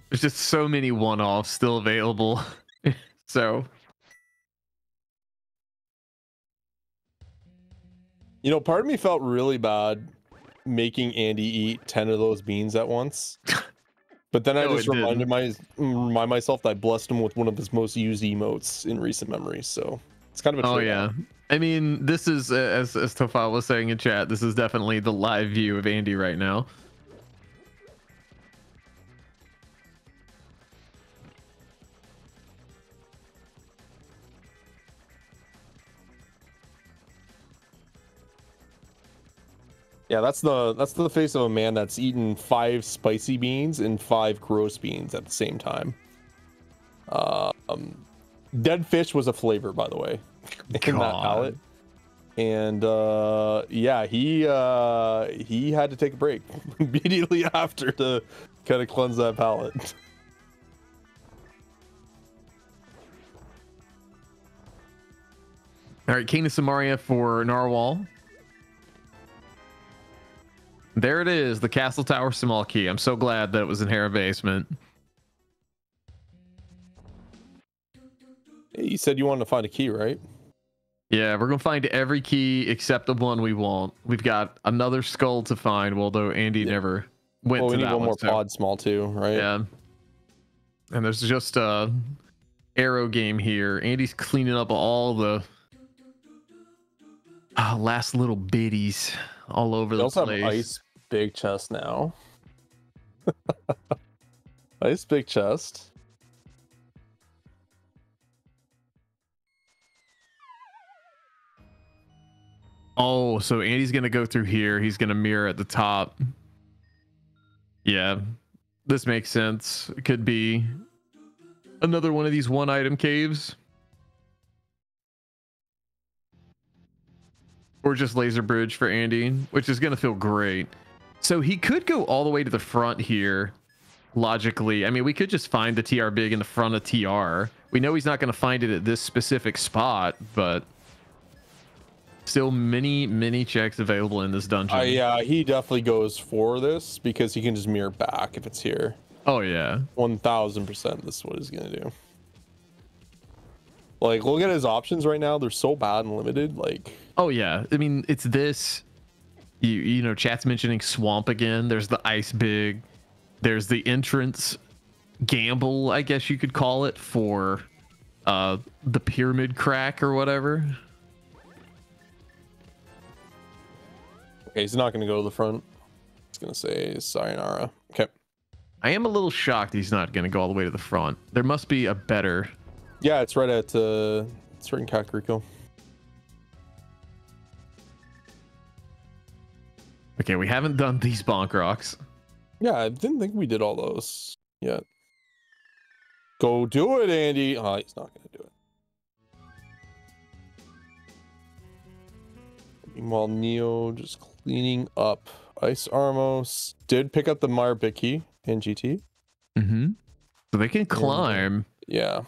There's just so many one-offs still available. so You know, part of me felt really bad making Andy eat 10 of those beans at once. But then I just reminded my remind myself that I blessed him with one of his most used emotes in recent memory. So it's kind of a Oh yeah. I mean, this is as as Tofal was saying in chat. This is definitely the live view of Andy right now. Yeah, that's the that's the face of a man that's eaten five spicy beans and five gross beans at the same time. Uh, um, dead fish was a flavor, by the way, in that God. palette. And uh, yeah, he uh, he had to take a break immediately after to kind of cleanse that palate. All right, Cane of Somaria for Narwhal. There it is, the Castle Tower small key. I'm so glad that it was in Hera Basement. You said you wanted to find a key, right? Yeah, we're gonna find every key except the one we want. We've got another skull to find, although Andy Yeah. never went Well, we to need that one one. more so- pod small too, right? Yeah. And there's just a arrow game here. Andy's cleaning up all the ah, last little biddies all over We the also place. have ice big chest now. nice big chest. Oh, so Andy's gonna go through here. He's gonna mirror at the top. Yeah, this makes sense. It could be another one of these one item caves. Or just laser bridge for Andy, which is gonna feel great. So he could go all the way to the front here. Logically, I mean, we could just find the TR big in the front of TR. We know he's not going to find it at this specific spot, but Still many, many checks available in this dungeon. Uh, yeah, he definitely goes for this because he can just mirror back if it's here. Oh yeah. One thousand percent. This is what he's gonna do. Like, look at his options right now. They're so bad and limited. Like, Oh yeah. I mean, it's this. You you know, chat's mentioning swamp again. There's the ice big. There's the entrance gamble, I guess you could call it, for uh the pyramid crack or whatever. okay, he's not gonna go to the front. He's gonna say sayonara. Okay. I am a little shocked he's not going to go all the way to the front. There must be a better. Yeah, it's right at uh, it's right in Kakariko. Okay, we haven't done these bonk rocks. Yeah, I didn't think we did all those yet. Go do it, Andy. Oh, he's not gonna do it. Meanwhile, Neo just cleaning up. Ice Armos did pick up the Mire Bicky in GT. Mm-hmm. So they can climb. Yeah.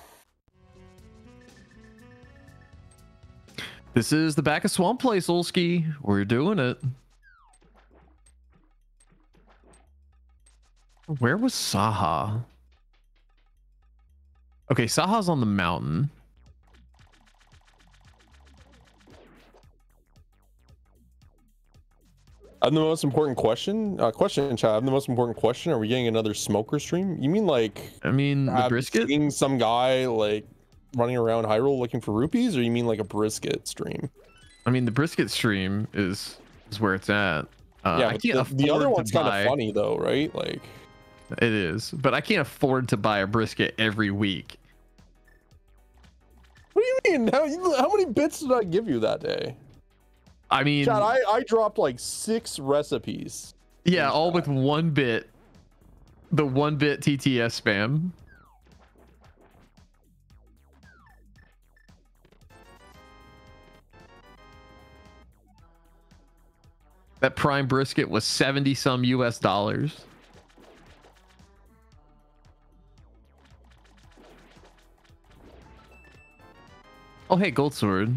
This is the back of Swamp Place, Olski. We're doing it. Where was Saha? Okay, Saha's on the mountain. I have the most important question. Uh, question, chat. I have the most important question. Are we getting another smoker stream? You mean like I mean, the uh, brisket? seeing some guy like running around Hyrule looking for rupees, or you mean like a brisket stream? I mean, the brisket stream is is where it's at. Uh, yeah, I can't the, the other one's kind of funny though, right? Like, It is, but I can't afford to buy a brisket every week. what do you mean? How, how many bits did I give you that day? I mean, Chad, I, I dropped like six recipes. yeah, all with one bit. The one bit TTS spam. That prime brisket was 70 some US dollars. Oh, hey, gold sword.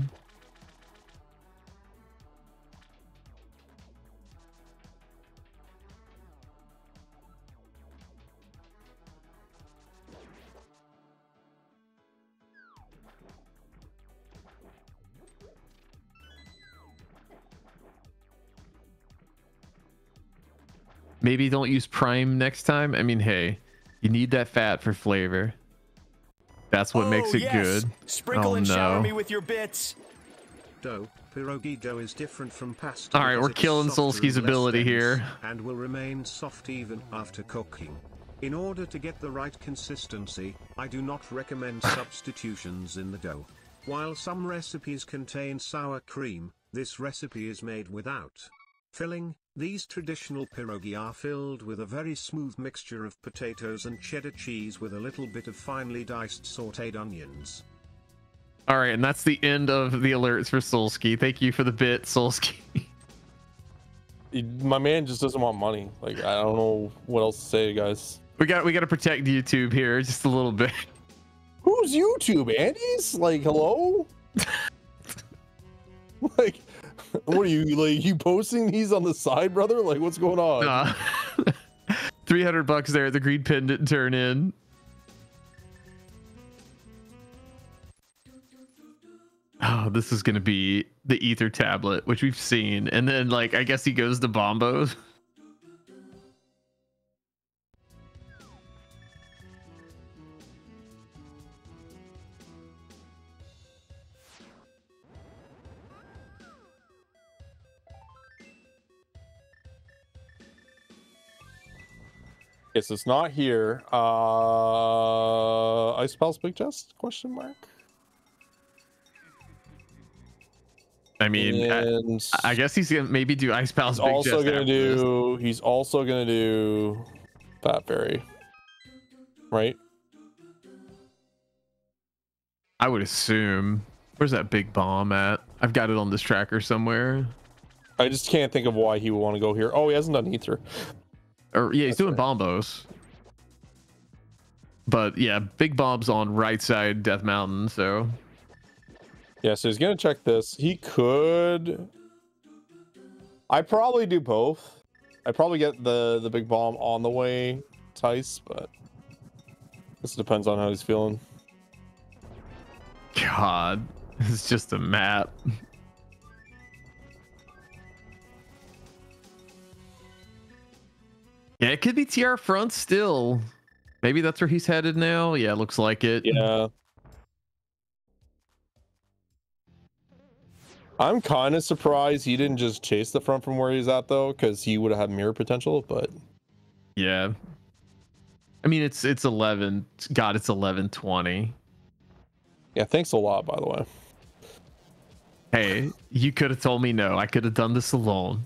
Maybe don't use prime next time. I mean, hey, you need that fat for flavor. That's what makes Oh, it yes. good. Sprinkle Oh, and shower no. me with your bits. Dough, pierogi dough is different from pasta. All right, we're killing softer Solski's and less ability here. And will remain soft even after cooking. In order to get the right consistency, I do not recommend substitutions in the dough. While some recipes contain sour cream, this recipe is made without. Filling, these traditional pierogi are filled with a very smooth mixture of potatoes and cheddar cheese with a little bit of finely diced sauteed onions. All right, and that's the end of the alerts for Solski. Thank you for the bit, Solski. He- My man just doesn't want money. Like, I don't know what else to say, guys. we got we got to protect YouTube here just a little bit. Who's YouTube, Andy's? Like, hello? like, what are you like? You posting these on the side, brother? Like, what's going on? Uh, 300 bucks there. The green pin didn't turn in. Oh, this is gonna be the ether tablet, which we've seen, and then like I guess he goes to bombos. Yes, it's not here. Uh, Ice Palace Big Chest? Question mark. I mean, I, and I guess he's gonna maybe do Ice Palace he's Big also Chest gonna after this. do. He's also gonna do Fat Fairy, right? I would assume. Where's that big bomb at? I've got it on this tracker somewhere. I just can't think of why he would want to go here. Oh, he hasn't done Ether. Or yeah, he's That's doing right. bombos. But yeah, big bombs on right side Death Mountain. So Yeah, so he's gonna check this. He could. I probably do both. I probably get the the big bomb on the way, Tice, but this depends on how he's feeling. God, it's just a map. Yeah, it could be TR front still. Maybe that's where he's headed now. Yeah, looks like it. Yeah. I'm kind of surprised he didn't just chase the front from where he's at though, because he would have had mirror potential. But Yeah. I mean, it's it's eleven. God, it's eleven twenty. yeah, thanks a lot, by the way. Hey, you could have told me no. I could have done this alone.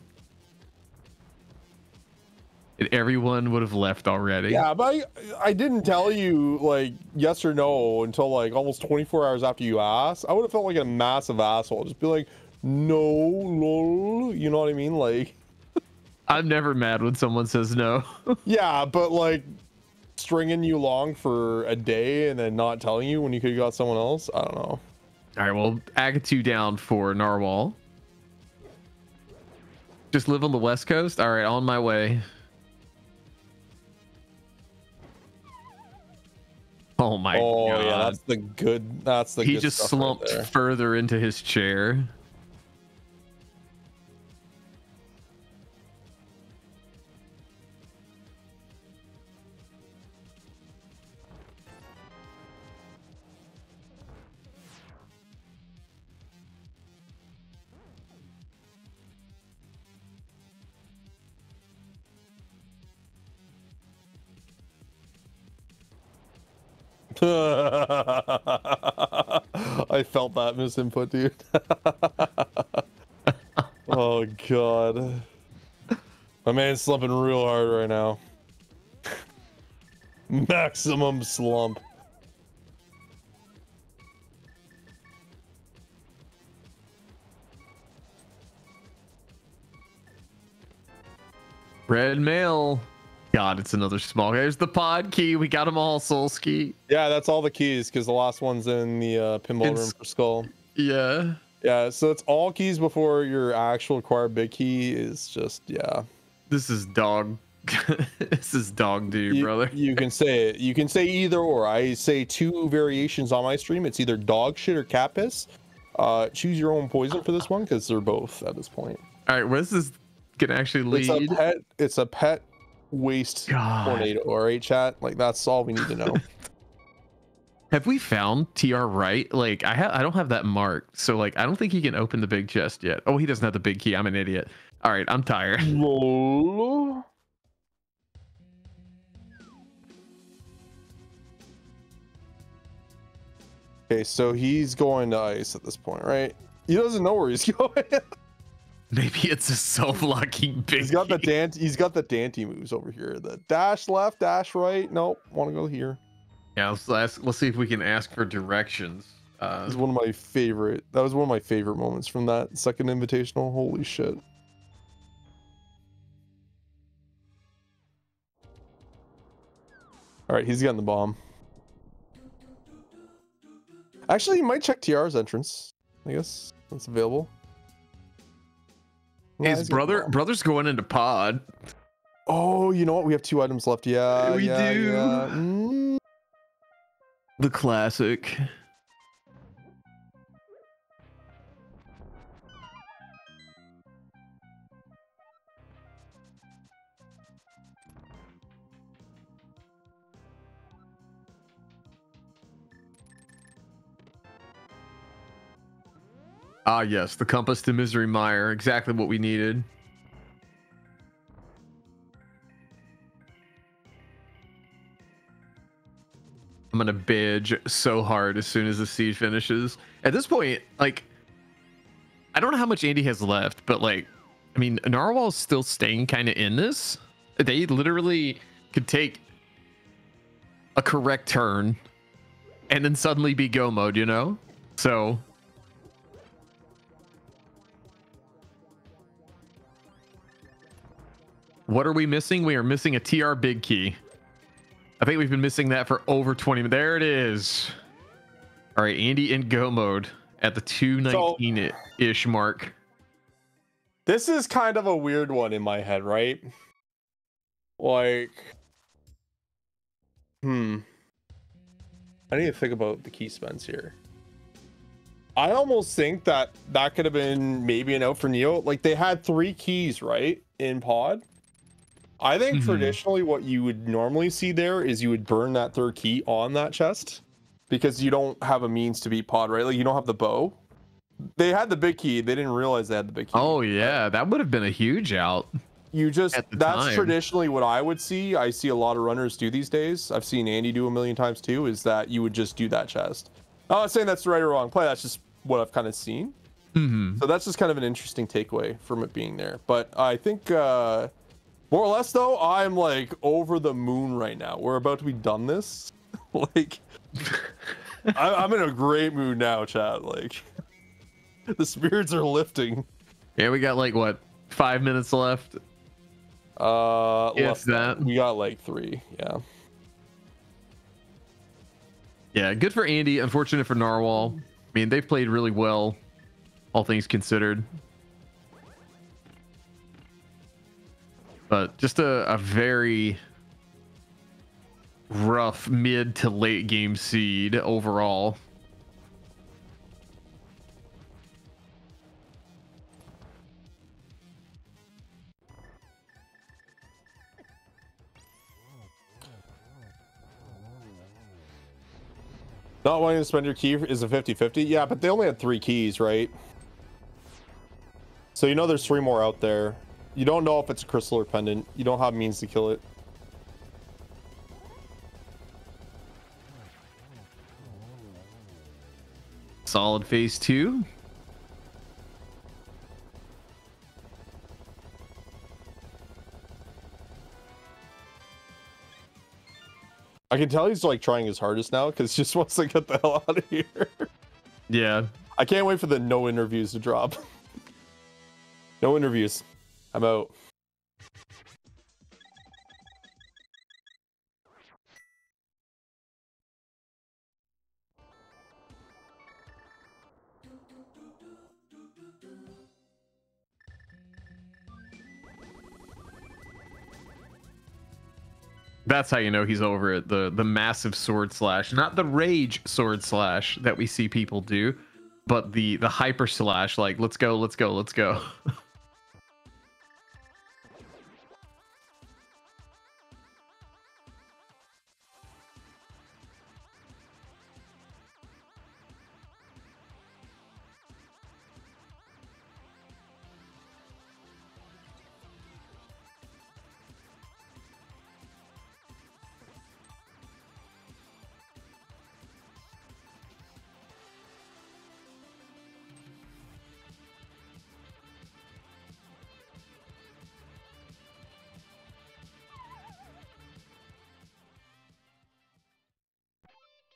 And everyone would have left already. Yeah, but I, I didn't tell you like yes or no until like almost 24 hours after you asked. I would have felt like a massive asshole. Just be like, no, lol. You know what I mean? Like, I'm never mad when someone says no. yeah, but like stringing you along for a day and then not telling you when you could have got someone else. I don't know. All right, well, Aga two down for Narwhal. Just live on the west coast. All right, on my way. Oh my oh god. yeah, that's the good. That's the. he good just right slumped there. further into his chair. I felt that misinput, dude. oh god. My man's slumping real hard right now. Maximum slump. Red mail. God, it's another small. There's the pod key. We got them all, Solski. Yeah, that's all the keys because the last one's in the uh, pinball room for Skull. Yeah. Yeah, so it's all keys before your actual acquired big key is just yeah. This is dog. this is dog dude, you, brother. You can say it. You can say either or. I say two variations on my stream. It's either dog shit or cat piss. Uh, choose your own poison for this one because they're both at this point. All right, where's this gonna actually It's a lead? pet. It's a pet waste God. tornado. a chat. Like that's all we need to know. Have we found TR right? Like I have I don't have that marked. So like I don't think he can open the big chest yet. Oh, he doesn't have the big key. I'm an idiot. All right, I'm tired. Lol. Okay, so he's going to ice at this point, right? He doesn't know where he's going. Maybe it's a self-locking big he's got the. Dante. He's got the Dante moves over here. The dash left, dash right. Nope, want to go here. Yeah, let's ask, let's see if we can ask for directions. Uh, is one of my favorite. That was one of my favorite moments from that second invitational. Holy shit. All right, he's getting the bomb. Actually, you might check TR's entrance. I guess that's available. His brother brother's going into pod. Oh, you know what? We have two items left. Yeah, We yeah, do. yeah. Mm, The classic. Ah, yes, the compass to Misery Mire. Exactly what we needed. I'm gonna binge so hard as soon as the siege finishes. At this point, like, I don't know how much Andy has left, but like, I mean, Narwhal's still staying kind of in this. They literally could take a correct turn and then suddenly be go mode, you know? So. What are we missing? We are missing a TR big key. I think we've been missing that for over 20 minutes. There it is. All right, Andy in go mode at the 219 ish mark. This is kind of a weird one in my head, right? Like, hmm. I need to think about the key spends here. I almost think that that could have been maybe an out for Neo. Like they had three keys, right, in pod. I think Mhm. traditionally what you would normally see there is you would burn that third key on that chest because you don't have a means to beat pod, right? Like you don't have the bow. They had the big key. They didn't realize they had the big key. Oh yeah, that would have been a huge out. You just that's time. traditionally what I would see. I see a lot of runners do these days. I've seen Andy do a million times too. Is that you would just do that chest? I'm not saying that's the right or wrong play. That's just what I've kind of seen. hmm So that's just kind of an interesting takeaway from it being there. But I think uh more or less though, I'm like over the moon right now. We're about to be done this. like I, I'm in a great mood now, chat. Like the spirits are lifting. Yeah, we got like what five minutes left. Uh If left- that. we got like three, yeah. Yeah, good for Andy. Unfortunate for Narwhal. I mean, they've played really well, all things considered. But just a, a very rough mid to late game seed overall. Not wanting to spend your key is a 50-50. Yeah, but they only had three keys, right? So you know there's three more out there. You don't know if it's a crystal or pendant. You don't have means to kill it. Solid phase two. I can tell he's like trying his hardest now because he just wants to get the hell out of here. Yeah. I can't wait for the no interviews to drop. no interviews. I'm out. That's how you know he's over it. The the massive sword slash, not the rage sword slash that we see people do, but the the hyper slash. Like, let's go, let's go, let's go.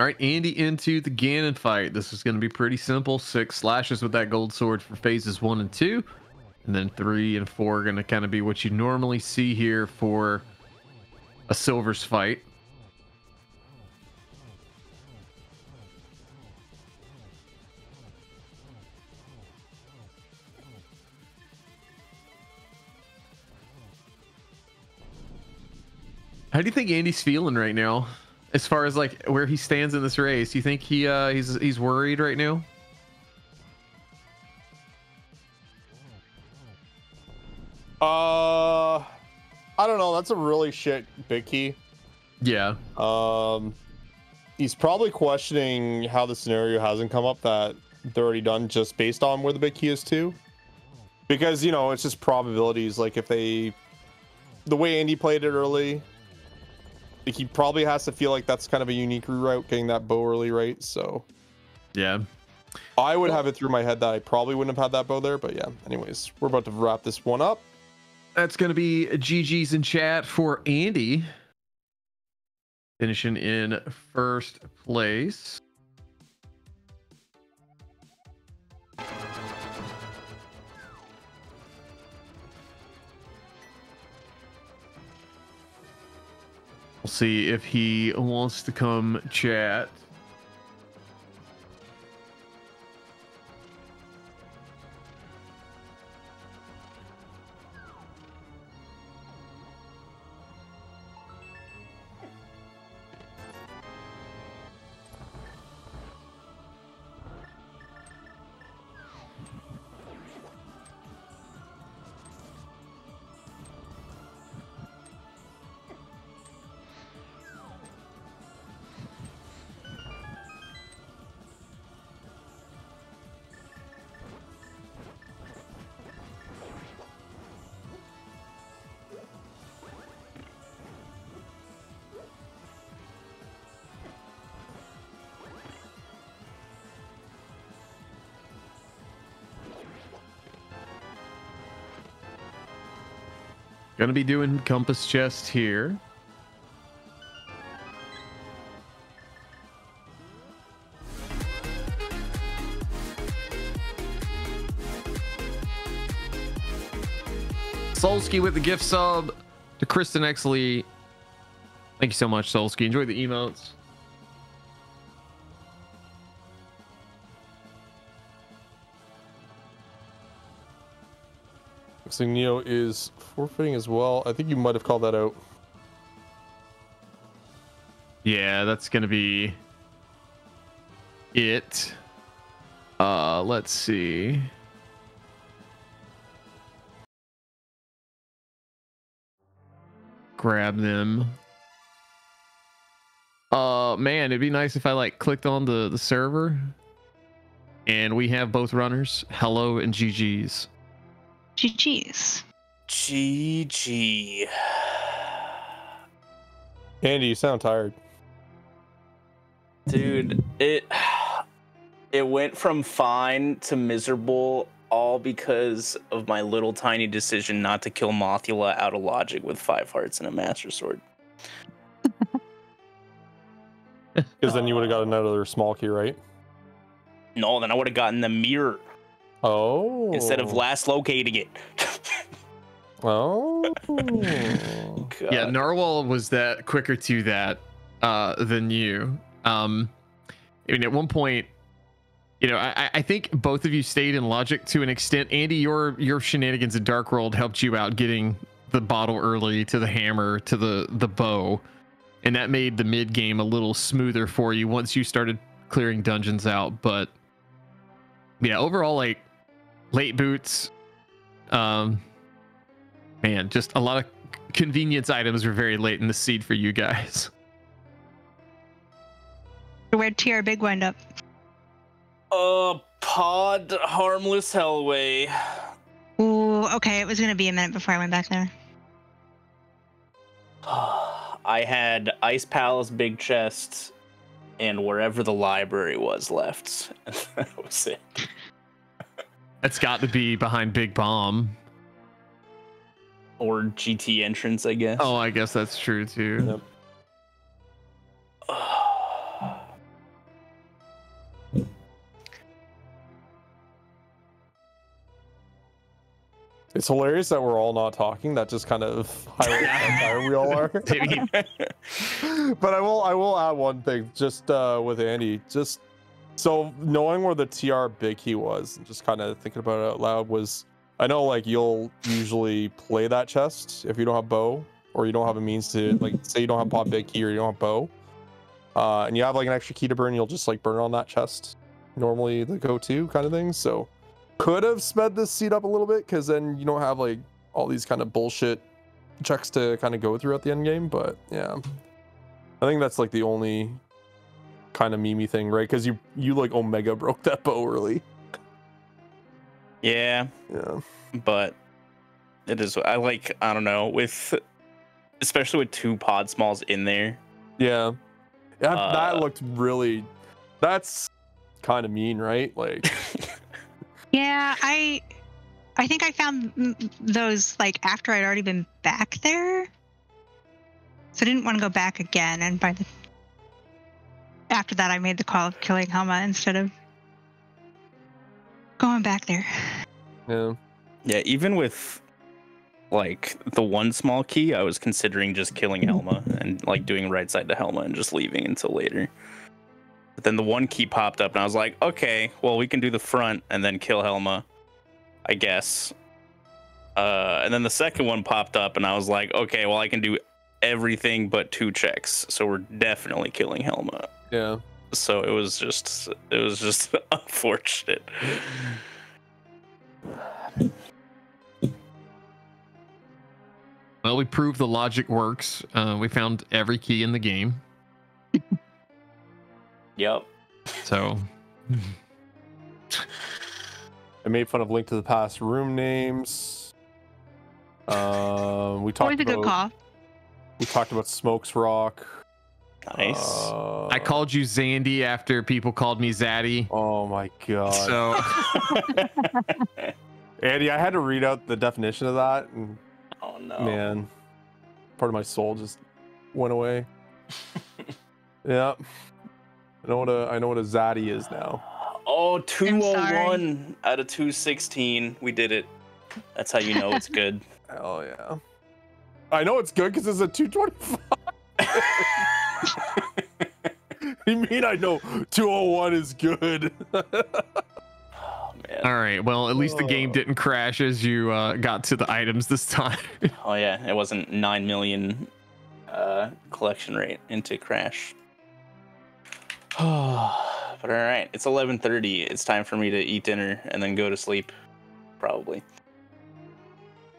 right, Andy into the Ganon fight. This is going to be pretty simple. Six slashes with that gold sword for phases one and two. And then three and four are going to kind of be what you normally see here for a Silvers fight. How do you think Andy's feeling right now? As far as like where he stands in this race, you think he uh he's he's worried right now? Uh, I don't know. That's a really shit big key. Yeah. Um, he's probably questioning how the scenario hasn't come up that they're already done just based on where the big key is too. Because you know it's just probabilities. Like if they, the way Andy played it early, he probably has to feel like that's kind of a unique reroute getting that bow early, right? So Yeah. I would have it through my head that I probably wouldn't have had that bow there. But yeah, anyways, we're about to wrap this one up. That's going to be GG's in chat for Andy. Finishing in first place. We'll see if he wants to come chat. Gonna be doing compass chest here. Solsky with the gift sub to Kristen Exley. Thank you so much, Solsky. Enjoy the emotes. Neo is forfeiting as well. I think you might have called that out. Yeah, that's gonna be it. Uh, let's see. Grab them. Uh, man, it'd be nice if I like clicked on the the server, and we have both runners. Hello and GG's. GG's. GG. Andy, you sound tired. Dude, it it went from fine to miserable all because of my little tiny decision not to kill Mothula out of logic with five hearts and a master sword. Because then you would have got another small key, right? No, then I would have gotten the mirror Oh. instead of last locating it. Oh. Yeah, God. Narwhal was that quicker to that uh, than you. Um, I mean, at one point, you know, I, I think both of you stayed in logic to an extent. Andy, your your shenanigans in Dark World helped you out getting the bottle early to the hammer to the the bow, and that made the mid game a little smoother for you once you started clearing dungeons out. But yeah, overall, like late boots, um, man, just a lot of convenience items were very late in the seed for you guys. Where'd TR Big wind up? Uh, pod harmless hellway. Ooh, okay. It was gonna be a minute before I went back there. I had Ice Palace big chest and wherever the library was left. that was it. That's got to be behind Big Bomb. Or GT entrance, I guess. Oh, I guess that's true too. Yep. It's hilarious that we're all not talking. That just kind of highlights how tired we all are. But I will I will add one thing just uh, with Andy. Just so knowing where the TR big key was, and just kind of thinking about it out loud was I know like you'll usually play that chest if you don't have bow or you don't have a means to like say you don't have pod big key or you don't have bow, uh, and you have like an extra key to burn, you'll just like burn on that chest. Normally the go-to kind of thing. So could have sped this seat up a little bit because then you don't have like all these kind of bullshit checks to kind of go through at the end game. But yeah, I think that's like the only kind of memey thing, right? Because you you like Omega broke that bow early. yeah, Yeah, but it is. I like. I don't know with, especially with two pod smalls in there. yeah, yeah. that Uh, looked really. That's kind of mean, right? Like, Yeah, I, I think I found those like after I'd already been back there, so I didn't want to go back again. And by the after that, I made the call of killing Helma instead of going back there. yeah, Yeah, even with like the one small key, I was considering just killing Helma and like doing right side to Helma and just leaving until later. But then the one key popped up and I was like, okay, well we can do the front and then kill Helma, I guess. Uh, and then the second one popped up and I was like, okay, well I can do everything but two checks, so we're definitely killing Helma. Yeah. So it was just, it was just unfortunate. Well, we proved the logic works. Uh, we found every key in the game. Yep. So I made fun of Link to the Past room names. Um, we talked Always a good about call. we talked about Smokes Rock. Nice. Uh, I called you Zandy after people called me Zaddy. Oh my god. So Andy, I had to read out the definition of that, and Oh no. Man, part of my soul just went away. yeah. I know what a I know what a zaddy is now. Oh, sorry. 201 out of 216. We did it. That's how you know it's good. Oh yeah. I know it's good because it's a 225. you mean I know 201 is good? Oh man. All right. Well, at least the game Oh. didn't crash as you uh, got to the items this time. Oh yeah, it wasn't 9 million uh, collection rate into Crash. but all right, it's 11:30. It's time for me to eat dinner and then go to sleep, probably.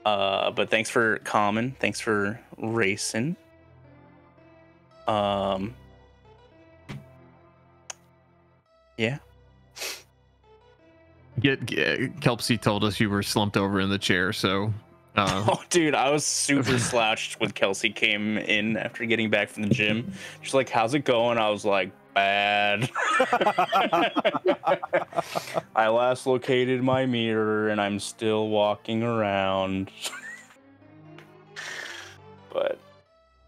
Uh, but thanks for common. Thanks for racing. Um. Yeah. Get, get Kelsey told us you were slumped over in the chair, so uh, Oh, dude, I was super slouched when Kelsey came in after getting back from the gym. She's like, "How's it going?" I was like, "Bad." I last located my mirror, and I'm still walking around. but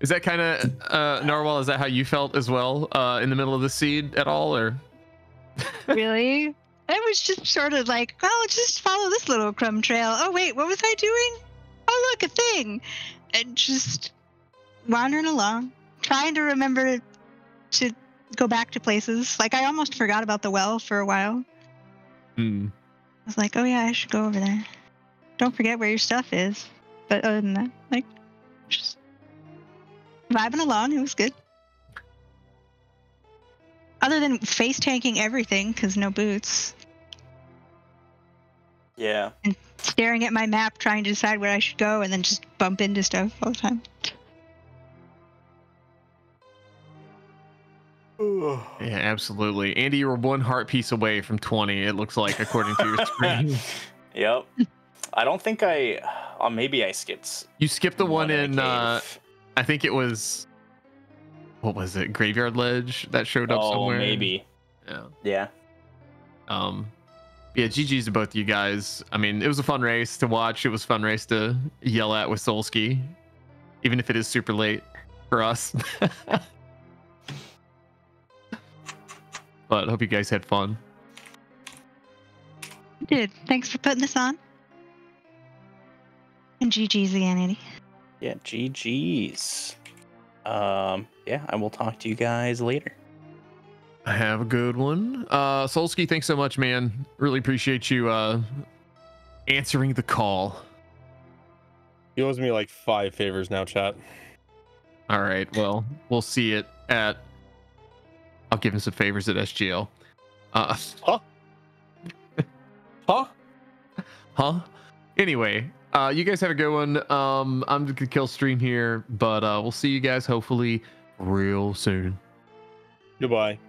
is that kind of uh, Narwhal? Is that how you felt as well uh, in the middle of the seed at all, or? really? I was just sort of like, oh, just follow this little crumb trail. Oh, wait, what was I doing? Oh, look, a thing. And just wandering along, trying to remember to go back to places. Like, I almost forgot about the well for a while. Hmm. I was like, oh, yeah, I should go over there. Don't forget where your stuff is. But other than that, like, just vibing along. It was good. Other than face tanking everything, because no boots. yeah, staring at my map trying to decide where I should go and then just bump into stuff all the time. Yeah, absolutely. Andy, you were one heart piece away from 20. It looks like, according to your screen. yep. I don't think I. Oh, maybe I skipped You skipped the one a in. Uh, cave. I think it was. What was it? Graveyard Ledge that showed up oh, somewhere. maybe. Yeah. Yeah. Um. Yeah. GG's to both you guys. I mean, it was a fun race to watch. It was a fun race to yell at with Solsky, even if it is super late for us. but hope you guys had fun. Dude, thanks for putting this on. And GG's again, Andy. Yeah. GG's. Um. Yeah. I will talk to you guys later. Have a good one. Uh Solsky, thanks so much, man. Really appreciate you uh answering the call. He owes me like five favors now, chat. All right. Well, we'll see it at I'll give him some favors at SGL. Uh Huh? huh? Anyway, uh you guys have a good one. Um I'm gonna kill stream here, but uh we'll see you guys hopefully real soon. Goodbye.